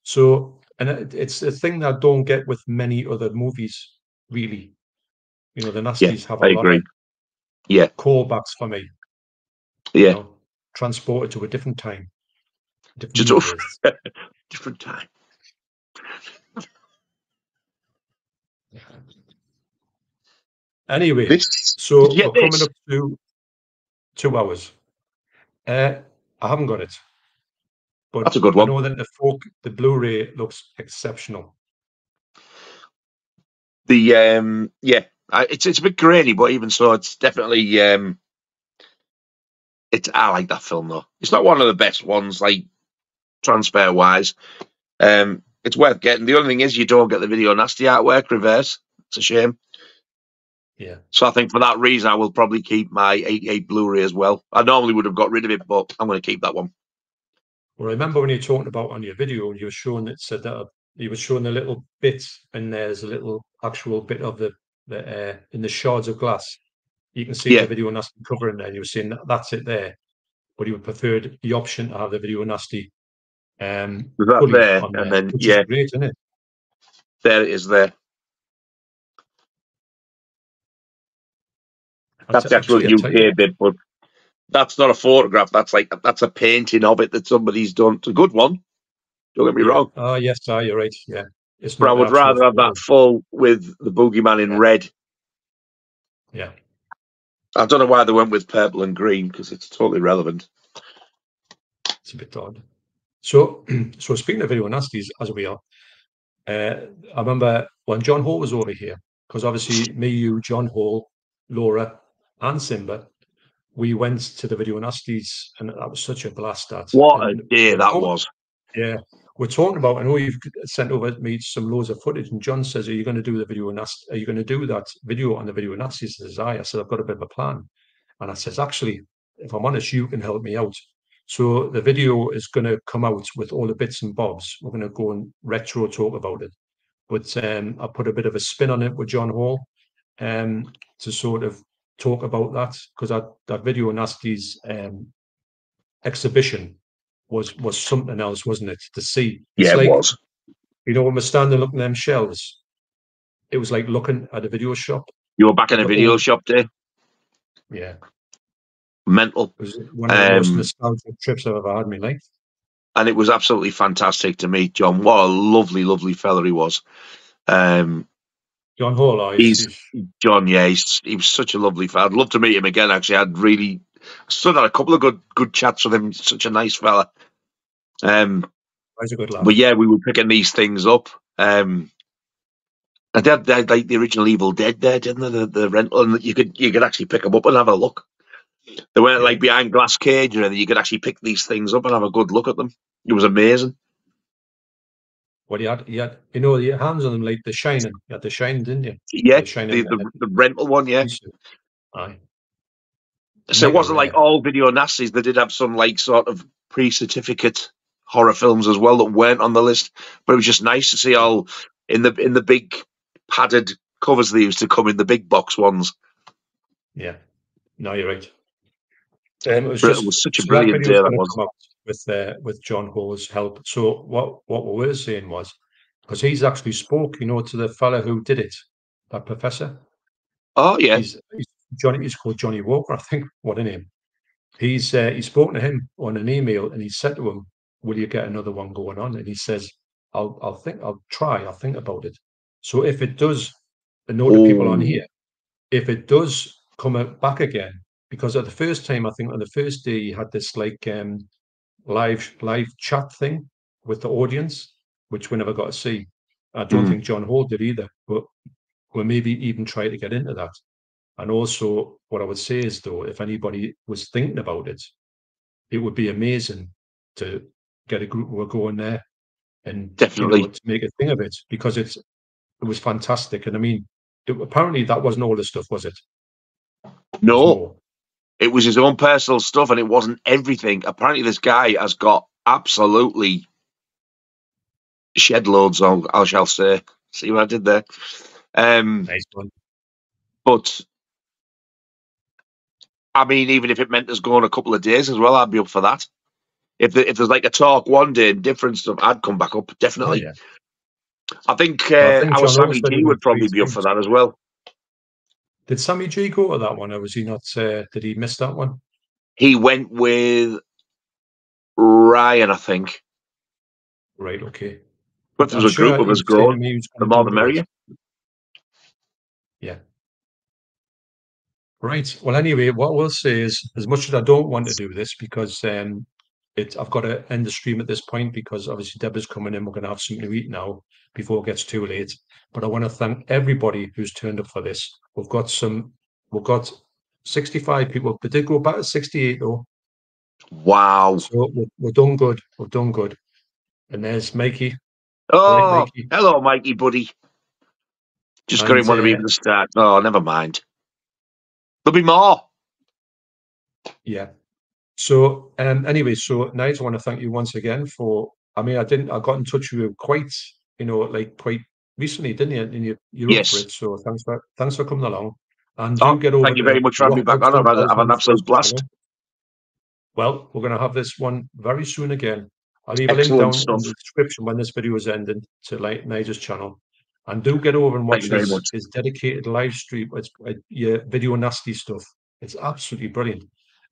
So, and it, it's a thing that I don't get with many other movies really. You know, the nasties yeah, have a I lot agree. of yeah callbacks for me. Yeah, you know, transported to a different time, different, Just different time. Anyway, this, so we're coming this? up to two hours. Uh, I haven't got it. But That's a good one. I know that the folk, the Blu-ray looks exceptional. The um, yeah, I, it's it's a bit grainy, but even so, it's definitely um, it's I like that film though. It's not one of the best ones, like transfer wise. Um, it's worth getting. The only thing is, you don't get the video nasty artwork reverse. It's a shame. Yeah. So I think for that reason, I will probably keep my 88 Blu-ray as well. I normally would have got rid of it, but I'm going to keep that one. Well, I remember when you were talking about on your video, you were showing it said that you were showing a little bit, and there's a little actual bit of the the uh, in the shards of glass. You can see Yeah. the video nasty cover in there. You were saying that that's it there, but you preferred the option to have the video nasty. Um, that fully there, and then, yeah. is great, isn't it? There it is. There. That's the actual actually, I you UK bit, but that's not a photograph. That's like that's a painting of it that somebody's done. It's a good one. Don't get me Yeah. wrong. Oh yes, sir, you're right. Yeah, it's But I would rather have that full with the boogeyman in red. Yeah, I don't know why they went with purple and green because it's totally relevant. it's a bit odd. So, so speaking of video nasties, as we are, uh, I remember when John Hall was over here, because obviously me, you, John Hall, Laura, and Simba, we went to the video nasties, and that was such a blast. That What a day that was! Yeah, we're talking about. I know you've sent over me some loads of footage, and John says, "Are you going to do the video nast? Are you going to do that video on the video nasties?" He says, "I." I said, "I've got a bit of a plan," and I says, "Actually, if I'm honest, you can help me out." So the video is going to come out with all the bits and bobs. We're going to go and retro talk about it, but um, I put a bit of a spin on it with John Hall, um, to sort of talk about that because that that video nasties um, exhibition was was something else, wasn't it? To see, It's Yeah, like, it was. You know, when we're standing looking at them shelves, it was like looking at a video shop. You were back in a video shop day. Yeah, Mental. it was one of the most Um, nostalgic trips I've ever had in my life. and it was absolutely fantastic to meet John. What a lovely, lovely fella he was. Um, John Hall, oh, He's- he's, John, yeah, he's, he was such a lovely fella. I'd love to meet him again. Actually, I'd really stood had a couple of good good chats with him. Such a nice fella. Um, he's a good lad. but yeah, we were picking these things up. Um, and they had, they had like the original Evil Dead there, didn't they? The, the rental, and you could you could actually pick them up and have a look. They weren't like behind glass cage or anything. You could actually pick these things up and have a good look at them. It was amazing. What you had, he had, you know, your hands on them like the shining. You had the shining, didn't you? Yeah, The the, the, the rental one, yeah. Aye. So it wasn't like all video nasties. They did have some like sort of pre-certificate horror films as well that weren't on the list. But it was just nice to see all in the in the big padded covers they used to come in the big box ones. Yeah. No, you're right. Um, it was just it was such a so brilliant day that was. with uh, with John Hall's help. So what what we were saying was because he's actually spoke, you know, to the fellow who did it, that professor. Oh yeah, He's, he's Johnny. He's called Johnny Walker, I think. What a name! He's uh, he's spoken to him on an email, and he said to him, "Will you get another one going on?" And he says, "I'll I'll think I'll try. I'll think about it." So if it does, I know the people on Ooh. here. If it does come out back again, because at the first time, I think on the first day, he had this like um live live chat thing with the audience, which we never got to see. I don't Mm. think John Hall did either, but we'll maybe even try to get into that. And also, what I would say is, though, if anybody was thinking about it, it would be amazing to get a group who are going there and you know, Definitely. to make a thing of it because it's it was fantastic. And I mean, it, apparently that wasn't all the stuff, was it? No, more. it was his own personal stuff, and it wasn't everything. Apparently, this guy has got absolutely shed loads on. I shall say. See what I did there. Um, Nice one. But I mean, even if it meant us going a couple of days as well, I'd be up for that. If the, if there's like a talk one day and different stuff, I'd come back up Oh, definitely. yeah. I think, uh, I think our Sammy G would probably be up for that as well. Did Sammy G go to that one, or was he not? Uh, did he miss that one? He went with Ryan, I think. Right. Okay. But there I'm a sure group of us going. me he was The more the merrier. Yeah. Right. Well, anyway, what we'll say is, as much as I don't want to do this, because um, it, I've got to end the stream at this point because obviously Deborah's coming in. We're going to have something to eat now before it gets too late. But I want to thank everybody who's turned up for this. We've got some, we've got 65 people. They did go back to 68 though. Wow. So we're, we're done good. We're done good. And there's Mikey. Oh, Right, Mikey. hello, Mikey, buddy. Just got And, him one of me at the start. Oh, never mind. There'll be more. Yeah. So um anyway, so Nigel, I want to thank you once again for I mean I didn't I got in touch with you quite, you know, like quite recently, didn't you? And you you're Yes. up for it. So thanks for thanks for coming along. And Oh, get over thank you very much for having me back on. I've had, I've an absolute blast. Well, we're gonna have this one very soon again. I'll leave a link down Excellent in the description when this video is ending to like Nigel's channel. And do get over and watch his, his dedicated live stream. It's uh, your video nasty stuff. It's absolutely brilliant.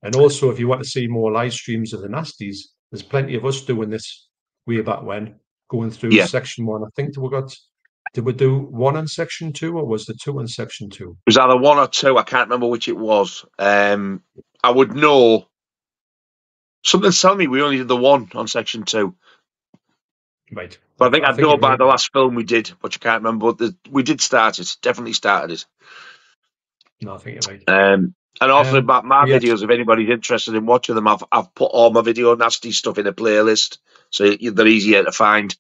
And also, if you want to see more live streams of the nasties, there's plenty of us doing this way back when, going through Yeah. section one. I think we got. Did we do one in section two, or was the two in section two? It was either one or two. I can't remember which it was. Um, I would know. Something's telling me we only did the one on section two. Right. But I think I, would know you're by the last film we did, but you can't remember. But the, we did start it. Definitely started it. No, I think you're right. Um, and also Um, about my videos, if anybody's interested in watching them, I've I've put all my video nasty stuff in a playlist, so they're easier to find.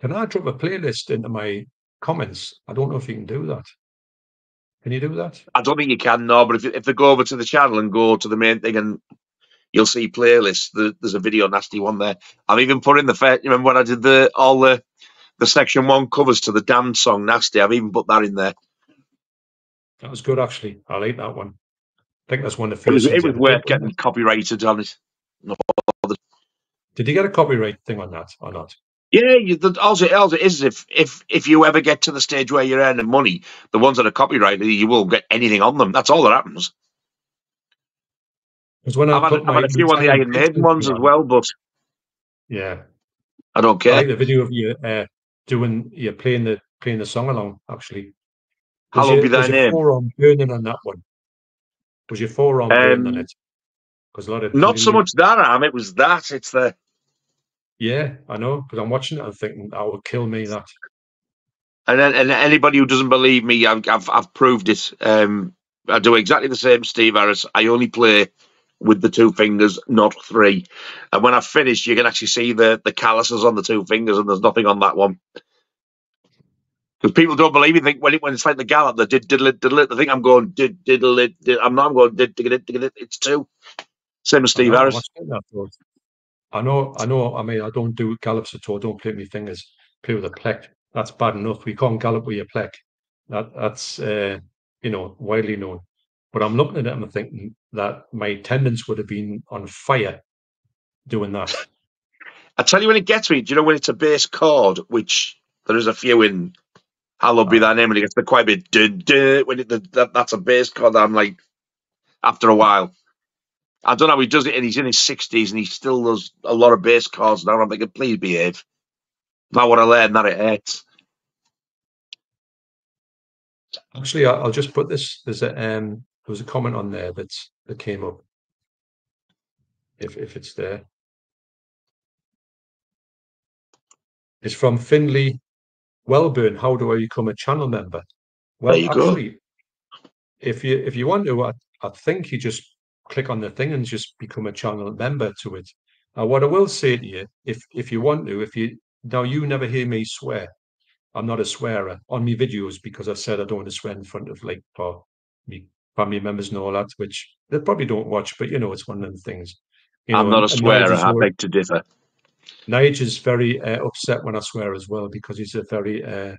Can I drop a playlist into my comments? I don't know if you can do that. Can you do that? I don't think you can no. but if if they go over to the channel and go to the main thing, and you'll see playlists. There, there's a video nasty one there. I've even put in the fair. You remember when I did the all the the section one covers to the damned song nasty? I've even put that in there. That was good, actually. I like that one. I think that's one of the It was it was worth getting copyrighted on it. Did you get a copyright thing on that or not? Yeah, you, the, all, it, all it is if if if you ever get to the stage where you're earning money, the ones that are copyrighted, you won't get anything on them. That's all that happens. Because when I I've had, I've had a few on the Iron Maiden ones as well, but Yeah, I don't care. I like the video of you uh, doing you playing the playing the song along. Actually, Hallowed your, be thy was your name. forearm burning on that one? Was your forearm burning on Um, it? Because a lot of Not so much that arm, it was that. It's the Yeah, I know. Because I'm watching it and thinking that would kill me. That and then, and anybody who doesn't believe me, I've I've, I've proved it. Um, I do exactly the same, Steve Harris. I only play with the two fingers, not three. And when I've finished, you can actually see the the calluses on the two fingers, and there's nothing on that one. Because people don't believe me, think when it when it's like the gallop, the did diddle it diddle it. They think I'm going did diddle it. Did, I'm not. I'm going did diddle it diddle it. It's two. Same as Steve know, Harris. I was thinking that thought. I know, I know. I mean, I don't do gallops at all. Don't play with my fingers. Play with a plec. That's bad enough. We can't gallop with your plec. That that's uh, you know widely known. But I'm looking at it and I'm thinking that my tendons would have been on fire doing that. I tell you when it gets me. Do you know when it's a bass chord, which there is a few in "Hallowed Be Thy Name," when it gets to quite a bit. Duh, duh, when it, that, that's a bass chord, I'm like, after a while, I don't know how he does it, and he's in his sixties, and he still does a lot of bass chords now. I'm thinking, please behave. Not what I learned that it hurts. Actually, I'll just put this. There's a um, there was a comment on there that's that came up. If if it's there, it's from Finley Wellburn. How do I become a channel member? Well, you go. actually, if you if you want to, I, I think you just click on the thing and just become a channel member to it. Now, what I will say to you, if if you want to, if you now you never hear me swear. I'm not a swearer on my videos because I said I don't want to swear in front of like for me family members and all that, which they probably don't watch, but you know, it's one of them things. You I'm know, not a swearer. I beg to differ. Nige is very uh, upset when I swear as well because he's a very uh,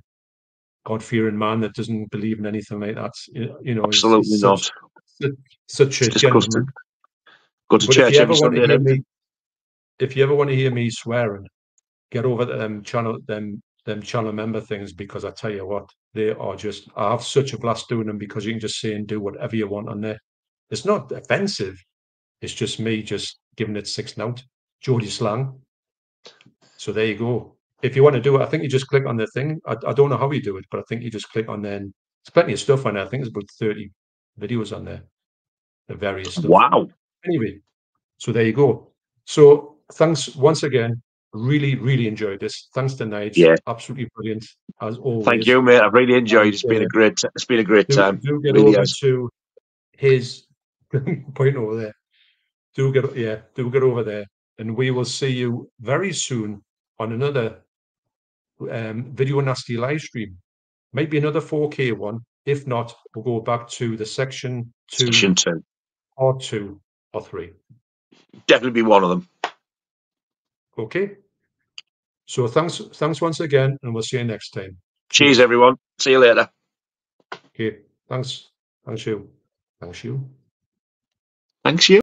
God-fearing man that doesn't believe in anything like that. You you know, he's- Absolutely he's not. such, such a disgusting. gentleman. Go to But if church you ever every want to Sunday. hear me, if you ever want to hear me swearing, get over to them channel them them channel member things because I tell you what, they are just. I have such a blast doing them because you can just say and do whatever you want on there. It's not offensive. It's just me just giving it six note, Geordie slang. So there you go. If you want to do it, I think you just click on the thing. I, I don't know how you do it, but I think you just click on then. There's plenty of stuff on there. I think there's about 30 videos on there. The various stuff Wow. anyway, so there you go. So thanks once again. Really, really enjoyed this. Thanks to Nige. Yeah. absolutely brilliant as always. Thank you, mate. I've really enjoyed. It's been a great. It's been a great Do, time. do get Really over has. to his point over there. Do get yeah, do get over there, and we will see you very soon on another um, video nasty live stream. Maybe another 4K one. If not, we'll go back to the section two Section two. or two or three. Definitely be one of them. Okay. So thanks, thanks once again, and we'll see you next time. Cheers, everyone. See you later. Okay. Thanks. Thanks you. Thanks you. Thanks you.